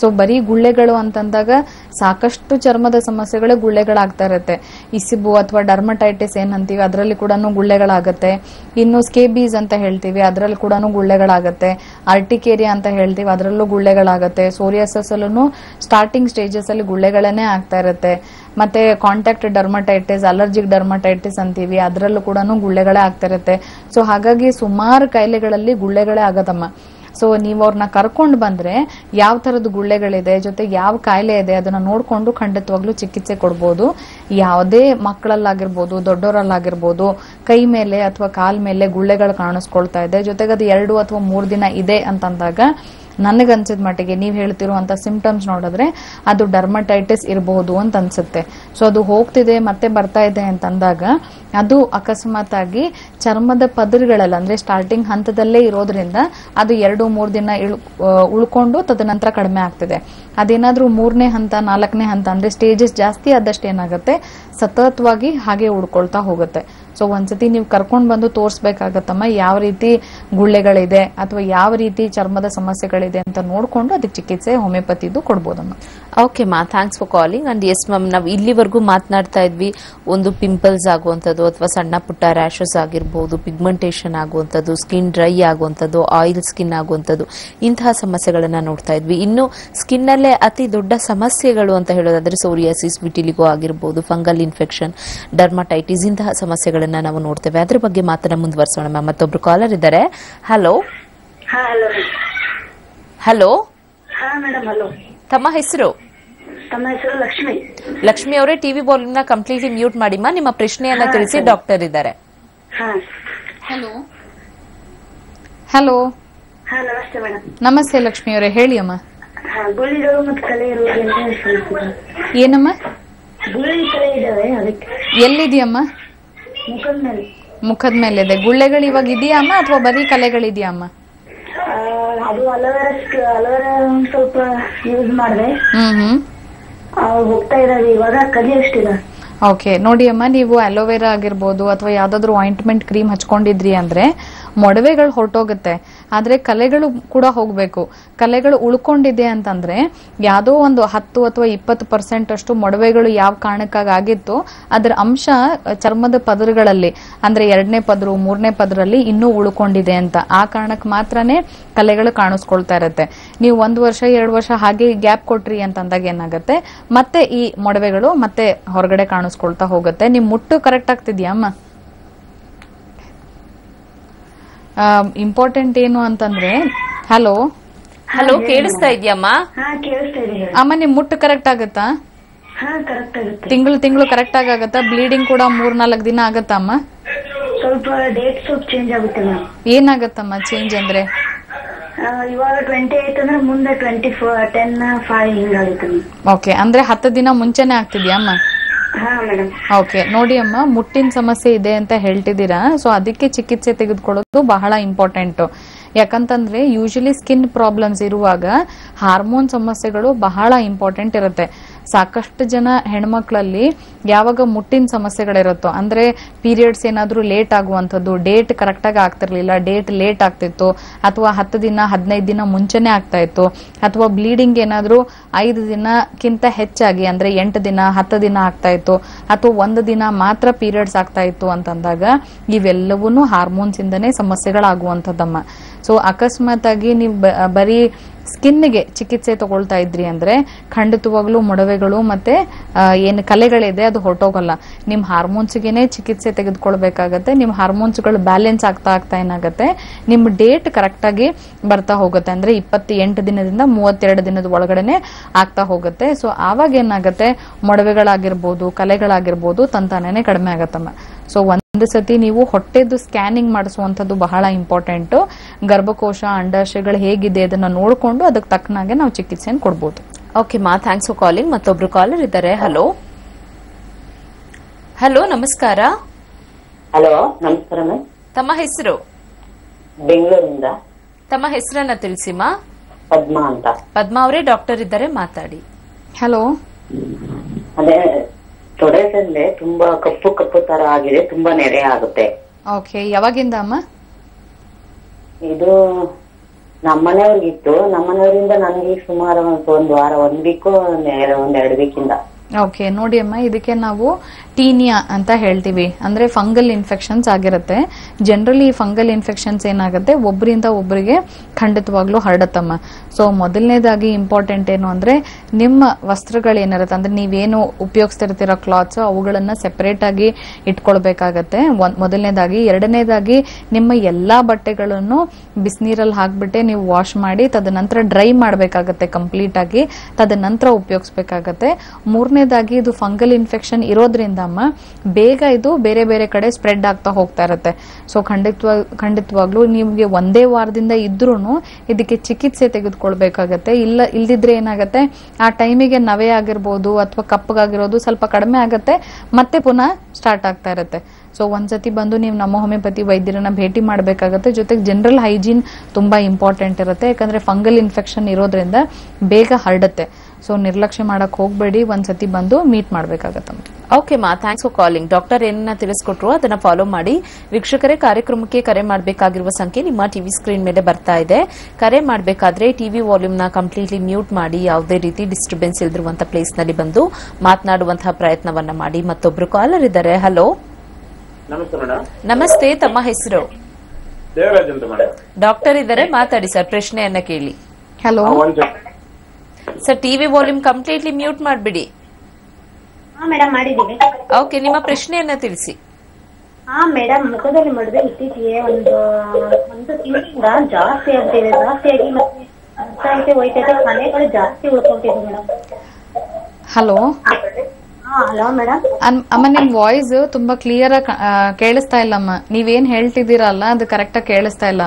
ಸೊ ಬರೀ ಗುಳ್ಳೆಗಳು ಅಂತಂದಾಗ ಸಾಕಷ್ಟು ಚರ್ಮದ ಸಮಸ್ಯೆಗಳು ಗುಳ್ಳೆಗಳಾಗ್ತಾ ಇರುತ್ತೆ. ಇಸಿಬು ಅಥವಾ ಡರ್ಮಟೈಟಿಸ್ ಏನಂತೀವಿ, ಅದರಲ್ಲಿ ಕೂಡ ಗುಳ್ಳೆಗಳಾಗುತ್ತೆ. ಇನ್ನು ಸ್ಕೇಬೀಸ್ ಅಂತ ಹೇಳ್ತೀವಿ, ಅದರಲ್ಲಿ ಕೂಡ ಗುಳ್ಳೆಗಳಾಗುತ್ತೆ. ಆರ್ಟಿಕೇರಿಯಾ ಅಂತ ಹೇಳ್ತೀವಿ, ಅದರಲ್ಲೂ ಗುಳ್ಳೆಗಳಾಗುತ್ತೆ. ಸೋರಿಯಾಸಸ್ ಅಲ್ಲೂ ಸ್ಟಾರ್ಟಿಂಗ್ ಸ್ಟೇಜಸ್ ಅಲ್ಲಿ ಗುಳ್ಳೆಗಳನ್ನೇ ಆಗ್ತಾ ಇರುತ್ತೆ. ಮತ್ತೆ ಕಾಂಟ್ಯಾಕ್ಟ್ ಡರ್ಮಟೈಟಿಸ್ ಅಲರ್ಜಿಕ್ ಡರ್ಮಟೈಟಿಸ್ ಅಂತೀವಿ, ಅದರಲ್ಲೂ ಕೂಡ ಗುಳ್ಳೆಗಳೇ ಆಗ್ತಾ ಇರುತ್ತೆ. ಸೊ ಹಾಗಾಗಿ ಸುಮಾರು ಕಾಯಿಲೆಗಳಲ್ಲಿ ಗುಳ್ಳೆಗಳೇ ಆಗತ್ತಮ್ಮ ಸೊ ನೀವು ಅವ್ರನ್ನ ಕರ್ಕೊಂಡು ಬಂದ್ರೆ ಯಾವ ತರದ ಗುಳ್ಳೆಗಳಿದೆ, ಜೊತೆಗೆ ಯಾವ ಕಾಯಿಲೆ ಇದೆ ಅದನ್ನ ನೋಡ್ಕೊಂಡು ಖಂಡಿತವಾಗ್ಲೂ ಚಿಕಿತ್ಸೆ ಕೊಡ್ಬೋದು. ಯಾವುದೇ ಮಕ್ಕಳಲ್ಲಾಗಿರ್ಬೋದು ದೊಡ್ಡವರಲ್ಲಾಗಿರ್ಬೋದು ಕೈ ಮೇಲೆ ಅಥವಾ ಕಾಲ್ ಮೇಲೆ ಗುಳ್ಳೆಗಳು ಕಾಣಿಸ್ಕೊಳ್ತಾ ಇದೆ. ಜೊತೆಗೆ ಅದು ಎರಡು ಅಥವಾ ಮೂರು ದಿನ ಇದೆ ಅಂತಂದಾಗ ನನಗನ್ಸಿದ ಮಟ್ಟಿಗೆ ನೀವು ಹೇಳ್ತಿರುವಂತ ಸಿಂಪ್ಟಮ್ಸ್ ನೋಡಿದ್ರೆ ಅದು ಡರ್ಮಟೈಟಿಸ್ ಇರಬಹುದು ಅಂತ ಅನ್ಸುತ್ತೆ. ಸೊ ಅದು ಹೋಗ್ತಿದೆ, ಮತ್ತೆ ಬರ್ತಾ ಇದೆ ಅಂತ ಅಂದಾಗ ಅದು ಅಕಸ್ಮಾತ್ ಆಗಿ ಚರ್ಮದ ಪದರುಗಳೆಲ್ಲ, ಅಂದ್ರೆ ಸ್ಟಾರ್ಟಿಂಗ್ ಹಂತದಲ್ಲೇ ಇರೋದ್ರಿಂದ ಅದು ಎರಡು, ಮೂರು ದಿನ ಉಳ್ಕೊಂಡು ತದನಂತರ ಕಡಿಮೆ ಆಗ್ತಿದೆ. ಅದೇನಾದ್ರೂ ಮೂರನೇ ಹಂತ, ನಾಲ್ಕನೇ ಹಂತ, ಅಂದ್ರೆ ಸ್ಟೇಜಸ್ ಜಾಸ್ತಿ ಆದಷ್ಟು ಏನಾಗುತ್ತೆ ಸತತವಾಗಿ ಹಾಗೆ ಉಳ್ಕೊಳ್ತಾ ಹೋಗುತ್ತೆ. ಸೊ ಒಂದ್ಸತಿ ನೀವು ಕರ್ಕೊಂಡು ಬಂದು ತೋರಿಸ್ಬೇಕಾಗತ್ತಮ್ಮ, ಯಾವ ರೀತಿ ಗುಳ್ಳೆಗಳಿದೆ ಅಥವಾ ಯಾವ ರೀತಿ ಚರ್ಮದ ಸಮಸ್ಯೆಗಳಿದೆ ಅಂತ ನೋಡ್ಕೊಂಡು ಅದಕ್ಕೆ ಚಿಕಿತ್ಸೆ ಹೋಮಿಯೋಪತಿದು ಕೊಡ್ಬೋದಮ್ಮ. ಓಕೆ ಮಾ thanks for calling and yes ma'am ನಾವು ಇಲ್ಲಿವರೆಗೂ ಮಾತನಾಡ್ತಾ ಇದ್ವಿ, ಒಂದು ಪಿಂಪಲ್ಸ್ ಆಗುವಂಥದ್ದು ಅಥವಾ ಸಣ್ಣ ಪುಟ್ಟ ರ್ಯಾಷಸ್ ಆಗಿರ್ಬೋದು ಪಿಗ್ಮೆಂಟೇಷನ್ ಆಗುವಂಥದ್ದು ಸ್ಕಿನ್ ಡ್ರೈ ಆಗುವಂಥದ್ದು ಆಯಿಲ್ ಸ್ಕಿನ್ ಆಗುವಂಥದ್ದು, ಇಂತಹ ಸಮಸ್ಯೆಗಳನ್ನ ನೋಡ್ತಾ ಇದ್ವಿ. ಇನ್ನು ಸ್ಕಿನ್ನಲ್ಲೇ ಅತಿ ದೊಡ್ಡ ಸಮಸ್ಯೆಗಳು ಅಂತ ಹೇಳೋದಾದ್ರೆ ಸೋರಿಯಾಸಿಸ್ ವಿಟಿಲಿಗೋ ಆಗಿರ್ಬೋದು ಫಂಗಲ್ ಇನ್ಫೆಕ್ಷನ್ ಡರ್ಮಟೈಟಿಸ್ ಇಂತಹ ಸಮಸ್ಯೆಗಳನ್ನ ನಾವು ನೋಡ್ತೇವೆ. ಅದ್ರ ಬಗ್ಗೆ ಮಾತನ್ನ ಮುಂದುವರಿಸೋಣ ಮ್ಯಾಮ್. ಮತ್ತೊಬ್ರು ಕಾಲರ್ ಇದ್ದಾರೆ. ಹಲೋ. ಹಾ ಹಲೋ. ತಮ್ಮ ಹೆಸರು? ತಮ್ಮ ಹೆಸರು ಲಕ್ಷ್ಮಿ. ಲಕ್ಷ್ಮಿ ಅವರೇ ಟಿವಿ ವಾಲ್ಯೂಮ್ನ ಕಂಪ್ಲೀಟ್ಲಿ ಮ್ಯೂಟ್ ಮಾಡಿಮ್ಮ ನಿಮ್ಮ ಪ್ರಶ್ನೆಯನ್ನ ತಿಳಿಸಿ ಡಾಕ್ಟರ್ ಇದ್ದಾರೆ. ಹಾ. ಹಲೋ. ಹಲೋ. ಹಾ ನಮಸ್ತೆ ಲಕ್ಷ್ಮಿ ಅವರೇ. ಹೇಳಿ ಅಮ್ಮ. ಏನಮ್ಮ? ಗುಳಿ ಕಲೆ ಇದಾವೆ ಅದಕ್ಕೆ. ಎಲ್ಲಿದೆಯಮ್ಮ? ಮುಖದ ಮೇಲೆ ಮುಖದ ಮೇಲೆ ಇದೆ ಗುಳ್ಳೆಗಳು ಇವಾಗ ಇದೆಯಾ ಅಮ್ಮ ಅಥವಾ ಬರೀ ಕಲೆಗಳಿದೆಯಾ ಅಮ್ಮ? ಅದು ಅಲೋವೆರಾ ಅಲೋವೆರಾ ಸ್ವಲ್ಪ ಯೂಸ್ ಮಾಡಿದೆ. ಹ್ಮ್ ಹ್ಮ್. ಹೋಗ್ತಾ ಇದ್ದಾರೆ. ಇವಾಗ ಕಲಿ ಅಷ್ಟಿದೆ ಓಕೆ ನೋಡಿ ಅಮ್ಮ ನೀವು ಅಲೋವೆರಾ ಆಗಿರ್ಬೋದು ಅಥವಾ ಯಾವ್ದಾದ್ರು ಆಯಿಂಟ್ಮೆಂಟ್ ಕ್ರೀಮ್ ಹಚ್ಕೊಂಡಿದ್ರಿ ಅಂದ್ರೆ ಮೊಡವೆಗಳು ಹೊರಟೋಗುತ್ತೆ. ಆದ್ರೆ ಕಲೆಗಳು ಕೂಡ ಹೋಗ್ಬೇಕು. ಕಲೆಗಳು ಉಳ್ಕೊಂಡಿದೆ ಅಂತಂದ್ರೆ ಯಾವ್ದೋ ಒಂದು ಹತ್ತು ಅಥವಾ ಇಪ್ಪತ್ತು ಪರ್ಸೆಂಟ್ ಅಷ್ಟು ಮೊಡವೆಗಳು ಯಾವ ಕಾರಣಕ್ಕಾಗಿ ಆಗಿತ್ತು ಅದರ ಅಂಶ ಚರ್ಮದ ಪದರುಗಳಲ್ಲಿ, ಅಂದ್ರೆ ಎರಡನೇ ಪದರು, ಮೂರನೇ ಪದರಲ್ಲಿ ಇನ್ನೂ ಉಳ್ಕೊಂಡಿದೆ ಅಂತ. ಆ ಕಾರಣಕ್ಕೆ ಮಾತ್ರನೇ ಕಲೆಗಳು ಕಾಣಿಸ್ಕೊಳ್ತಾ ಇರತ್ತೆ. ನೀವು ಒಂದ್ ವರ್ಷ, ಎರಡು ವರ್ಷ ಹಾಗೆ ಗ್ಯಾಪ್ ಕೊಟ್ರಿ ಅಂತಂದಾಗ ಏನಾಗುತ್ತೆ? ಮತ್ತೆ ಈ ಮೊಡವೆಗಳು ಮತ್ತೆ ಹೊರಗಡೆ ಕಾಣಿಸ್ಕೊಳ್ತಾ ಹೋಗುತ್ತೆ. ನಿಮ್ ಮುಟ್ಟು ಕರೆಕ್ಟ್ ಆಗ್ತಿದ್ಯಾ, ಅಮ್ಮ? ಇಂಪಾರ್ಟೆಂಟ್ ಏನು ಅಂತಂದ್ರೆ ಹಲೋ? ಹಲೋ ಕೇಳಿಸ್ತಾ ಇದೆಯಮ್ಮ? ಹಾ ಕೇಳಿಸ್ತಾ ಇದೆ ಹೇಳಿ. ಅಮ್ಮ ನಿಮ್ ಮುಟ್ಟು ಕರೆಕ್ಟ್ ಆಗತ್ತಾ? ಹಾ ಕರೆಕ್ಟ್ ಆಗುತ್ತೆ. ತಿಂಗಳು ತಿಂಗಳು ಕರೆಕ್ಟ್ ಆಗಿ ಆಗತ್ತಾ? ಬ್ಲೀಡಿಂಗ್ ಕೂಡ ಮೂರ್ ನಾಲ್ಕು ದಿನ ಆಗತ್ತಾ ಅಮ್ಮ? ಸ್ವಲ್ಪ ಡೇಟ್ ಸ್ವಲ್ಪ ಚೇಂಜ್ ಆಗುತ್ತೆ ಮ್ಯಾಮ್ ಏನಾಗತ್ತಮ್ಮ ಚೇಂಜ್ ಅಂದ್ರೆ? ಇವಾಗ ಟ್ವೆಂಟಿ ಏಟ್ ಅಂದ್ರೆ ಮುಂದೆ ಟ್ವೆಂಟಿ ಫೋರ್ ಟೆನ್ ಫೈವ್ ಹಿಂಗಾಗುತ್ತೆ ಓಕೆ ಅಂದ್ರೆ ಹತ್ತು ದಿನ ಮುಂಚೆನೆ ಆಗ್ತಿದ್ಯಾ ಅಮ್ಮ? ಓಕೆ ನೋಡಿ ಅಮ್ಮ, ಮುಟ್ಟಿನ ಸಮಸ್ಯೆ ಇದೆ ಅಂತ ಹೇಳ್ತಿದ್ದೀರಾ? ಸೊ ಅದಕ್ಕೆ ಚಿಕಿತ್ಸೆ ತೆಗೆದುಕೊಳ್ಳೋದು ಬಹಳ ಇಂಪಾರ್ಟೆಂಟ್ ಯಾಕಂತಂದ್ರೆ ಯೂಶಲಿ ಸ್ಕಿನ್ ಪ್ರಾಬ್ಲಮ್ಸ್ ಇರುವಾಗ ಹಾರ್ಮೋನ್ ಸಮಸ್ಯೆಗಳು ಬಹಳ ಇಂಪಾರ್ಟೆಂಟ್ ಇರುತ್ತೆ. ಸಾಕಷ್ಟು ಜನ ಹೆಣ್ಮಕ್ಳಲ್ಲಿ ಯಾವಾಗ ಮುಟ್ಟಿನ ಸಮಸ್ಯೆಗಳಿರುತ್ತೋ, ಅಂದ್ರೆ ಪೀರಿಯಡ್ಸ್ ಏನಾದ್ರೂ ಲೇಟ್ ಆಗುವಂಥದ್ದು, ಡೇಟ್ ಕರೆಕ್ಟಾಗಿ ಆಗ್ತಿರ್ಲಿಲ್ಲ, ಡೇಟ್ ಲೇಟ್ ಆಗ್ತಿತ್ತು, ಅಥವಾ ಹತ್ತು ದಿನ, ಹದಿನೈದು ದಿನ ಮುಂಚೆನೆ ಆಗ್ತಾ ಇತ್ತು, ಅಥವಾ ಬ್ಲೀಡಿಂಗ್ ಏನಾದ್ರೂ ಐದು ದಿನಕ್ಕಿಂತ ಹೆಚ್ಚಾಗಿ, ಅಂದ್ರೆ ಎಂಟು ದಿನ, ಹತ್ತು ದಿನ ಆಗ್ತಾ ಇತ್ತು, ಅಥವಾ ಒಂದು ದಿನ ಮಾತ್ರ ಪೀರಿಯಡ್ಸ್ ಆಗ್ತಾ ಇತ್ತು ಅಂತಂದಾಗ ಇವೆಲ್ಲವೂ ಹಾರ್ಮೋನ್ಸ್ ಇಂದನೇ ಸಮಸ್ಯೆಗಳಾಗುವಂಥದ್ದಮ್ಮ. ಸೊ ಅಕಸ್ಮಾತ್ ಆಗಿ ನೀವು ಬರೀ ಸ್ಕಿನ್ಗೆ ಚಿಕಿತ್ಸೆ ತಗೊಳ್ತಾ ಇದ್ರಿ ಅಂದ್ರೆ ಖಂಡಿತವಾಗ್ಲೂ ಮೊಡವೆಗಳು ಮತ್ತೆ ಏನು ಕಲೆಗಳಿದೆ ಅದು ಹೊರಟೋಗಲ್ಲ. ನಿಮ್ ಹಾರ್ಮೋನ್ಸ್ಗೆನೆ ಚಿಕಿತ್ಸೆ ತೆಗೆದುಕೊಳ್ಬೇಕಾಗತ್ತೆ. ನಿಮ್ ಹಾರ್ಮೋನ್ಸ್ಗಳು ಬ್ಯಾಲೆನ್ಸ್ ಆಗ್ತಾ ಆಗ್ತಾ ಏನಾಗುತ್ತೆ, ನಿಮ್ ಡೇಟ್ ಕರೆಕ್ಟ್ ಆಗಿ ಬರ್ತಾ ಹೋಗುತ್ತೆ. ಅಂದ್ರೆ ಇಪ್ಪತ್ತೆಂಟು ದಿನದಿಂದ ಮೂವತ್ತೆರಡು ದಿನದ ಒಳಗಡೆನೆ ಆಗ್ತಾ ಹೋಗುತ್ತೆ. ಸೊ ಆವಾಗ ಏನಾಗುತ್ತೆ, ಮೊಡವೆಗಳಾಗಿರ್ಬೋದು, ಕಲೆಗಳಾಗಿರ್ಬೋದು ತಂತಾನೇನೆ ಕಡಿಮೆ ಆಗತ್ತಮ್ಮ. ಸೊ ಒಂದು ಸತಿ ನೀವು ಹೊಟ್ಟೆದು ಸ್ಕ್ಯಾನಿಂಗ್ ಮಾಡಿಸುವಂತದ್ದು ಬಹಳ ಇಂಪಾರ್ಟೆಂಟ್ ಗರ್ಭಕೋಶ ಅಂಡಾಶಯಗಳು ಹೇಗಿದೆ ಅದನ್ನ ನೋಡಿಕೊಂಡು ಅದಕ್ಕೆ ತಕ್ಕನಾಗೆ ನಾವು ಚಿಕಿತ್ಸೆಯನ್ನು ಕೊಡ್ಬೋದು. ಓಕೆ ಮಾ ಥ್ಯಾಂಕ್ಸ್ ಫಾರ್ ಕಾಲಿಂಗ್ ಮತ್ತೊಬ್ರು ಕಾಲರ್ ಇದ್ದಾರೆ. ಹಲೋ ಹಲೋ ನಮಸ್ಕಾರ. ಹಲೋ ನಮಸ್ಕಾರ ಮ್ಯಾಮ್ ತಮ್ಮ ಹೆಸರು? ಬೆಂಗಳೂರಿಂದ. ತಮ್ಮ ಹೆಸರನ್ನ ತಿಳಿಸಿ ಮಾ. ಪದ್ಮಾ ಅಂತ. ಪದ್ಮಾ ಅವರೇ ಡಾಕ್ಟರ್ ಇದ್ದಾರೆ ಮಾತಾಡಿ. ಹಲೋ ಅದೇ ತೊಡೆಸಲ್ಲೇ ತುಂಬಾ ಕಪ್ಪು ಕಪ್ಪು ತರ ಆಗಿದೆ ತುಂಬಾ ನೆರೆ ಆಗುತ್ತೆ. ಓಕೆ ಯಾವಾಗಿಂದ ಅಮ್ಮ? ಇದು ನಮ್ಮನೆಯವ್ರಿಗಿತ್ತು. ನಮ್ಮನೆಯವರಿಂದ ನನಗೆ ಸುಮಾರು ಒಂದು ಒಂದ್ ವಾರ ಒಂದ್ ವೀಕು ಒಂದ್ ಎರಡು ವೀಕಿಂದ ಓಕೆ ನೋಡಿ ಅಮ್ಮ, ಇದಕ್ಕೆ ನಾವು ಟೀನಿಯಾ ಅಂತ ಹೇಳ್ತೀವಿ. ಅಂದ್ರೆ ಫಂಗಲ್ ಇನ್ಫೆಕ್ಷನ್ಸ್ ಆಗಿರುತ್ತೆ. ಜನರಲಿ ಫಂಗಲ್ ಇನ್ಫೆಕ್ಷನ್ಸ್ ಏನಾಗುತ್ತೆ? ಒಬ್ಬರಿಂದ ಒಬ್ಬರಿಗೆ ಖಂಡಿತವಾಗ್ಲೂ ಹರಡತ್ತಮ್ಮ. ಸೊ ಮೊದಲನೇದಾಗಿ ಇಂಪಾರ್ಟೆಂಟ್ ಏನು ಅಂದ್ರೆ, ನಿಮ್ಮ ವಸ್ತ್ರಗಳು ಏನಿರುತ್ತೆ? ಅಂದ್ರೆ ನೀವೇನು ಉಪಯೋಗಿಸ್ತಿರ್ತೀರ ಕ್ಲಾತ್ಸ್ ಅವುಗಳನ್ನ ಸೆಪರೇಟ್ ಆಗಿ ಇಟ್ಕೊಳ್ಬೇಕಾಗತ್ತೆ. ಮೊದಲನೇದಾಗಿ. ಎರಡನೇದಾಗಿ, ನಿಮ್ಮ ಎಲ್ಲಾ ಬಟ್ಟೆಗಳನ್ನು ಬಿಸಿನೀರಲ್ಲಿ ಹಾಕ್ಬಿಟ್ಟೆ ನೀವು ವಾಶ್ ಮಾಡಿ, ತದನಂತರ ಡ್ರೈ ಮಾಡಬೇಕಾಗತ್ತೆ ಕಂಪ್ಲೀಟ್ ಆಗಿ. ತದನಂತರ ಉಪಯೋಗಿಸ್ಬೇಕಾಗತ್ತೆ. ಮೂರನೇ ಎರಡನೇದಾಗಿ ಇದು ಫಂಗಲ್ ಇನ್ಫೆಕ್ಷನ್ ಇರೋದ್ರಿಂದ ಅಮ್ಮ, ಬೇಗ ಇದು ಬೇರೆ ಬೇರೆ ಕಡೆ ಸ್ಪ್ರೆಡ್ ಆಗ್ತಾ ಹೋಗ್ತಾ ಇರುತ್ತೆ. ಸೊ ಖಂಡಿತವ, ಖಂಡಿತವಾಗ್ಲೂ ನಿಮ್ಗೆ ಒಂದೇ ವಾರದಿಂದ ಇದ್ರೂ ಇದಕ್ಕೆ ಚಿಕಿತ್ಸೆ ತೆಗೆದುಕೊಳ್ಬೇಕಾಗತ್ತೆ. ಇಲ್ಲ, ಇಲ್ದಿದ್ರೆ ಏನಾಗುತ್ತೆ, ಆ ಟೈಮಿಗೆ ನವೆ ಆಗಿರ್ಬೋದು ಅಥವಾ ಕಪ್ಪಗಾಗಿರೋದು ಸ್ವಲ್ಪ ಕಡಿಮೆ ಆಗತ್ತೆ, ಮತ್ತೆ ಪುನಃ ಸ್ಟಾರ್ಟ್ ಆಗ್ತಾ ಇರುತ್ತೆ. ಸೊ ಒಂದ್ಸತಿ ಬಂದು ನೀವು ನಮ್ಮ ಹೋಮಿಯೋಪತಿ ವೈದ್ಯರನ್ನ ಭೇಟಿ ಮಾಡಬೇಕಾಗತ್ತೆ. ಜೊತೆಗೆ ಜನರಲ್ ಹೈಜೀನ್ ತುಂಬಾ ಇಂಪಾರ್ಟೆಂಟ್ ಇರುತ್ತೆ. ಯಾಕಂದ್ರೆ ಫಂಗಲ್ ಇನ್ಫೆಕ್ಷನ್ ಇರೋದ್ರಿಂದ ಬೇಗ ಹರಡುತ್ತೆ. ಸೊ ನಿರ್ಲಕ್ಷ್ಯ ಮಾಡಕ್ ಹೋಗ್ಬೇಡಿ. ಒಂದ್ಸತಿ ಬಂದು ಮೀಟ್ ಮಾಡ್ಬೇಕಾಗತ್ತೆ ಓಕೆ ಮಾ. ಥ್ಯಾಂಕ್ಸ್ ಫಾರ್ ಕಾಲಿಂಗ್ ಡಾಕ್ಟರ್ ಏನನ್ನ ತಿಳಿಸ್ಕೊಟ್ರು ಅದನ್ನ ಫಾಲೋ ಮಾಡಿ. ವೀಕ್ಷಕರೇ ಕಾರ್ಯಕ್ರಮಕ್ಕೆ ಕರೆ ಮಾಡಬೇಕಾಗಿರುವ ಸಂಖ್ಯೆ ನಿಮ್ಮ ಟಿವಿ ಸ್ಕ್ರೀನ್ ಮೇಲೆ ಬರ್ತಾ ಇದೆ. ಕರೆ ಮಾಡಬೇಕಾದ್ರೆ ಟಿವಿ ವಾಲ್ಯೂಮ್ನ ಕಂಪ್ಲೀಟ್ಲಿ ಮ್ಯೂಟ್ ಮಾಡಿ ಯಾವುದೇ ರೀತಿ ಡಿಸ್ಟರ್ಬೆನ್ಸ್ ಇಲ್ದಿರುವಂತಹ ಪ್ಲೇಸ್ನಲ್ಲಿ ಬಂದು ಮಾತನಾಡುವಂತಹ ಪ್ರಯತ್ನವನ್ನ ಮಾಡಿ. ಮತ್ತೊಬ್ರು ಕಾಲರ್ ಇದ್ದಾರೆ. ಹಲೋ ನಮಸ್ತೆ ನಮಸ್ತೆ ತಮ್ಮ ಹೆಸರು? ಡಾಕ್ಟರ್ ಇದ್ದಾರೆ ಮಾತಾಡಿ ಸರ್ ಪ್ರಶ್ನೆಯನ್ನ ಕೇಳಿ. Hello sir TV volume completely mute ಮಾಡಿಬಿಡಿ. ಹಾ ಮೇಡಮ್ ಮಾಡಿದೀವಿ ಓಕೆ ನಿಮ್ಮ ಪ್ರಶ್ನೆಯನ್ನ ತಿಳಿಸಿ. ಹಾ ಮೇಡಮ್ ಮುಖದಲ್ಲಿ ಮಡದೆ ಇತ್ತೀಚೆಗೆ ಒಂದು ಒಂದು ತಿಂಗಳಿಂದ ಜಾಸ್ತಿ ಆಗ್ತಿದೆ ಜಾಸ್ತಿ ಆಗಿ ಮತ್ತೆ ಹೋಯ್ತೈತೆ ಮನೆಗಳು ಜಾಸ್ತಿ ಉಳ್ಕೊಂತಿದೆ ಮೇಡಮ್ ಹಲೋ ಹಾ ಹಲೋ ಮೇಡಮ್ ಅಮ್ಮ ನಿಮ್ ವಾಯ್ಸ್ ತುಂಬಾ ಕ್ಲಿಯರ್ ಕೇಳಿಸ್ತಾ ಇಲ್ಲ ಅಮ್ಮ. ನೀವೇನ್ ಹೇಳ್ತಿದ್ದೀರಲ್ಲ ಅದು ಕರೆಕ್ಟ್ ಆಗಿ ಕೇಳಿಸ್ತಾ ಇಲ್ಲ.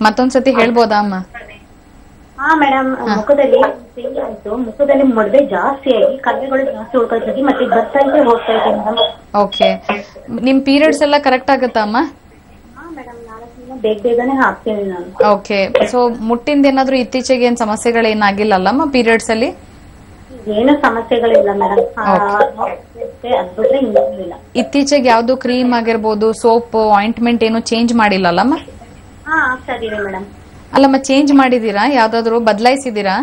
ಮತ್ತೊಂದ್ಸತಿ ಹೇಳ್ಬೋದಾ ಅಮ್ಮ? ಹಾ ಮೇಡಮ್ ಮುಖದಲ್ಲಿ ಆಯ್ತು. ಮುಖದಲ್ಲಿ ಮೊಡವೆ ಜಾಸ್ತಿ ಆಗಿ ಕಲೆಗಳು ಜಾಸ್ತಿ ಉಳ್ಕೊಳ್ತಿದ್ವಿ ಮತ್ತೆ ಬರ್ತಾ ಹೋಗ್ತಾ ಇದೆ ಮೇಡಮ್ ಓಕೆ. ನಿಮ್ ಪೀರಿಯಡ್ಸ್ ಎಲ್ಲ ಕರೆಕ್ಟ್ ಆಗುತ್ತಾ ಅಮ್ಮ? ಬೇಗ ಬೇಗನೆ ಹಾಕ್ತೀನಿ ನಾನು. ಓಕೆ. ಸೊ ಮುಟ್ಟಿಂದ ಏನಾದ್ರೂ ಇತ್ತೀಚೆಗೆ ಏನ್ ಸಮಸ್ಯೆಗಳೇನಾಗಿಲ್ಲಲ್ಲಮ್ಮ ಪೀರಿಯಡ್ಸ್ ಅಲ್ಲಿ? ಏನು ಸಮಸ್ಯೆಗಳಿಲ್ಲ ಮೇಡಮ್ ಇತ್ತೀಚೆಗೆ ಯಾವ್ದು ಕ್ರೀಮ್ ಆಗಿರ್ಬೋದು ಸೋಪ್ ಆಯಿಂಟ್ಮೆಂಟ್ ಏನು ಚೇಂಜ್ ಮಾಡಿಲ್ಲಲ್ಲಮ್ಮ ಹಾ ಆಗ್ತಾ ಇದೀನಿ ಮೇಡಮ್ ಅಲ್ಲಮ್ಮ ಚೇಂಜ್ ಮಾಡಿದೀರಾ ಯಾವ್ದಾದ್ರು ಬದಲಾಯಿಸಿದೀರಾ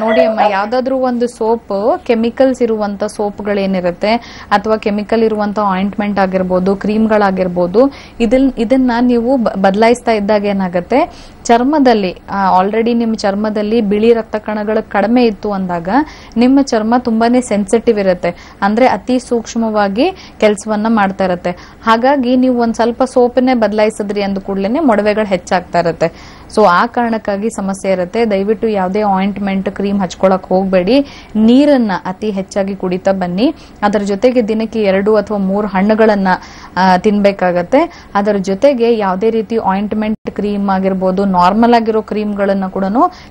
ನೋಡಿ ಅಮ್ಮ, ಯಾವ್ದಾದ್ರು ಒಂದು ಸೋಪ್ ಕೆಮಿಕಲ್ಸ್ ಇರುವಂತ ಸೋಪ್ಗಳೇನಿರುತ್ತೆ ಅಥವಾ ಕೆಮಿಕಲ್ ಇರುವಂತ ಆಯಿಂಟ್ಮೆಂಟ್ ಆಗಿರ್ಬೋದು, ಕ್ರೀಮ್ಗಳಾಗಿರ್ಬೋದು, ಇದನ್, ಇದನ್ನ ನೀವು ಬದಲಾಯಿಸ್ತಾ ಇದ್ದಾಗ ಏನಾಗುತ್ತೆ, ಚರ್ಮದಲ್ಲಿ ಆಲ್ರೆಡಿ ನಿಮ್ಮ ಚರ್ಮದಲ್ಲಿ ಬಿಳಿ ರಕ್ತ ಕಣಗಳು ಕಡಿಮೆ ಇತ್ತು ಅಂದಾಗ, ನಿಮ್ಮ ಚರ್ಮ ತುಂಬಾನೇ ಸೆನ್ಸಿಟಿವ್ ಇರುತ್ತೆ. ಅಂದ್ರೆ ಅತಿ ಸೂಕ್ಷ್ಮವಾಗಿ ಕೆಲಸವನ್ನ ಮಾಡ್ತಾ ಇರುತ್ತೆ. ಹಾಗಾಗಿ ನೀವು ಒಂದ್ ಸ್ವಲ್ಪ ಸೋಪನ್ನೇ ಬದಲಾಯಿಸಿದ್ರಿ ಅಂದ ಕೂಡಲೇ ಮೊಡವೆಗಳು ಹೆಚ್ಚಾಗ್ತಾ ಇರುತ್ತೆ. ಸೊ ಆ ಕಾರಣಕ್ಕಾಗಿ ಸಮಸ್ಯೆ ಇರುತ್ತೆ. ದಯವಿಟ್ಟು ಯಾವುದೇ ಆಯಿಂಟ್ಮೆಂಟ್ ಕ್ರೀಮ್ ಹಚ್ಕೊಳಕ್ ಹೋಗಬೇಡಿ. ನೀರನ್ನ ಅತಿ ಹೆಚ್ಚಾಗಿ ಕುಡಿತಾ ಬನ್ನಿ. ಅದರ ಜೊತೆಗೆ ದಿನಕ್ಕೆ ಎರಡು ಅಥವಾ ಮೂರು ಹಣ್ಣುಗಳನ್ನ ತಿನ್ಬೇಕಾಗತ್ತೆ. ಅದರ ಜೊತೆಗೆ ಯಾವುದೇ ರೀತಿ ಆಯಿಂಟ್ಮೆಂಟ್ ಕ್ರೀಮ್ ಆಗಿರ್ಬೋದು ನಾರ್ಮಲ್ ಆಗಿರೋ ಕ್ರೀಮ್ಗಳನ್ನ ಕೂಡ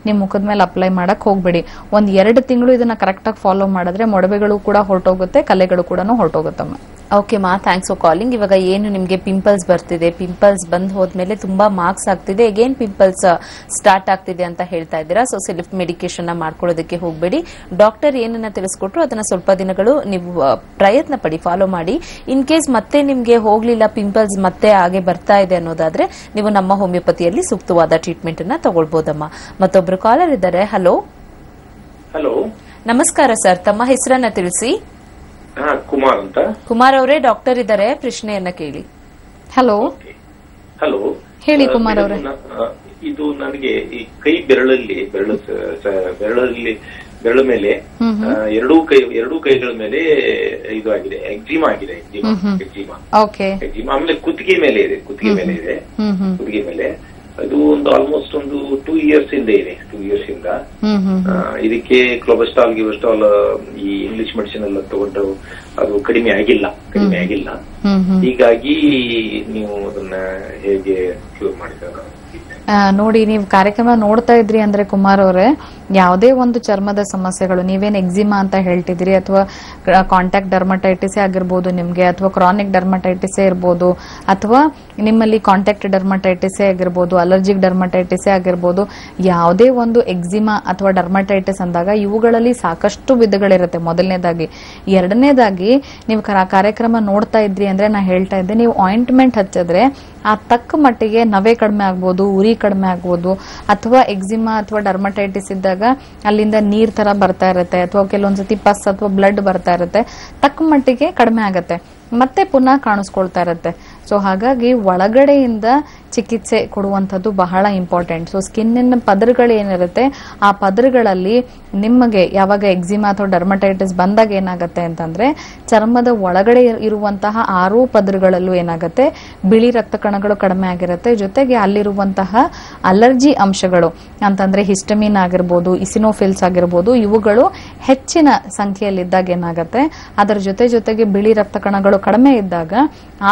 ನಿಮ್ ಮುಖದ ಮೇಲೆ ಅಪ್ಲೈ ಮಾಡಕ್ ಹೋಗ್ಬೇಡಿ. ಒಂದ್ ಎರಡು ತಿಂಗಳು ಇದನ್ನ ಕರೆಕ್ಟ್ ಆಗಿ ಫಾಲೋ ಮಾಡಿದ್ರೆ ಮೊಡವೆಗಳು ಕೂಡ ಹೊರಟೋಗುತ್ತೆ, ಕಲೆಗಳು ಕೂಡ ಹೊರಟೋಗುತ್ತಮ್ಮ ಓಕೆ ಮಾ ಥ್ಯಾಂಕ್ಸ್ ಫಾರ್ ಕಾಲಿಂಗ್ ಇವಾಗ ಏನು ನಿಮಗೆ ಪಿಂಪಲ್ಸ್ ಬರ್ತಿದೆ? ಪಿಂಪಲ್ಸ್ ಬಂದ್ ಹೋದ್ಮೇಲೆ ತುಂಬಾ ಮಾರ್ಕ್ಸ್ ಆಗ್ತಿದೆ. ಅಗೇನ್ ಪಿಂಪಲ್ಸ್ ಸ್ಟಾರ್ಟ್ ಆಗ್ತಿದೆ ಅಂತ ಹೇಳ್ತಾ ಇದ್ದೀರಾ? ಸೊ ಸೆಲ್ಫ್ ಮೆಡಿಕೇಶನ್ನ ಮಾಡ್ಕೊಳ್ಳೋದಕ್ಕೆ ಹೋಗಬೇಡಿ. ಡಾಕ್ಟರ್ ಏನನ್ನ ತಿಳಿಸ್ಕೊಟ್ರು ಅದನ್ನ ಸ್ವಲ್ಪ ದಿನಗಳು ನೀವು ಪ್ರಯತ್ನ ಪಡಿ ಫಾಲೋ ಮಾಡಿ. ಇನ್ ಕೇಸ್ ಮತ್ತೆ ನಿಮ್ಗೆ ಹೋಗ್ಲಿಲ್ಲ ಪಿಂಪಲ್ಸ್ ಮತ್ತೆ ಹಾಗೆ ಬರ್ತಾ ಇದೆ ಅನ್ನೋದಾದ್ರೆ ನೀವು ನಮ್ಮ ಹೋಮಿಯೋಪತಿಯಲ್ಲಿ ಸೂಕ್ತವಾದ ಟ್ರೀಟ್ಮೆಂಟ್ ಅನ್ನ ತಗೊಳ್ಬೋದಮ್ಮ. ಮತ್ತೊಬ್ರು ಕಾಲರ್ ಇದ್ದಾರೆ. ಹಲೋ ಹಲೋ ನಮಸ್ಕಾರ ಸರ್ ತಮ್ಮ ಹೆಸರನ್ನ ತಿಳಿಸಿ. ಕುಮಾರ್ ಅಂತ. ಕುಮಾರ್ ಅವರೇ ಡಾಕ್ಟರ್ ಇದ್ದಾರೆ. ಪ್ರಶ್ನೆಯನ್ನ ಕೇಳಿ. ಹಲೋ ಹಲೋ ಹೇಳಿ ಕುಮಾರ್ ಅವ್ರೆ. ಇದು ನನಗೆ ಈ ಕೈ ಬೆರಳಲ್ಲಿ ಬೆರಳು ಬೆರಳಲ್ಲಿ ಬೆರಳ ಮೇಲೆ ಎರಡೂ ಕೈ ಎರಡೂ ಕೈಗಳ ಮೇಲೆ ಇದು ಆಗಿದೆ. ಎಕ್ಸಿಮಾ ಆಗಿದೆ. ಎಕ್ಸಿಮಾ ಎಕ್ಸಿಮಾ ಎಕ್ಸಿಮಾ ಆಮೇಲೆ ಕುತ್ತಿಗೆ ಮೇಲೆ ಇದೆ. ಕುತ್ತಿಗೆ ಮೇಲೆ ಇದೆ. ಕುತ್ತಿಗೆ ಮೇಲೆ. ಅದು ಒಂದು ಆಲ್ಮೋಸ್ಟ್ ಒಂದು ಟೂ ಇಯರ್ಸ್ ಇಂದ ಇದೆ. ಟೂ ಇಯರ್ಸ್ ಇಂದ. ಇದಕ್ಕೆ ಕ್ಲೋಬೆಸ್ಟಾಲ್ ಗಿಬೆಸ್ಟಾಲ್ ಈ ಇಂಗ್ಲಿಷ್ ಮೆಡಿಸಿನ್ ಎಲ್ಲ ತಗೊಂಡು ಅದು ಕಡಿಮೆ ಆಗಿಲ್ಲ ಕಡಿಮೆ ಆಗಿಲ್ಲ. ಹೀಗಾಗಿ ನೀವು ಅದನ್ನ ಹೇಗೆ ಕ್ಯೂರ್ ಮಾಡಿದ ನೋಡಿ ನೀವು ಕಾರ್ಯಕ್ರಮ ನೋಡ್ತಾ ಇದ್ರಿ ಅಂದ್ರೆ ಕುಮಾರ್ ಅವರೇ ಯಾವುದೇ ಒಂದು ಚರ್ಮದ ಸಮಸ್ಯೆಗಳು ನೀವೇನ್ ಎಕ್ಸಿಮಾ ಅಂತ ಹೇಳ್ತಿದ್ರಿ ಅಥವಾ ಕಾಂಟ್ಯಾಕ್ಟ್ ಡರ್ಮಟೈಟಿಸ್ ಆಗಿರ್ಬೋದು ನಿಮ್ಗೆ ಅಥವಾ ಕ್ರಾನಿಕ್ ಡರ್ಮಟೈಟಿಸ್ ಇರ್ಬೋದು ಅಥವಾ ನಿಮ್ಮಲ್ಲಿ ಕಾಂಟ್ಯಾಕ್ಟ್ ಡರ್ಮಟೈಟಿಸ್ ಆಗಿರ್ಬೋದು ಅಲರ್ಜಿಕ್ ಡರ್ಮಟೈಟಿಸ್ ಆಗಿರ್ಬೋದು, ಯಾವುದೇ ಒಂದು ಎಕ್ಸಿಮಾ ಅಥವಾ ಡರ್ಮಟೈಟಿಸ್ ಅಂದಾಗ ಇವುಗಳಲ್ಲಿ ಸಾಕಷ್ಟು ವಿಧಗಳಿರುತ್ತೆ. ಮೊದಲನೇದಾಗಿ, ಎರಡನೇದಾಗಿ ನೀವು ಕರ- ಕಾರ್ಯಕ್ರಮ ನೋಡ್ತಾ ಇದ್ರಿ ಅಂದ್ರೆ ನಾ ಹೇಳ್ತಾ ಇದ್ದೆ, ನೀವು ಆಯಿಂಟ್ಮೆಂಟ್ ಹಚ್ಚಿದ್ರೆ ಆ ತಕ್ಕ ಮಟ್ಟಿಗೆ ನವೆ ಕಡಿಮೆ ಆಗ್ಬೋದು, ಉರಿ ಕಡಿಮೆ ಆಗ್ಬೋದು, ಅಥವಾ ಎಕ್ಸಿಮಾ ಅಥವಾ ಡರ್ಮಟೈಟಿಸ್ ಇದ್ದಾಗ ಅಲ್ಲಿಂದ ನೀರ್ ತರ ಬರ್ತಾ ಇರುತ್ತೆ, ಅಥವಾ ಕೆಲವೊಂದ್ಸತಿ ಪಸ್ ಅಥವಾ ಬ್ಲಡ್ ಬರ್ತಾ ಇರುತ್ತೆ, ತಕ್ಕ ಮಟ್ಟಿಗೆ ಕಡಿಮೆ ಆಗತ್ತೆ. ಮತ್ತೆ ಪುನಃ ಕಾಣಿಸ್ಕೊಳ್ತಾ ಇರುತ್ತೆ. ಸೊ ಹಾಗಾಗಿ ಒಳಗಡೆಯಿಂದ ಚಿಕಿತ್ಸೆ ಕೊಡುವಂಥದ್ದು ಬಹಳ ಇಂಪಾರ್ಟೆಂಟ್ ಸೊ ಸ್ಕಿನ್ನಿನ ಪದರುಗಳು ಏನಿರುತ್ತೆ, ಆ ಪದರುಗಳಲ್ಲಿ ನಿಮಗೆ ಯಾವಾಗ ಎಕ್ಸಿಮಾ ಅಥವಾ ಡರ್ಮಟೈಟಿಸ್ ಬಂದಾಗ ಏನಾಗುತ್ತೆ ಅಂತಂದ್ರೆ, ಚರ್ಮದ ಒಳಗಡೆ ಇರುವಂತಹ ಆರು ಪದರುಗಳಲ್ಲೂ ಏನಾಗುತ್ತೆ, ಬಿಳಿ ರಕ್ತ ಕಣಗಳು ಕಡಿಮೆ ಆಗಿರುತ್ತೆ. ಜೊತೆಗೆ ಅಲ್ಲಿರುವಂತಹ ಅಲರ್ಜಿ ಅಂಶಗಳು, ಅಂತಂದ್ರೆ ಹಿಸ್ಟಮಿನ್ ಆಗಿರ್ಬೋದು ಇಸಿನೋಫಿಲ್ಸ್ ಆಗಿರ್ಬೋದು, ಇವುಗಳು ಹೆಚ್ಚಿನ ಸಂಖ್ಯೆಯಲ್ಲಿದ್ದಾಗ ಏನಾಗುತ್ತೆ, ಅದರ ಜೊತೆ ಜೊತೆಗೆ ಬಿಳಿ ರಕ್ತ ಕಣಗಳು ಕಡಿಮೆ ಇದ್ದಾಗ,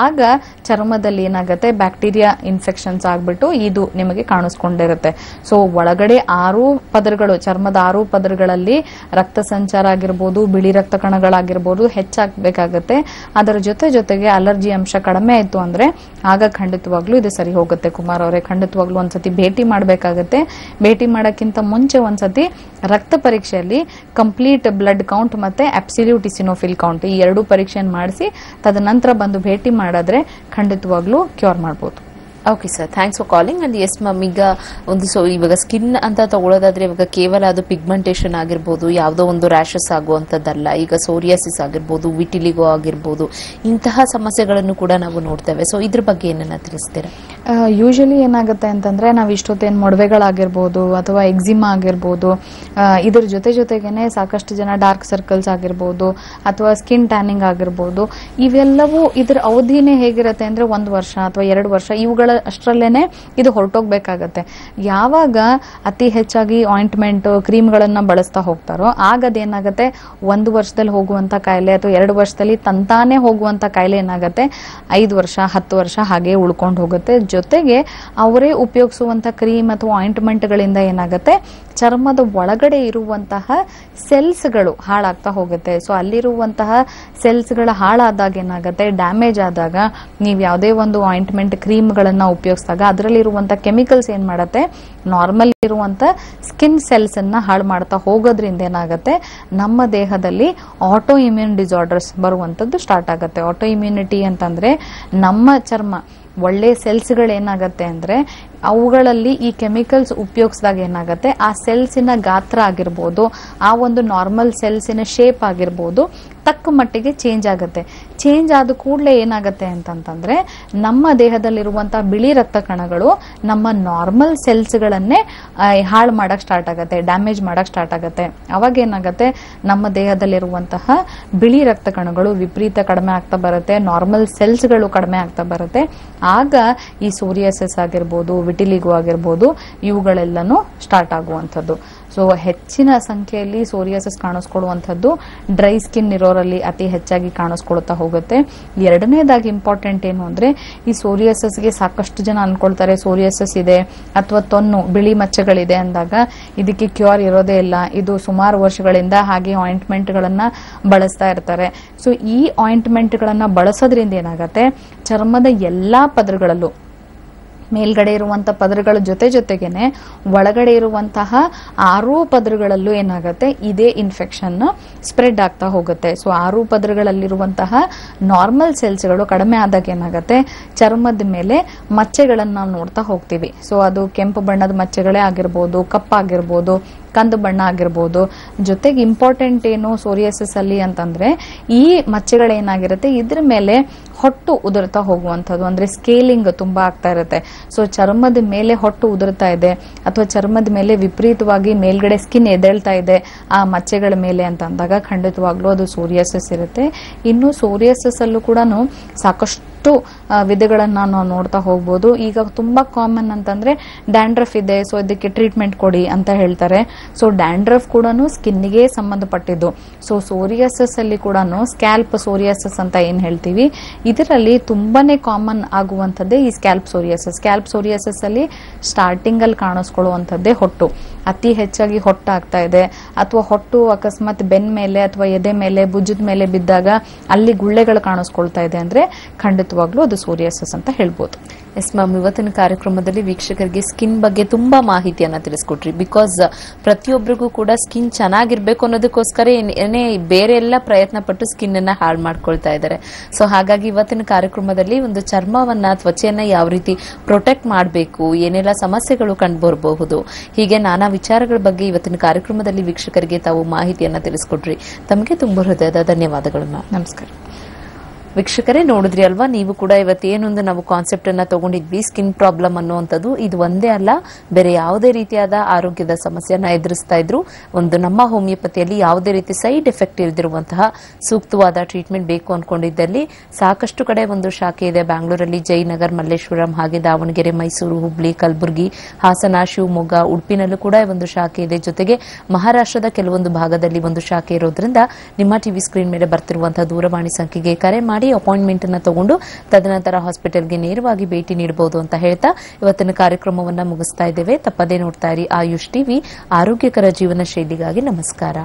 ಆಗ ಚರ್ಮದಲ್ಲಿ ಏನಾಗುತ್ತೆ, ಬ್ಯಾಕ್ಟೀರಿಯಾ ಇನ್ಫೆಕ್ಷನ್ಸ್ ಆಗ್ಬಿಟ್ಟು ಇದು ನಿಮಗೆ ಕಾಣಿಸ್ಕೊಂಡಿರುತ್ತೆ. ಸೊ ಒಳಗಡೆ ಆರು ಪದರಗಳು, ಚರ್ಮದ ಆರು ಪದರಗಳಲ್ಲಿ ರಕ್ತ ಸಂಚಾರ ಆಗಿರ್ಬೋದು, ಬಿಳಿ ರಕ್ತ ಕಣಗಳಾಗಿರ್ಬೋದು ಹೆಚ್ಚಾಗಬೇಕಾಗತ್ತೆ. ಅದರ ಜೊತೆ ಜೊತೆಗೆ ಅಲರ್ಜಿ ಅಂಶ ಕಡಿಮೆ ಆಯ್ತು ಅಂದ್ರೆ ಆಗ ಖಂಡಿತವಾಗ್ಲೂ ಇದು ಸರಿ ಹೋಗುತ್ತೆ. ಕುಮಾರ್ ಅವರೇ, ಖಂಡಿತವಾಗ್ಲೂ ಒಂದ್ಸತಿ ಭೇಟಿ ಮಾಡಬೇಕಾಗತ್ತೆ. ಭೇಟಿ ಮಾಡೋಕ್ಕಿಂತ ಮುಂಚೆ ಒಂದ್ಸತಿ ರಕ್ತ ಪರೀಕ್ಷೆಯಲ್ಲಿ ಕಂಪ್ಲೀಟ್ ಬ್ಲಡ್ ಕೌಂಟ್ ಮತ್ತೆ ಅಬ್ಸಲ್ಯೂಟ್ ಇಸಿನೋಫಿಲ್ ಕೌಂಟ್ ಈ ಎರಡು ಪರೀಕ್ಷೆಯನ್ನು ಮಾಡಿಸಿ, ತದನಂತರ ಬಂದು ಭೇಟಿ ಮಾಡಿದ್ರೆ ಖಂಡಿತವಾಗ್ಲೂ ಕ್ಯೂರ್ ಮಾಡ್ಬೋದು. Okay sir thanks for calling and yes ma'am ಈಗ ಒಂದು ಸೊ ಇವಾಗ ಸ್ಕಿನ್ ಅಂತ ತಗೊಳ್ಳೋದಾದ್ರೆ ಇವಾಗ ಕೇವಲ ಅದು ಪಿಗ್ಮೆಂಟೇಷನ್ ಆಗಿರ್ಬೋದು, ಯಾವುದೋ ಒಂದು ರ್ಯಾಷಸ್ ಆಗುವಂಥದ್ದಲ್ಲ ಈಗ ಸೋರಿಯಾಸಿಸ್ ಆಗಿರ್ಬೋದು ವಿಟಿಲಿಗೋ ಆಗಿರ್ಬೋದು, ಇಂತಹ ಸಮಸ್ಯೆಗಳನ್ನು ಕೂಡ ನಾವು ನೋಡ್ತೇವೆ. ಸೊ ಇದ್ರ ಬಗ್ಗೆ ಏನನ್ನ ತಿಳಿಸ್ತೀರಾ? ಯೂಶಲಿ ಏನಾಗುತ್ತೆ ಅಂತಂದ್ರೆ ನಾವು ಇಷ್ಟೊತ್ತೇನು ಮೊಡವೆಗಳಾಗಿರ್ಬೋದು ಅಥವಾ ಎಕ್ಸಿಮಾ ಆಗಿರ್ಬೋದು ಇದ್ರ ಜೊತೆ ಜೊತೆಗೇನೆ ಸಾಕಷ್ಟು ಜನ ಡಾರ್ಕ್ ಸರ್ಕಲ್ಸ್ ಆಗಿರ್ಬೋದು ಅಥವಾ ಸ್ಕಿನ್ ಟ್ಯಾನಿಂಗ್ ಆಗಿರ್ಬೋದು, ಇವೆಲ್ಲವೂ ಇದ್ರ ಅವಧಿನೇ ಹೇಗಿರುತ್ತೆ ಅಂದ್ರೆ ಒಂದು ವರ್ಷ ಅಥವಾ ಎರಡು ವರ್ಷ, ಇವುಗಳ ಅಷ್ಟರಲ್ಲೇನೆ ಇದು ಹೊರಟೋಗ್ಬೇಕಾಗತ್ತೆ. ಯಾವಾಗ ಅತಿ ಹೆಚ್ಚಾಗಿ ಆಯಿಂಟ್ಮೆಂಟ್ ಕ್ರೀಮ್ಗಳನ್ನ ಬಳಸ್ತಾ ಹೋಗ್ತಾರೋ ಆಗ ಅದೇನಾಗುತ್ತೆ ಒಂದು ವರ್ಷದಲ್ಲಿ ಹೋಗುವಂತ ಕಾಯಿಲೆ ಅಥವಾ ಎರಡು ವರ್ಷದಲ್ಲಿ ತಂತಾನೆ ಹೋಗುವಂತ ಕಾಯಿಲೆ ಏನಾಗುತ್ತೆ? ಐದು ವರ್ಷ, ಹತ್ತು ವರ್ಷ ಹಾಗೆ ಉಳ್ಕೊಂಡು ಹೋಗುತ್ತೆ. ಜೊತೆಗೆ ಅವರೇ ಉಪಯೋಗಿಸುವಂತ ಕ್ರೀಮ್ ಅಥವಾ ಆಯಿಂಟ್ಮೆಂಟ್ಗಳಿಂದ ಏನಾಗುತ್ತೆ? ಚರ್ಮದ ಒಳಗಡೆ ಇರುವಂತಹ ಸೆಲ್ಸ್ಗಳು ಹಾಳಾಗ್ತಾ ಹೋಗುತ್ತೆ. ಸೊ, ಅಲ್ಲಿರುವಂತಹ ಸೆಲ್ಸ್ಗಳ ಹಾಳಾದಾಗ ಏನಾಗುತ್ತೆ? ಡ್ಯಾಮೇಜ್ ಆದಾಗ ನೀವು ಯಾವುದೇ ಒಂದು ಆಯಿಂಟ್ಮೆಂಟ್ ಕ್ರೀಮ್ಗಳನ್ನ ಉಪಯೋಗಿಸಿದಾಗ ಅದರಲ್ಲಿರುವಂಥ ಕೆಮಿಕಲ್ಸ್ ಏನ್ ಮಾಡುತ್ತೆ? ನಾರ್ಮಲ್ ಇರುವಂತ ಸ್ಕಿನ್ ಸೆಲ್ಸ್ ಅನ್ನ ಹಾಳು ಮಾಡ್ತಾ ಹೋಗೋದ್ರಿಂದ ಏನಾಗುತ್ತೆ? ನಮ್ಮ ದೇಹದಲ್ಲಿ ಆಟೋ ಇಮ್ಯೂನ್ ಡಿಸಾರ್ಡರ್ಸ್ ಬರುವಂತದ್ದು ಸ್ಟಾರ್ಟ್ ಆಗುತ್ತೆ. ಆಟೋ ಇಮ್ಯುನಿಟಿ ಅಂತಂದ್ರೆ ನಮ್ಮ ಚರ್ಮ, ಒಳ್ಳೆ ಸೆಲ್ಸ್ಗಳು ಏನಾಗುತ್ತೆ ಅಂದ್ರೆ ಅವುಗಳಲ್ಲಿ ಈ ಕೆಮಿಕಲ್ಸ್ ಉಪಯೋಗಿಸಿದಾಗ ಏನಾಗುತ್ತೆ? ಆ ಸೆಲ್ಸಿನ ಗಾತ್ರ ಆಗಿರ್ಬೋದು, ಆ ಒಂದು ನಾರ್ಮಲ್ ಸೆಲ್ಸಿನ ಶೇಪ್ ಆಗಿರ್ಬೋದು, ತಕ್ಕ ಮಟ್ಟಿಗೆ ಚೇಂಜ್ ಆಗುತ್ತೆ. ಚೇಂಜ್ ಆದ ಕೂಡಲೇ ಏನಾಗುತ್ತೆ ಅಂತಂತಂದ್ರೆ, ನಮ್ಮ ದೇಹದಲ್ಲಿರುವಂತಹ ಬಿಳಿ ರಕ್ತ ಕಣಗಳು ನಮ್ಮ ನಾರ್ಮಲ್ ಸೆಲ್ಸ್ಗಳನ್ನೇ ಹಾಳು ಮಾಡಕ್ ಸ್ಟಾರ್ಟ್ ಆಗುತ್ತೆ ಡ್ಯಾಮೇಜ್ ಮಾಡಕ್ ಸ್ಟಾರ್ಟ್ ಆಗುತ್ತೆ. ಅವಾಗ ಏನಾಗುತ್ತೆ, ನಮ್ಮ ದೇಹದಲ್ಲಿರುವಂತಹ ಬಿಳಿ ರಕ್ತ ಕಣಗಳು ವಿಪರೀತ ಕಡಿಮೆ ಆಗ್ತಾ ಬರುತ್ತೆ ನಾರ್ಮಲ್ ಸೆಲ್ಸ್ಗಳು ಕಡಿಮೆ ಆಗ್ತಾ ಬರುತ್ತೆ. ಆಗ ಈ ಸೂರ್ಯಸಸ್ ಆಗಿರ್ಬೋದು, ವಿಟಿಲಿಗೋ ಆಗಿರ್ಬೋದು, ಇವುಗಳೆಲ್ಲನೂ ಸ್ಟಾರ್ಟ್ ಆಗುವಂಥದ್ದು. ಸೊ ಹೆಚ್ಚಿನ ಸಂಖ್ಯೆಯಲ್ಲಿ ಸೋರಿಯಾಸಿಸ್ ಕಾಣಿಸ್ಕೊಳ್ಳುವಂಥದ್ದು ಡ್ರೈ ಸ್ಕಿನ್ ಇರೋರಲ್ಲಿ ಅತಿ ಹೆಚ್ಚಾಗಿ ಕಾಣಿಸ್ಕೊಳ್ತಾ ಹೋಗುತ್ತೆ. ಎರಡನೇದಾಗಿ ಇಂಪಾರ್ಟೆಂಟ್ ಏನು ಅಂದ್ರೆ, ಈ ಸೋರಿಯಾಸಸ್ಗೆ ಸಾಕಷ್ಟು ಜನ ಅನ್ಕೊಳ್ತಾರೆ ಸೋರಿಯಾಸಸ್ ಇದೆ ಅಥವಾ ತೊನ್ನು ಬಿಳಿ ಮಚ್ಚೆಗಳಿದೆ ಅಂದಾಗ, ಇದಕ್ಕೆ ಕ್ಯೂರ್ ಇರೋದೇ ಇಲ್ಲ. ಇದು ಸುಮಾರು ವರ್ಷಗಳಿಂದ ಹಾಗೆ ಆಯಿಂಟ್ಮೆಂಟ್ ಗಳನ್ನ ಬಳಸ್ತಾ ಇರ್ತಾರೆ. ಸೊ ಈ ಆಯಿಂಟ್ಮೆಂಟ್ ಗಳನ್ನ ಬಳಸೋದ್ರಿಂದ ಏನಾಗುತ್ತೆ, ಚರ್ಮದ ಎಲ್ಲಾ ಪದರಗಳಲ್ಲೂ ಮೇಲ್ಗಡೆ ಇರುವಂತ ಪದರಗಳ ಜೊತೆ ಜೊತೆಗೇನೆ ಒಳಗಡೆ ಇರುವಂತಹ ಆರೂ ಪದರಗಳಲ್ಲೂ ಏನಾಗುತ್ತೆ, ಇದೇ ಇನ್ಫೆಕ್ಷನ್ ಸ್ಪ್ರೆಡ್ ಆಗ್ತಾ ಹೋಗುತ್ತೆ. ಸೊ ಆರು ಪದರಗಳಲ್ಲಿರುವಂತಹ ನಾರ್ಮಲ್ ಸೆಲ್ಸ್ಗಳು ಕಡಿಮೆ ಆದಾಗ ಏನಾಗುತ್ತೆ, ಚರ್ಮದ ಮೇಲೆ ಮಚ್ಚೆಗಳನ್ನು ನಾವು ನೋಡ್ತಾ ಹೋಗ್ತೀವಿ. ಸೊ ಅದು ಕೆಂಪು ಬಣ್ಣದ ಮಚ್ಚೆಗಳೇ ಆಗಿರ್ಬೋದು, ಕಪ್ಪಾಗಿರ್ಬೋದು ಕಂದು ಬಣ್ಣ ಆಗಿರ್ಬೋದು. ಜೊತೆಗೆ ಇಂಪಾರ್ಟೆಂಟ್ ಏನು ಸೋರಿಯಾಸಿಸ್ ಅಲ್ಲಿ ಅಂತಂದ್ರೆ ಈ ಮಚ್ಚೆಗಳೇನಾಗಿರುತ್ತೆ, ಇದ್ರ ಮೇಲೆ ಹೊಟ್ಟು ಉದುರ್ತಾ ಹೋಗುವಂಥದ್ದು. ಅಂದ್ರೆ ಸ್ಕೇಲಿಂಗ್ ತುಂಬಾ ಆಗ್ತಾ ಇರುತ್ತೆ. ಸೊ ಚರ್ಮದ ಮೇಲೆ ಹೊಟ್ಟು ಉದುರ್ತಾ ಇದೆ, ಅಥವಾ ಚರ್ಮದ ಮೇಲೆ ವಿಪರೀತವಾಗಿ ಮೇಲ್ಗಡೆ ಸ್ಕಿನ್ ಎದ್ದೇಳ್ತಾ ಇದೆ, ಆ ಮಚ್ಚೆಗಳ ಮೇಲೆ ಅಂತ ಅಂದಾಗ ಖಂಡಿತವಾಗ್ಲೂ ಅದು ಸೋರಿಯಾಸಿಸ್ ಇರುತ್ತೆ. ಇನ್ನು ಸೋರಿಯಾಸಿಸ್ ಅಲ್ಲೂ ಕೂಡ ಸಾಕಷ್ಟು ಆ, ವಿಧಗಳನ್ನ ನಾವು ನೋಡ್ತಾ ಹೋಗ್ಬೋದು. ಈಗ ತುಂಬಾ ಕಾಮನ್ ಅಂತಂದ್ರೆ ಡ್ಯಾಂಡ್ರಫ್ ಇದೆ ಸೊ ಇದಕ್ಕೆ ಟ್ರೀಟ್ಮೆಂಟ್ ಕೊಡಿ ಅಂತ ಹೇಳ್ತಾರೆ. ಸೊ ಡ್ಯಾಂಡ್ರಫ್ ಕೂಡ ಸ್ಕಿನ್ನಿಗೆ ಸಂಬಂಧಪಟ್ಟಿದ್ದು. ಸೊ ಸೋರಿಯಾಸಸ್ ಅಲ್ಲಿ ಕೂಡ ಸ್ಕ್ಯಾಲ್ಪ್ ಸೋರಿಯಾಸಸ್ ಅಂತ ಏನ್ ಹೇಳ್ತೀವಿ? ಇದರಲ್ಲಿ ತುಂಬಾನೇ ಕಾಮನ್ ಆಗುವಂಥದ್ದೇ ಈ ಸ್ಕ್ಯಾಲ್ಪ್ ಸೋರಿಯಾಸಸ್ ಸ್ಕ್ಯಾಲ್ಪ್ ಸೋರಿಯಾಸಸ್ ಅಲ್ಲಿ ಸ್ಟಾರ್ಟಿಂಗ್ ಅಲ್ಲಿ ಕಾಣಿಸ್ಕೊಳ್ಳುವಂಥದ್ದೇ ಹೊಟ್ಟು. ಅತಿ ಹೆಚ್ಚಾಗಿ ಹೊಟ್ಟು ಆಗ್ತಾ ಇದೆ. ಅಥವಾ ಹೊಟ್ಟು ಅಕಸ್ಮಾತ್ ಬೆನ್ ಮೇಲೆ ಅಥವಾ ಎದೆ ಮೇಲೆ ಭುಜದ ಮೇಲೆ ಬಿದ್ದಾಗ ಅಲ್ಲಿ ಗುಳ್ಳೆಗಳು ಕಾಣಿಸ್ಕೊಳ್ತಾ ಇದೆ ಅಂದ್ರೆ ಖಂಡಿತವಾಗ್ಲೂ ಅದು ಸೋರಿಯಾಸಸ್ ಅಂತ ಹೇಳ್ಬೋದು. ಎಸ್ ಮ್ಯಾಮ್, ಇವತ್ತಿನ ಕಾರ್ಯಕ್ರಮದಲ್ಲಿ ವೀಕ್ಷಕರಿಗೆ ಸ್ಕಿನ್ ಬಗ್ಗೆ ತುಂಬಾ ಮಾಹಿತಿಯನ್ನ ತಿಳಿಸ್ಕೊಟ್ರಿ. ಬಿಕಾಸ್ ಪ್ರತಿಯೊಬ್ಬರಿಗೂ ಕೂಡ ಸ್ಕಿನ್ ಚೆನ್ನಾಗಿರ್ಬೇಕು ಅನ್ನೋದಕ್ಕೋಸ್ಕರ ಏನೇ ಬೇರೆ ಎಲ್ಲ ಪ್ರಯತ್ನ ಪಟ್ಟು ಸ್ಕಿನ್ ಅನ್ನ ಹಾಳು ಮಾಡ್ಕೊಳ್ತಾ ಇದ್ದಾರೆ. ಸೊ ಹಾಗಾಗಿ ಇವತ್ತಿನ ಕಾರ್ಯಕ್ರಮದಲ್ಲಿ ಒಂದು ಚರ್ಮವನ್ನ, ತ್ವಚೆಯನ್ನ ಯಾವ ರೀತಿ ಪ್ರೊಟೆಕ್ಟ್ ಮಾಡಬೇಕು, ಏನೆಲ್ಲ ಸಮಸ್ಯೆಗಳು ಕಂಡು ಬರಬಹುದು ಹೀಗೆ ನಾನಾ ವಿಚಾರಗಳ ಬಗ್ಗೆ ಇವತ್ತಿನ ಕಾರ್ಯಕ್ರಮದಲ್ಲಿ ವೀಕ್ಷಕರಿಗೆ ತಾವು ಮಾಹಿತಿಯನ್ನ ತಿಳಿಸ್ಕೊಟ್ರಿ. ತಮಗೆ ತುಂಬ ಹೃದಯದ ಧನ್ಯವಾದಗಳು ನಮಸ್ಕಾರ. ವೀಕ್ಷಕರೇ ನೋಡಿದ್ರಿ ಅಲ್ವಾ? ನೀವು ಕೂಡ ಇವತ್ತೇನೊಂದು ನಾವು ಕಾನ್ಸೆಪ್ಟ್ ಅನ್ನ ತಗೊಂಡಿದ್ವಿ ಸ್ಕಿನ್ ಪ್ರಾಬ್ಲಮ್ ಅನ್ನುವಂಥದ್ದು. ಇದು ಒಂದೇ ಅಲ್ಲ, ಬೇರೆ ಯಾವುದೇ ರೀತಿಯಾದ ಆರೋಗ್ಯದ ಸಮಸ್ಯೆಯನ್ನ ಎದುರಿಸ್ತಾ ಇದ್ರು. ಒಂದು ನಮ್ಮ ಹೋಮಿಯೋಪತಿಯಲ್ಲಿ ಯಾವುದೇ ರೀತಿ ಸೈಡ್ ಎಫೆಕ್ಟ್ ಇಲ್ದಿರುವಂತಹ ಸೂಕ್ತವಾದ ಟ್ರೀಟ್ಮೆಂಟ್ ಬೇಕು ಅನ್ಕೊಂಡಿದ್ದಲ್ಲಿ ಸಾಕಷ್ಟು ಕಡೆ ಒಂದು ಶಾಖೆ ಇದೆ. ಬ್ಯಾಂಗ್ಳೂರಲ್ಲಿ ಜಯನಗರ್ ಮಲ್ಲೇಶ್ವರಂ, ಹಾಗೆ ದಾವಣಗೆರೆ, ಮೈಸೂರು, ಹುಬ್ಳಿ, ಕಲಬುರಗಿ, ಹಾಸನ, ಶಿವಮೊಗ್ಗ, ಉಡುಪಿನಲ್ಲೂ ಕೂಡ ಒಂದು ಶಾಖೆ ಇದೆ. ಜೊತೆಗೆ ಮಹಾರಾಷ್ಟ್ರದ ಕೆಲವೊಂದು ಭಾಗದಲ್ಲಿ ಒಂದು ಶಾಖೆ ಇರೋದ್ರಿಂದ ನಿಮ್ಮ ಟಿವಿ ಸ್ಕ್ರೀನ್ ಮೇಲೆ ಬರ್ತಿರುವಂತಹ ದೂರವಾಣಿ ಸಂಖ್ಯೆಗೆ ಕರೆ ಮಾಡಿ ಅಪಾಯಿಂಟ್ಮೆಂಟ್ ಅನ್ನು ತಗೊಂಡು ತದನಂತರ ಹಾಸ್ಪಿಟಲ್ಗೆ ನೇರವಾಗಿ ಭೇಟಿ ನೀಡಬಹುದು ಅಂತ ಹೇಳ್ತಾ ಇವತ್ತಿನ ಕಾರ್ಯಕ್ರಮವನ್ನ ಮುಗಿಸ್ತಾ ಇದ್ದೇವೆ. ತಪ್ಪದೇ ನೋಡ್ತಾ ಇರಿ. ಆಯುಷ್ ಟಿವಿ, ಆರೋಗ್ಯಕರ ಜೀವನ ಶೈಲಿಗಾಗಿ ನಮಸ್ಕಾರ.